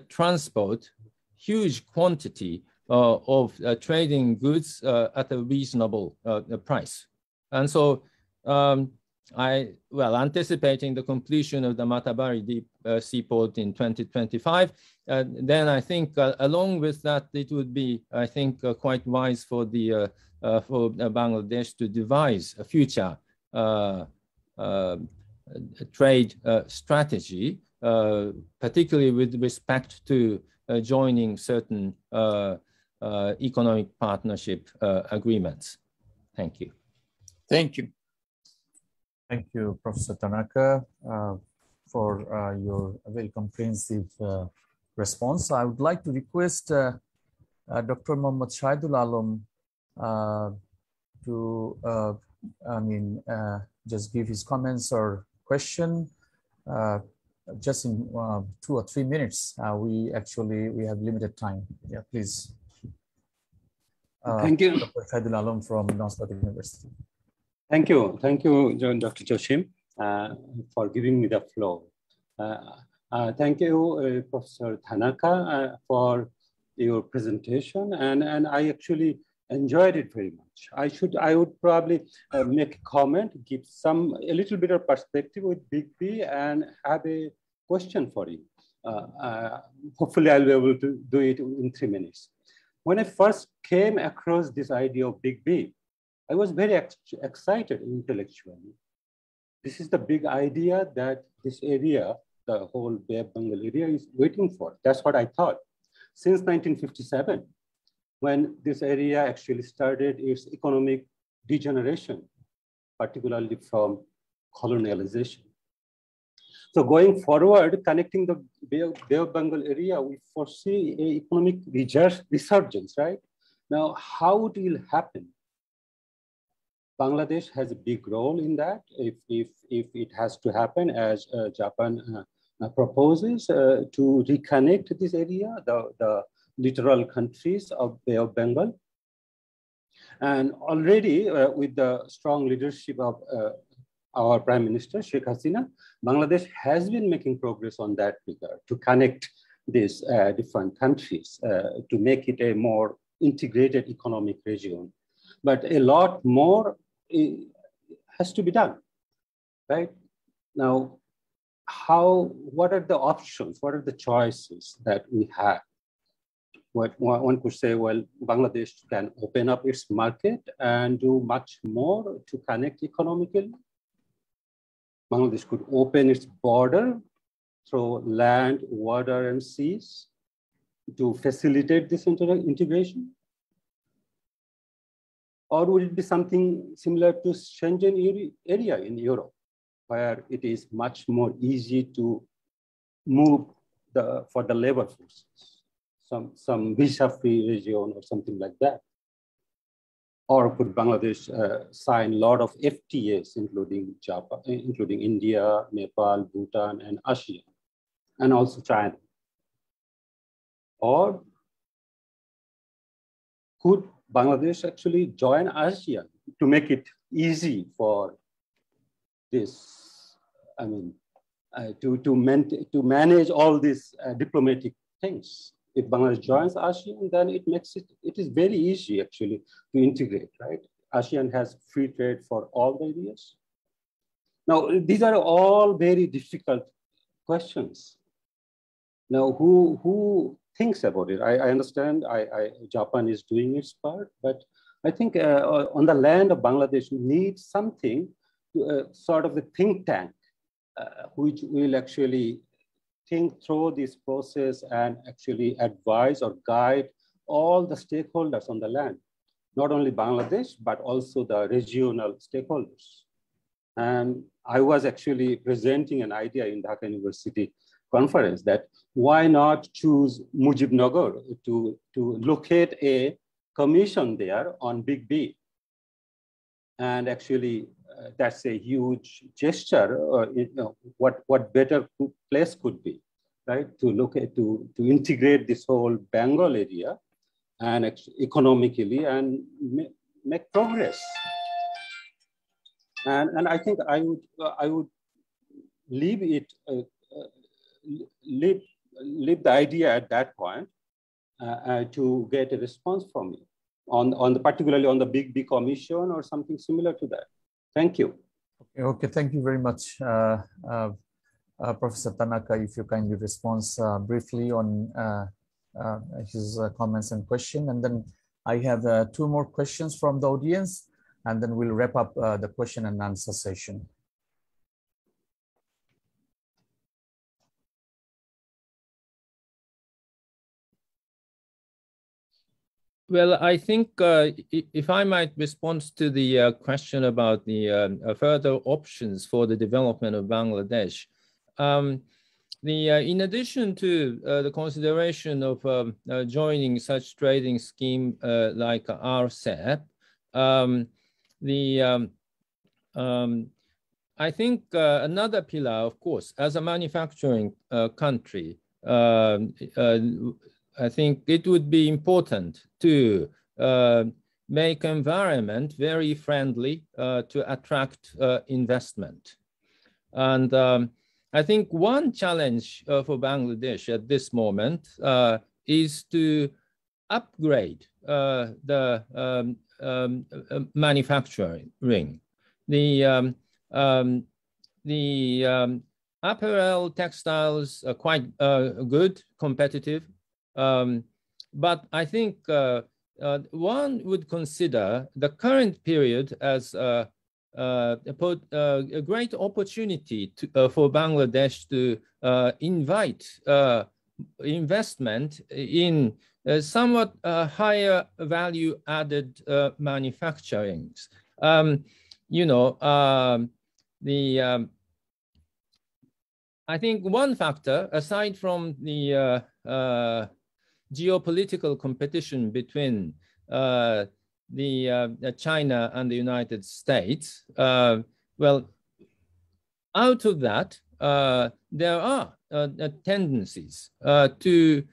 transport huge quantity of trading goods at a reasonable price. And so um, I, well, anticipating the completion of the Matarbari deep uh, seaport in 2025, uh, then I think uh, along with that, it would be, I think, uh, quite wise for the uh, uh, for Bangladesh to devise a future trade strategy, particularly with respect to joining certain economic partnership agreements. Thank you. Thank you. Thank you, Professor Tanaka, uh, for uh, your very comprehensive uh, response. I would like to request uh, uh, Dr. Mohammad Shahidul Alam uh, to, I mean, just give his comments or question just in two or three minutes. we actually, we have limited time. Yeah, please. Thank you. Dr. Shahidul Alam from North South University. Thank you. Thank you, Dr. Jashim, uh, for giving me the floor. Uh, uh, thank you, uh, Professor Tanaka, uh, for your presentation. And, and I actually enjoyed it very much. I should, I would probably uh, make a comment, give some, a little bit of perspective with Big B and have a question for you. hopefully I'll be able to do it in three minutes. When I first came across this idea of Big B, I was very ex excited intellectually. This is the big idea that this area, the whole Bay of Bengal area is waiting for. That's what I thought. Since 1957, when this area actually started its economic degeneration, particularly from colonialization. So going forward, connecting the Bay of, Bay of Bengal area, we foresee a economic resurgence, right? Now, how it will happen? Bangladesh has a big role in that if, if, if it has to happen as uh, Japan uh, proposes uh, to reconnect this area, the, the littoral countries of Bay of Bengal. And already uh, with the strong leadership of uh, our Prime Minister, Sheikh Hasina, Bangladesh has been making progress on that regard to connect these uh, different countries to make it a more integrated economic region. But a lot more has to be done, right? Now, how, what are the options? What are the choices that we have? What one could say, well, Bangladesh can open up its market and do much more to connect economically. Bangladesh could open its border through land, water, and seas to facilitate this integration. Or would it be something similar to Schengen area in Europe, where it is much more easy to move the, for the labor forces, some, some visa-free region or something like that? Or could Bangladesh uh, sign a lot of FTAs, including Japan, including India, Nepal, Bhutan, and ASEAN, and also China? Or could Bangladesh actually join ASEAN to make it easy for this, I mean, uh, to, to, man to manage all these uh, diplomatic things. If Bangladesh joins ASEAN, then it makes it, it is very easy actually to integrate, right? ASEAN has free trade for all the areas. Now, these are all very difficult questions. Now, who, who thinks about it. I, I understand I, I, Japan is doing its part, but I think uh, on the land of Bangladesh, we need something, to, uh, sort of a think tank, uh, which will actually think through this process and actually advise or guide all the stakeholders on the land, not only Bangladesh, but also the regional stakeholders. And I was actually presenting an idea in Dhaka University conference that why not choose Mujibnagar to, to locate a commission there on Big B And actually, uh, that's a huge gesture. Uh, you know, what, what better place could be, right? To look at, to, to integrate this whole Bengal area and economically and make progress. And, and I think I would, uh, I would leave it, uh, uh, leave, leave the idea at that point uh, uh, to get a response from you on, on the, particularly on the big B commission or something similar to that. Thank you. Okay, okay thank you very much, uh, Professor Tanaka, if you kindly respond briefly on his comments and question. And then I have two more questions from the audience and then we'll wrap up uh, the question and answer session. Well, I think uh, if I might respond to the uh, question about the uh, further options for the development of Bangladesh, um, the uh, in addition to uh, the consideration of um, joining such trading scheme like RCEP, um, the um, um, I think uh, another pillar, of course, as a manufacturing uh, country, uh, uh I think it would be important to uh, make environment very friendly uh, to attract investment. And um, I think one challenge for Bangladesh at this moment is to upgrade the um, um, uh, manufacturing. Ring. The, um, um, the um, apparel textiles are quite uh, good, competitive, um, but I think uh, uh, one would consider the current period as uh, uh, a, a, great opportunity to, for Bangladesh to invite investment in uh, somewhat uh, higher value added uh, manufacturing. Um, you know, um, the um, I think one factor, aside from the uh, uh, geopolitical competition between uh, the China and the United States, well, out of that, there are tendencies to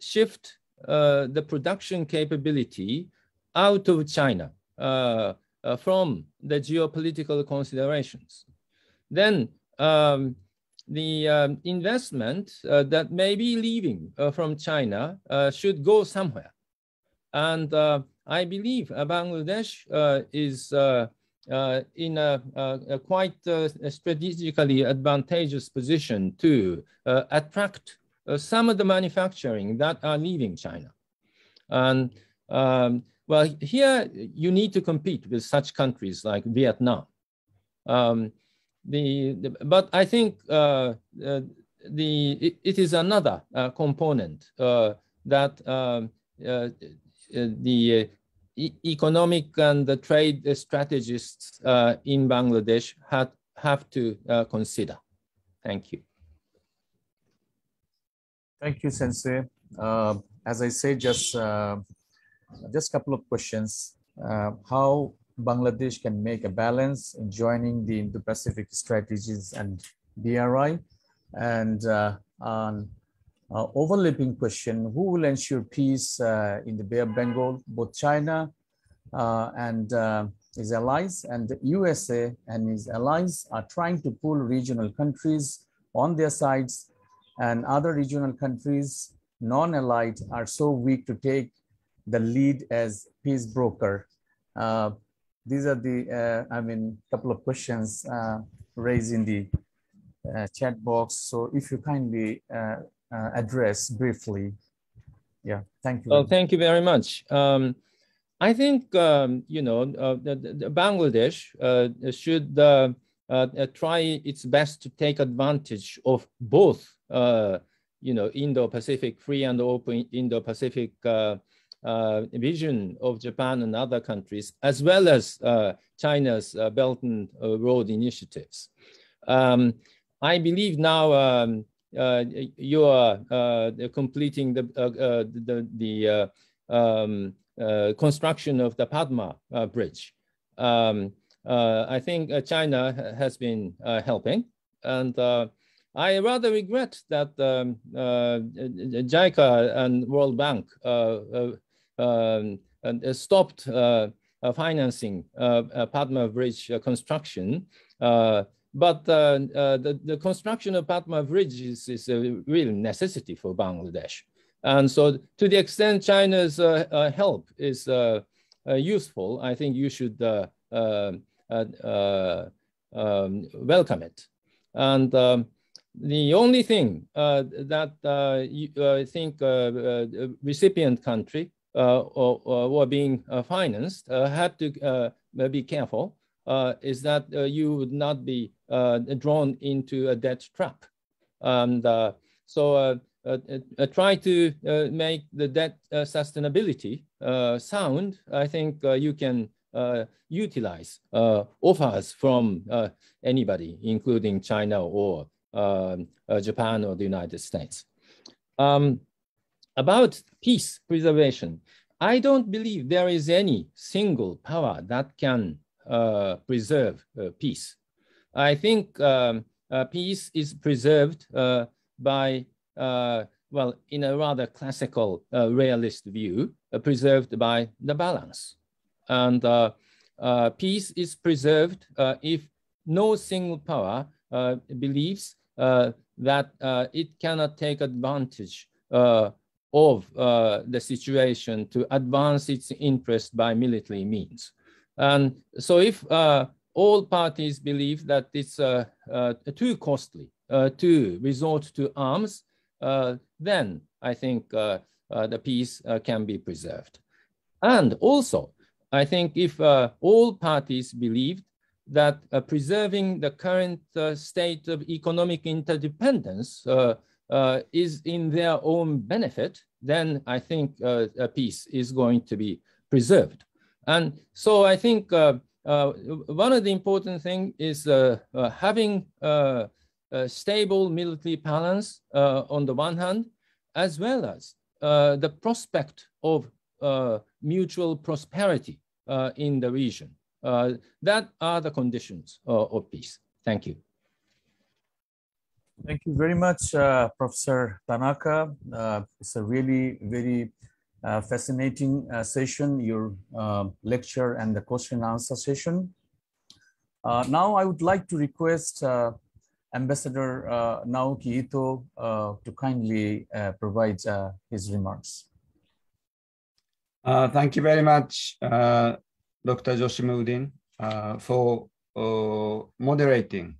shift uh, the production capability out of China uh, uh, from the geopolitical considerations. Then um, the um, investment uh, that may be leaving uh, from China uh, should go somewhere. And I believe Bangladesh is in a, a quite strategically advantageous position to attract uh, some of the manufacturing that are leaving China. And um, well, here you need to compete with such countries like Vietnam. Um, the, the, but I think uh, uh, the it, it is another uh, component uh, that um, uh, the e economic and the trade strategists in Bangladesh had, have to consider. Thank you. Thank you, Sensei. Uh, as I say, just uh, just a couple of questions. Uh, how Bangladesh can make a balance in joining the Indo-Pacific strategies and BRI? And uh, on uh, overlapping question, who will ensure peace uh, in the Bay of Bengal? Both China and his allies and the USA and his allies are trying to pull regional countries on their sides and other regional countries, non-allied, are so weak to take the lead as peace broker. Uh, these are the, uh, I mean, couple of questions uh, raised in the uh, chat box. So if you kindly uh, uh, address briefly. Yeah, thank you. Well, thank you very much. Um, I think, um, you know, the, the Bangladesh should try its best to take advantage of both uh, you know, Indo-Pacific, free and open Indo-Pacific uh, uh, vision of Japan and other countries, as well as China's Belt and Road initiatives. Um, I believe now um, uh, you are uh, completing the uh, the, the um, construction of the Padma Bridge, um, I think China has been helping. And I rather regret that um, JICA and World Bank um, stopped financing Padma Bridge construction but uh, uh, the, the construction of Padma Bridge is, is a real necessity for Bangladesh. And so to the extent China's uh, help is useful, I think you should um, welcome it. And um, the only thing uh, that uh, you, uh, I think recipient country Uh, or, or, being uh, financed uh, have to be careful is that you would not be uh, drawn into a debt trap. And uh, so uh, try to make the debt sustainability sound. I think you can utilize offers from anybody, including China or um, Japan or the United States. Um, about peace preservation, I don't believe there is any single power that can uh, preserve uh, peace. I think um, uh, peace is preserved uh, by, uh, well, in a rather classical uh, realist view, preserved by the balance. And peace is preserved if no single power believes that it cannot take advantage the situation to advance its interest by military means. And so if all parties believe that it's uh, uh, too costly uh, to resort to arms, then I think the peace can be preserved. And also, I think if all parties believed that uh, preserving the current uh, state of economic interdependence uh, is in their own benefit, then I think uh, a peace is going to be preserved. And so I think uh, uh one of the important things is uh, uh, having uh, a stable military balance on the one hand, as well as the prospect of mutual prosperity in the region. that are the conditions of peace. Thank you. Thank you very much, uh, Professor Tanaka. Uh, it's a really very uh, fascinating uh, session, your uh, lecture and the question and answer session. Uh, now I would like to request Ambassador Naoki Ito to kindly provide his remarks. thank you very much, Dr. Jashimuddin, for moderating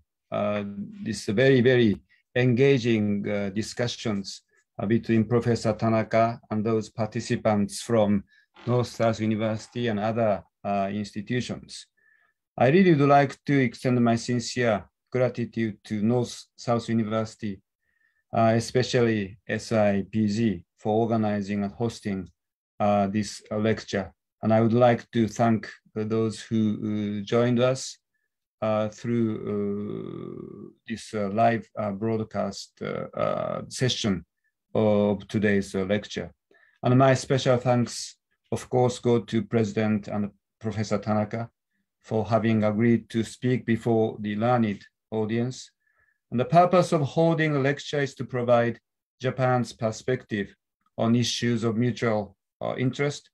this very, very engaging discussions uh, between Professor Tanaka and those participants from North-South University and other uh, institutions. I really would like to extend my sincere gratitude to North-South University, uh, especially SIPG, for organizing and hosting uh, this uh, lecture. And I would like to thank those who joined us uh, Uh, through uh, this uh, live broadcast session of today's uh, lecture. And my special thanks, of course, go to President and Professor Tanaka for having agreed to speak before the learned audience. And the purpose of holding a lecture is to provide Japan's perspective on issues of mutual uh, interest.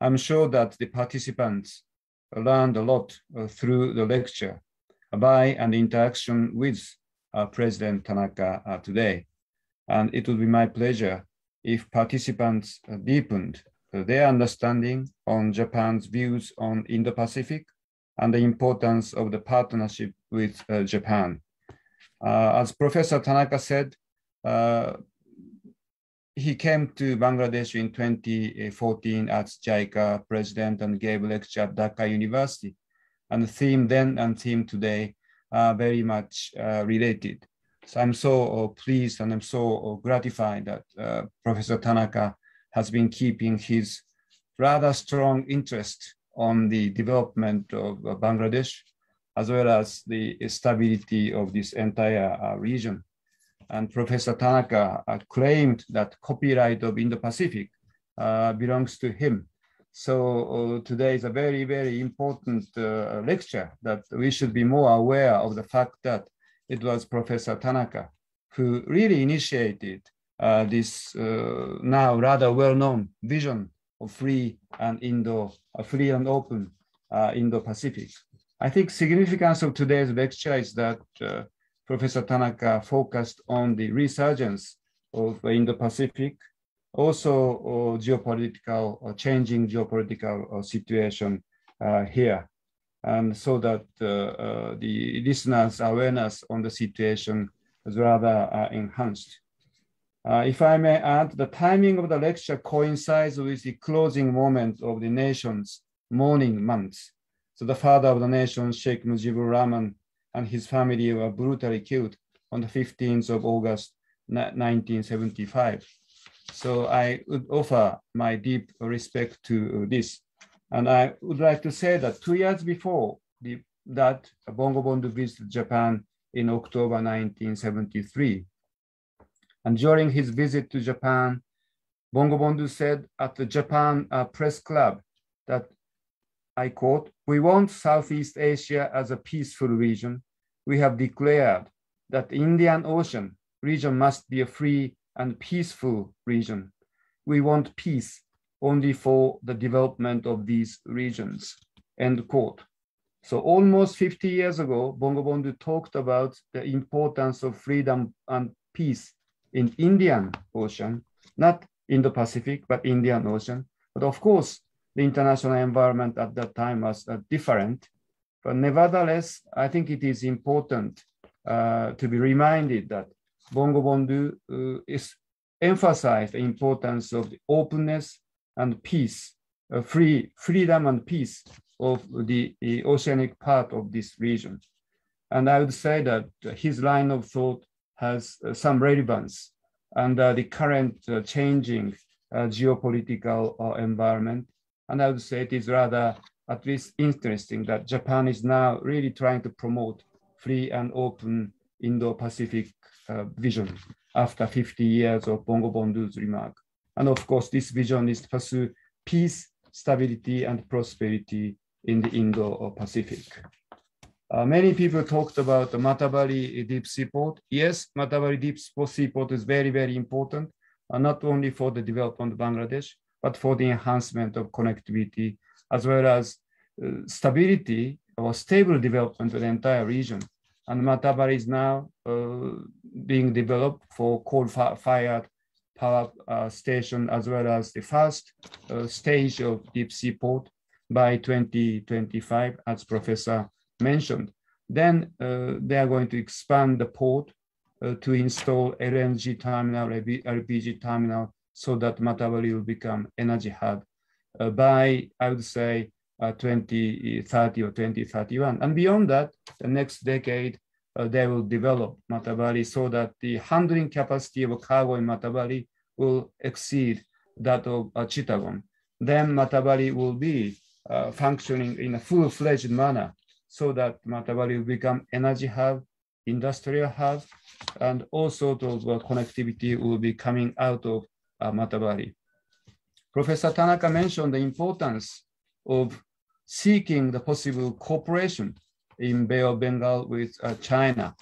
I'm sure that the participants learned a lot uh, through the lecture by and interaction with uh, President Tanaka uh, today. And it would be my pleasure if participants deepened their understanding on Japan's views on Indo-Pacific and the importance of the partnership with Japan. As Professor Tanaka said, he came to Bangladesh in 2014 as JICA president and gave lecture at Dhaka University. And the theme then and theme today are very much uh, related. So I'm so uh, pleased and I'm so uh, gratified that uh, Professor Tanaka has been keeping his rather strong interest on the development of Bangladesh, as well as the stability of this entire region. And Professor Tanaka claimed that copyright of Indo-Pacific belongs to him. So uh, today is a very, very important uh, lecture that we should be more aware of the fact that it was Professor Tanaka who really initiated uh, this uh, now rather well-known vision of free and Indo, free and open uh, Indo-Pacific. I think significance of today's lecture is that uh, Professor Tanaka focused on the resurgence of Indo-Pacific, also uh, geopolitical, uh, changing geopolitical uh, situation uh, here. And so that uh, the listeners' awareness on the situation is rather enhanced. if I may add, the timing of the lecture coincides with the closing moment of the nation's mourning months. So the father of the nation, Sheikh Mujibur Rahman, and his family were brutally killed on the 15th of August 1975. So I would offer my deep respect to this. And I would like to say that two years before the, that, Bangabandhu visited Japan in October 1973. And during his visit to Japan, Bangabandhu said at the Japan uh, Press Club that, I quote, we want Southeast Asia as a peaceful region. We have declared that the Indian Ocean region must be a free and peaceful region. We want peace only for the development of these regions, end quote. So almost 50 years ago, Bangabandhu talked about the importance of freedom and peace in Indian Ocean, not in the Pacific, but Indian Ocean. But of course, the international environment at that time was uh, different. But nevertheless, I think it is important uh, to be reminded that Bangabandhu uh, is emphasized the importance of the openness and peace, uh, free freedom and peace of the, the, oceanic part of this region. And I would say that his line of thought has uh, some relevance under the current uh, changing geopolitical environment. And I would say it is rather at least interesting that Japan is now really trying to promote free and open Indo-Pacific uh, vision after 50 years of Bangabandhu's remark. And of course, this vision is to pursue peace, stability, and prosperity in the Indo-Pacific. Uh, many people talked about the Matarbari deep seaport. Yes, Matarbari deep seaport is very, very important, uh, not only for the development of Bangladesh, but for the enhancement of connectivity, as well as uh, stability or stable development of the entire region and Matarbari is now uh, being developed for coal-fired power uh, station as well as the first uh, stage of deep sea port by 2025, as Professor mentioned. Then uh, they are going to expand the port uh, to install LNG terminal, LPG terminal, so that Matarbari will become energy hub uh, by, I would say, uh, 2030 or 2031. And beyond that, the next decade, uh, they will develop Matarbari so that the handling capacity of cargo in Matarbari will exceed that of uh, Chittagong. Then Matarbari will be uh, functioning in a full-fledged manner so that Matarbari will become energy hub, industrial hub, and all sort of uh, connectivity will be coming out of uh, Matarbari. Professor Tanaka mentioned the importance of seeking the possible cooperation in Bay of Bengal with uh, China.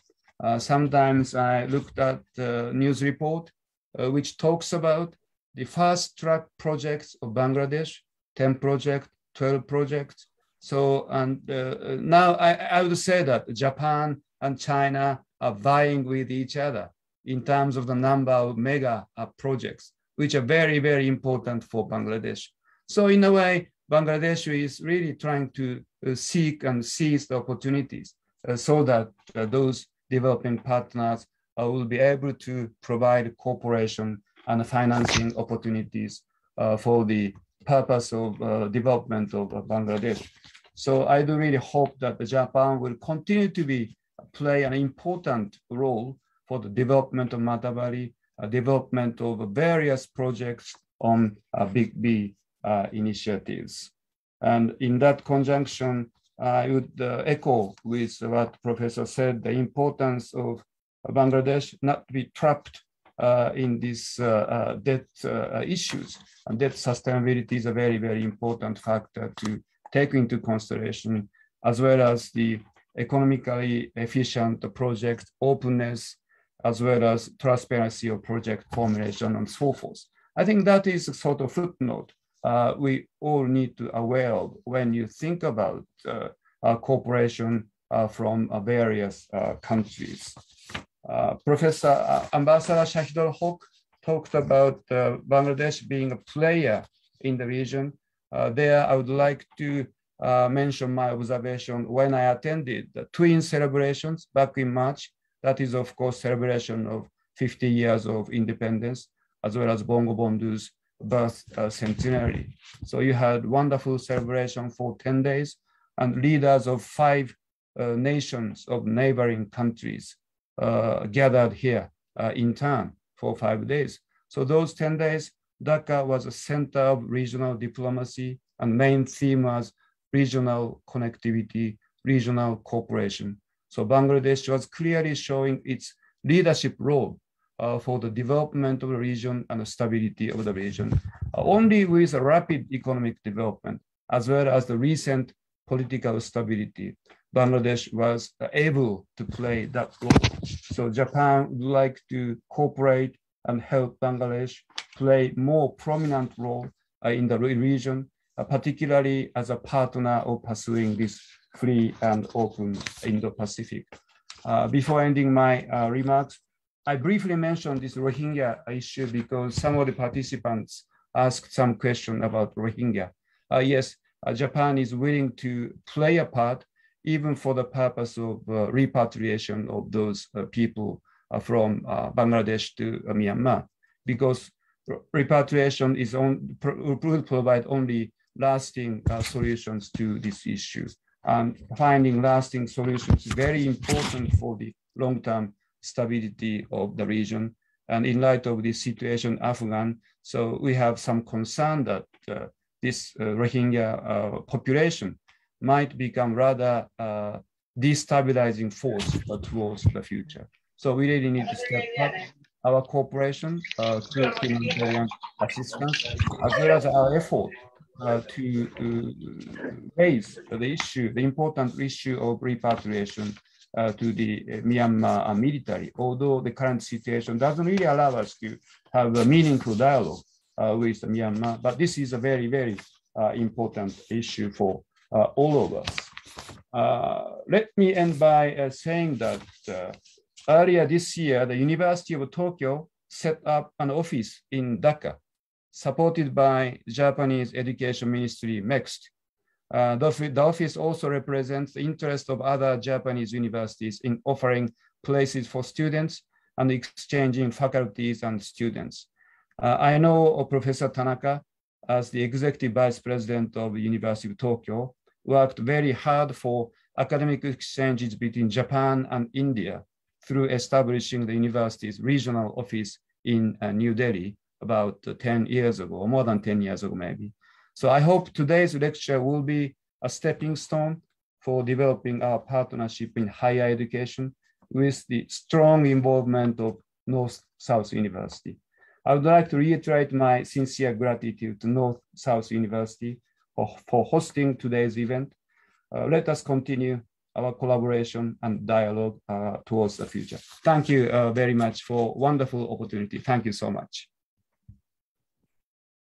Uh, sometimes I looked at the news report, uh, which talks about the fast track projects of Bangladesh, 10 projects, 12 projects. So, and uh, now I, I would say that Japan and China are vying with each other in terms of the number of mega uh, projects, which are very, very important for Bangladesh. So in a way, Bangladesh is really trying to uh, seek and seize the opportunities uh, so that uh, those developing partners will be able to provide cooperation and financing opportunities for the purpose of development of Bangladesh. So I do really hope that Japan will continue to be play an important role for the development of Matarbari, uh, development of various projects on uh, Big B uh, initiatives. And in that conjunction, I would uh, echo with what Professor said, the importance of Bangladesh not to be trapped uh, in these uh, debt issues. And debt sustainability is a very, very important factor to take into consideration, as well as the economically efficient project openness, as well as transparency of project formulation and so forth. I think that is a sort of footnote uh, we all need to aware of when you think about uh, cooperation uh, from uh, various uh, countries. Professor Ambassador Shahidul Haque talked about Bangladesh being a player in the region. there, I would like to mention my observation when I attended the twin celebrations back in March. That is, of course, celebration of 50 years of independence, as well as Bangabandhu's birth uh, centenary. So you had wonderful celebration for 10 days and leaders of five uh, nations of neighboring countries uh, gathered here uh, in turn for five days. So those 10 days, Dhaka was a center of regional diplomacy and main theme was regional connectivity, regional cooperation. So Bangladesh was clearly showing its leadership role uh, for the development of the region and the stability of the region. Uh, only with rapid economic development, as well as the recent political stability, Bangladesh was able to play that role. So Japan would like to cooperate and help Bangladesh play more prominent role uh, in the region, uh, particularly as a partner of pursuing this free and open Indo-Pacific. Uh, before ending my uh, remarks, I briefly mentioned this Rohingya issue because some of the participants asked some question about Rohingya. Uh, yes, uh, Japan is willing to play a part even for the purpose of uh, repatriation of those uh, people from Bangladesh to Myanmar, because repatriation is on, will provide only lasting solutions to this issue. And finding lasting solutions is very important for the long-term stability of the region. And in light of this situation, in Afghan, so we have some concern that uh, this uh, Rohingya uh, population might become rather uh, destabilizing force towards the future. So we really need to step up our cooperation uh, to humanitarian assistance, as well as our effort uh, to uh, raise the issue, the important issue of repatriation uh, to the uh, Myanmar uh, military, although the current situation doesn't really allow us to have a meaningful dialogue with Myanmar. But this is a very, very important issue for all of us. let me end by saying that earlier this year, the University of Tokyo set up an office in Dhaka, supported by Japanese Education Ministry, MEXT, uh, the, office also represents the interest of other Japanese universities in offering places for students and exchanging faculties and students. Uh, I know Professor Tanaka, as the executive vice president of the University of Tokyo, worked very hard for academic exchanges between Japan and India through establishing the university's regional office in uh, New Delhi about 10 years ago, or more than 10 years ago, maybe. So I hope today's lecture will be a stepping stone for developing our partnership in higher education with the strong involvement of North-South University. I would like to reiterate my sincere gratitude to North-South University for, for hosting today's event. Uh, let us continue our collaboration and dialogue uh, towards the future. Thank you uh, very much for wonderful opportunity. Thank you so much.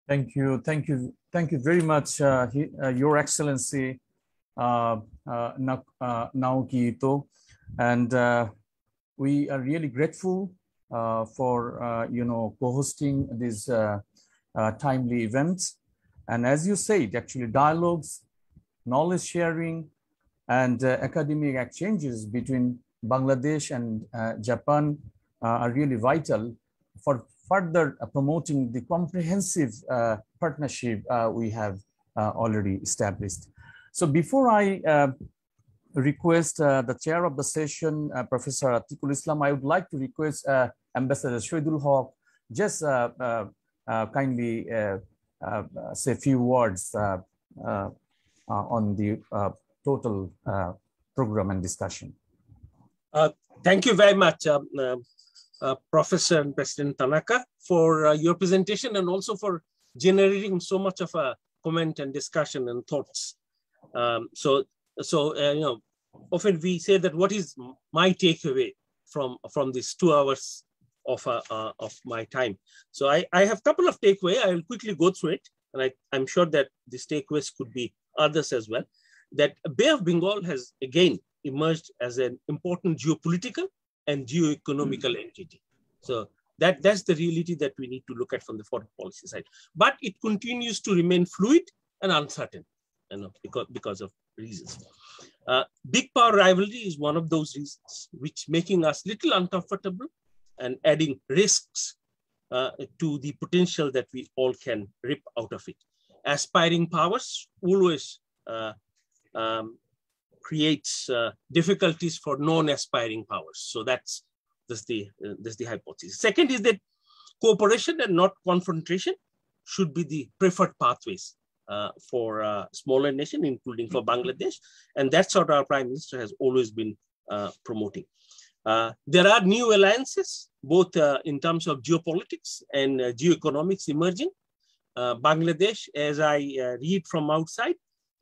Thank you. Thank you. Thank you very much, uh, he, uh, Your Excellency uh, uh, uh Naoki Ito. And uh, we are really grateful for, you know, co-hosting these timely events. And as you said, actually dialogues, knowledge sharing, and academic exchanges between Bangladesh and Japan are really vital for further uh, promoting the comprehensive uh, partnership uh, we have uh, already established. So before I uh, request uh, the chair of the session, Professor Atikul Islam, I would like to request Ambassador Shahidul Haque just kindly say a few words on the total program and discussion. thank you very much, um, uh, Professor and President Tanaka for uh, your presentation and also for generating so much of a comment and discussion and thoughts. Um, so, so uh, you know, often we say that what is my takeaway from from these two hours of uh, uh, of my time. So I, I have a couple of takeaway. I will quickly go through it, and I, I'm sure that these takeaways could be others as well. That Bay of Bengal has again emerged as an important geopolitical and geo-economical mm -hmm. entity. So that, that's the reality that we need to look at from the foreign policy side. But it continues to remain fluid and uncertain you know, because, because of reasons. Uh, big power rivalry is one of those reasons which making us little uncomfortable and adding risks uh, to the potential that we all can rip out of it. Aspiring powers always uh, um, creates uh, difficulties for non-aspiring powers. So that's, that's, the, uh, that's the hypothesis. Second is that cooperation and not confrontation should be the preferred pathways uh, for a smaller nation, including for Bangladesh. And that's what our prime minister has always been uh, promoting. Uh, there are new alliances, both uh, in terms of geopolitics and geoeconomics emerging. Bangladesh, as I read from outside,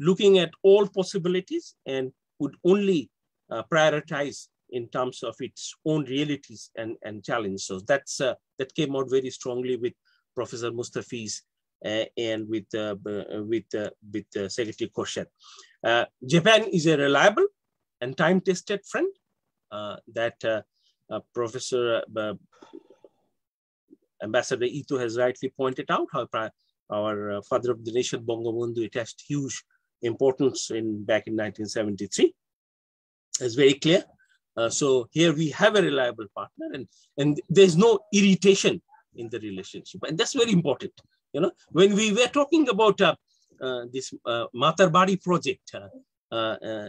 looking at all possibilities and would only uh, prioritize in terms of its own realities and, and challenges. So that's, uh, that came out very strongly with Professor Mustafiz uh, and with, uh, uh, with, uh, with Secretary Khurshid. Japan is a reliable and time-tested friend that Professor Ambassador Ito has rightly pointed out, how our father of the nation, Bangabandhu, attached huge importance in back in 1973. It's very clear. Uh, so here we have a reliable partner and, and there's no irritation in the relationship. And that's very important. You know, when we were talking about uh, uh, this uh, Matarbari project, uh, uh,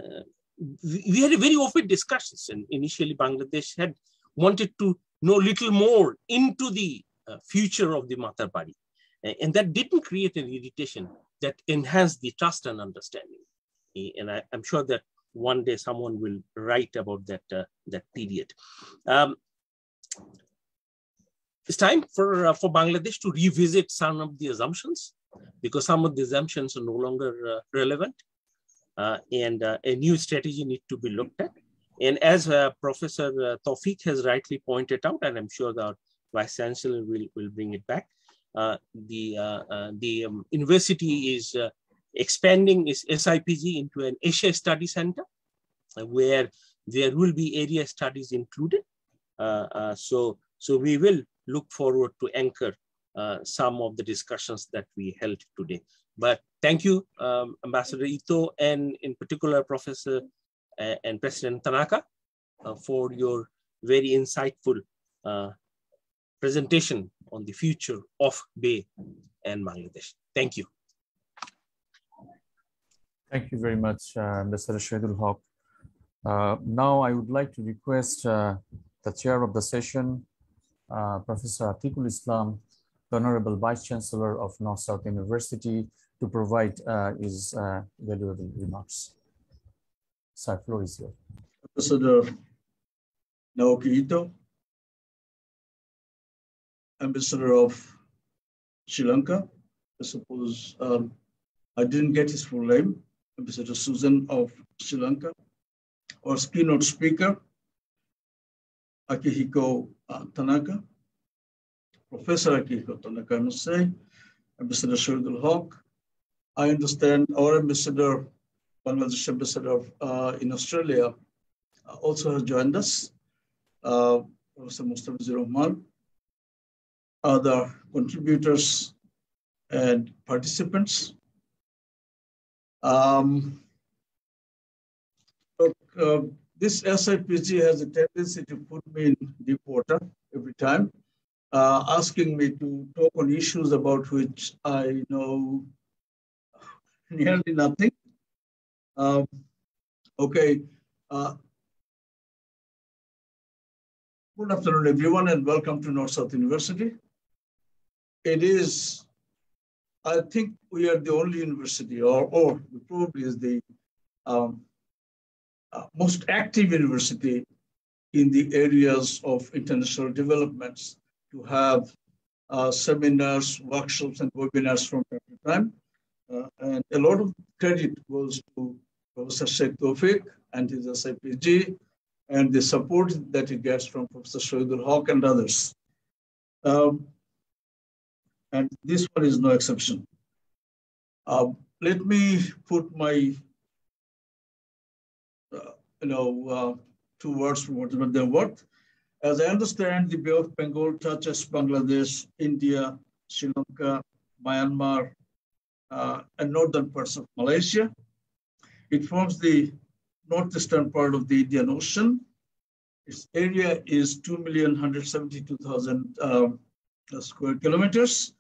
we had a very open discussions and initially Bangladesh had wanted to know little more into the uh, future of the Matarbari. And that didn't create an irritation that enhance the trust and understanding. And I, am sure that one day someone will write about that, uh, that period. Um, it's time for, uh, for Bangladesh to revisit some of the assumptions because some of the assumptions are no longer uh, relevant uh, and uh, a new strategy needs to be looked at. And as uh, Professor uh, has rightly pointed out, and I'm sure that Vice Chancellor will, will bring it back, the uh, uh, the um, university is expanding its SIPG into an Asia Study Center, where there will be area studies included. so, so we will look forward to anchor some of the discussions that we held today. But thank you, um, Ambassador Ito, and in particular, Professor uh, and President Tanaka, uh, for your very insightful uh, presentation on the future of Bay and Bangladesh. Thank you. Thank you very much, uh, Mr. Shahidul Haque. Uh, now I would like to request uh, the chair of the session, uh, Professor Atikul Islam, the Honorable Vice Chancellor of North-South University, to provide uh, his uh, valuable remarks. Sir, floor is yours. Ambassador Naoki Ito, ambassador of Sri Lanka. I suppose um, I didn't get his full name, Ambassador Susan of Sri Lanka. Our keynote speaker, Akihiko uh, Tanaka, Professor Akihiko Tanaka, I must say, Ambassador Shahidul Haque. I understand our ambassador, Bangladesh ambassador uh, in Australia, uh, also has joined us, uh, Professor Mustafa Rahman other contributors and participants. Um, look, uh, this SIPG has a tendency to put me in deep water every time, uh, asking me to talk on issues about which I know nearly nothing. Um, okay. Uh, good afternoon, everyone, and welcome to North-South University it is, I think we are the only university, or, or probably is the um, uh, most active university in the areas of international developments to have uh, seminars, workshops, and webinars from time to time. Uh, and a lot of credit goes to Professor Sheikh Tawfiq and his SIPG and the support that he gets from Professor Shahidul Haque and others. Um, and this one is no exception. Uh, let me put my, uh, you know, uh, two words from what they're worth. As I understand, the Bay of Bengal touches Bangladesh, India, Sri Lanka, Myanmar, uh, and northern parts of Malaysia. It forms the northeastern part of the Indian Ocean. Its area is 2,172,000 um, square kilometers.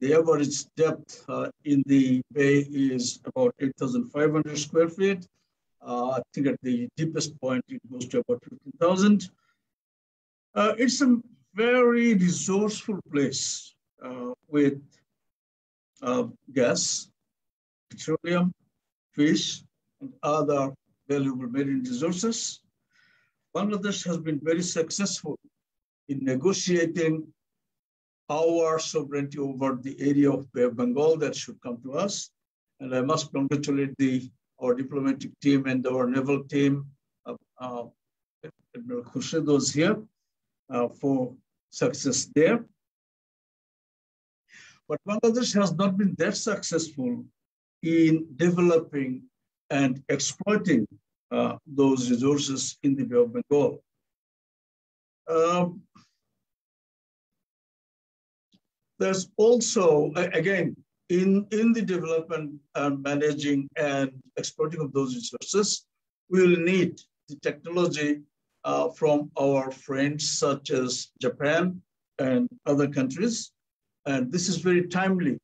The average depth uh, in the bay is about 8,500 square feet. Uh, I think at the deepest point, it goes to about 15,000. Uh, it's a very resourceful place uh, with uh, gas, petroleum, fish, and other valuable marine resources. Bangladesh has been very successful in negotiating our sovereignty over the area of Bengal that should come to us. And I must congratulate the, our diplomatic team and our naval team, uh, uh, Admiral here, uh, for success there. But Bangladesh has not been that successful in developing and exploiting uh, those resources in the Bay of Bengal. Um, there's also, again, in, in the development and managing and exploiting of those resources, we will need the technology uh, from our friends such as Japan and other countries. And this is very timely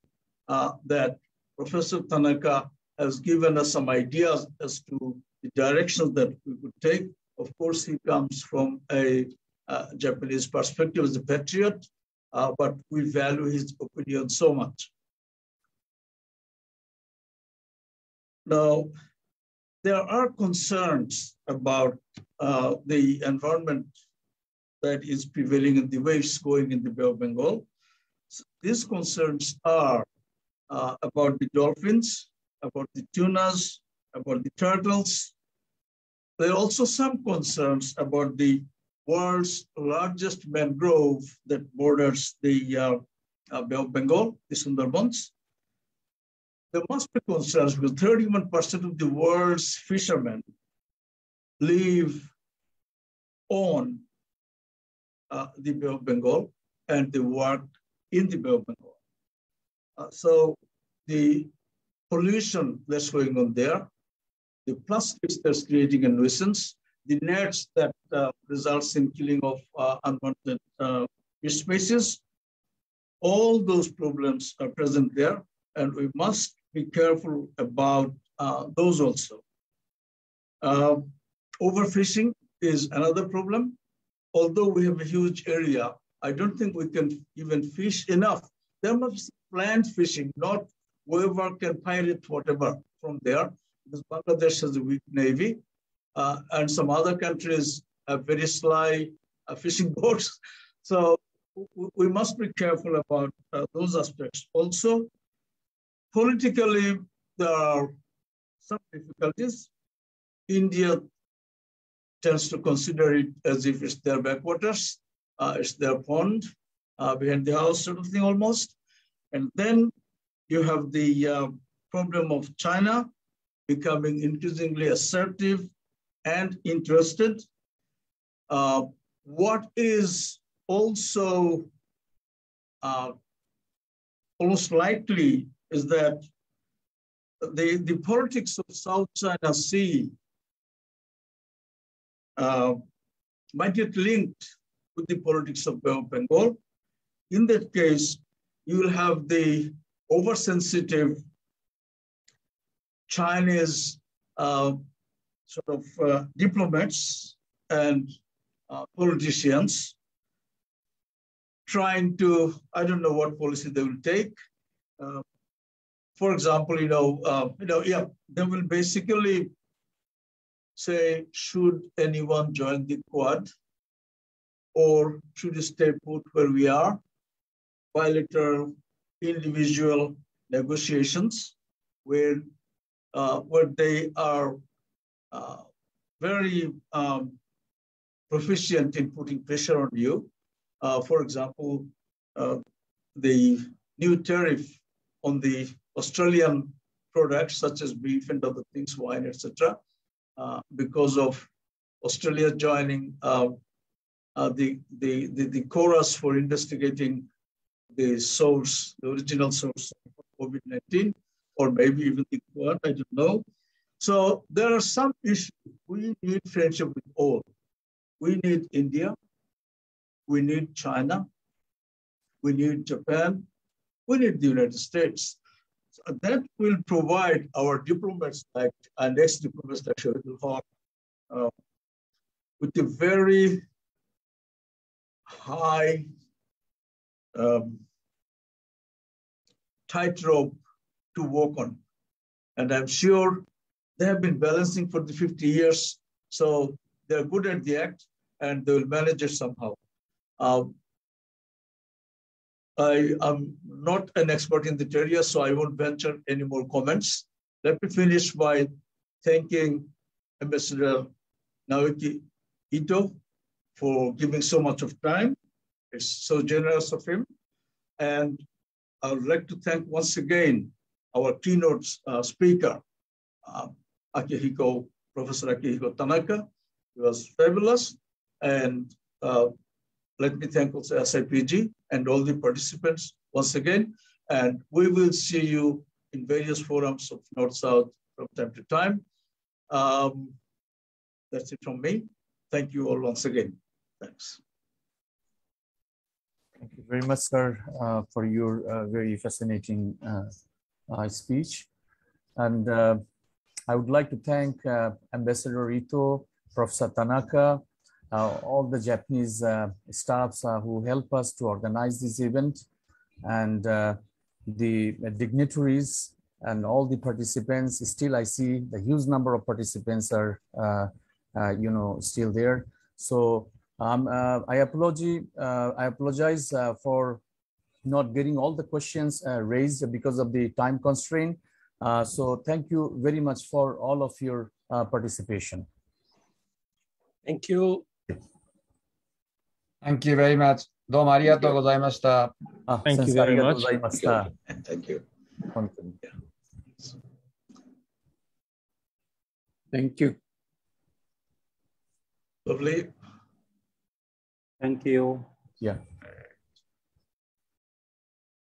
uh, that Professor Tanaka has given us some ideas as to the directions that we could take. Of course, he comes from a uh, Japanese perspective as a patriot, uh, but we value his opinion so much. Now, there are concerns about uh, the environment that is prevailing in the way it's going in the Bay of Bengal. So these concerns are uh, about the dolphins, about the tunas, about the turtles. There are also some concerns about the world's largest mangrove that borders the uh, uh, Bay of Bengal, the Sundarbans. There must be concerns because 31% of the world's fishermen live on uh, the Bay of Bengal and they work in the Bay of Bengal. Uh, so the pollution that's going on there, the plastics that's creating a nuisance, the nets that uh, results in killing of uh, unwanted uh, species. All those problems are present there, and we must be careful about uh, those also. Uh, overfishing is another problem. Although we have a huge area, I don't think we can even fish enough. There must be planned fishing, not whoever can pirate whatever from there, because Bangladesh has a weak navy uh, and some other countries have very sly uh, fishing boats. So we must be careful about uh, those aspects. Also, politically, there are some difficulties. India tends to consider it as if it's their backwaters, uh, it's their pond uh, behind the house, sort of thing almost. And then you have the uh, problem of China becoming increasingly assertive and interested. Uh, what is also uh, almost likely is that the, the politics of South China Sea uh, might get linked with the politics of Bengal. In that case, you will have the oversensitive Chinese uh, sort of uh, diplomats and uh, politicians trying to, I don't know what policy they will take. Uh, for example, you know, uh, you know, yeah, they will basically say, should anyone join the Quad or should stay put where we are, bilateral, individual negotiations where, uh, where they are uh, very um, proficient in putting pressure on you. Uh, for example, uh, the new tariff on the Australian products such as beef and other things, wine, etc., uh, because of Australia joining uh, the, the, the, the chorus for investigating the source, the original source of COVID-19, or maybe even the Quad, I don't know. So there are some issues. We need friendship with all. We need India. We need China. We need Japan. We need the United States. So that will provide our diplomats like and ex-diplomats like Shahidul uh, with a very high um, tightrope to walk on. And I'm sure they have been balancing for the 50 years. So they're good at the act and they will manage it somehow. Um, I am not an expert in the area, so I won't venture any more comments. Let me finish by thanking Ambassador Naoki Ito for giving so much of time. It's so generous of him. And I would like to thank once again our keynote uh, speaker, uh, Akihiko, Professor Akihiko Tanaka. It was fabulous. And uh, let me thank also SIPG and all the participants once again. And we will see you in various forums of North-South from time to time. Um, that's it from me. Thank you all once again. Thanks. Thank you very much, sir, uh, for your uh, very fascinating uh, uh speech. And uh, I would like to thank uh, Ambassador Ito, Professor Tanaka, all the Japanese staffs who help us to organize this event, and the dignitaries and all the participants. Still, I see the huge number of participants are, you know, still there. So um, uh, I apologize. Uh, I apologize uh, for not getting all the questions uh, raised because of the time constraint. Uh, so thank you very much for all of your uh, participation. Thank you. Thank you very much. どうもありがとうございました。Thank you ah, very much. Thank you. Thank you. Lovely. Thank you. Yeah.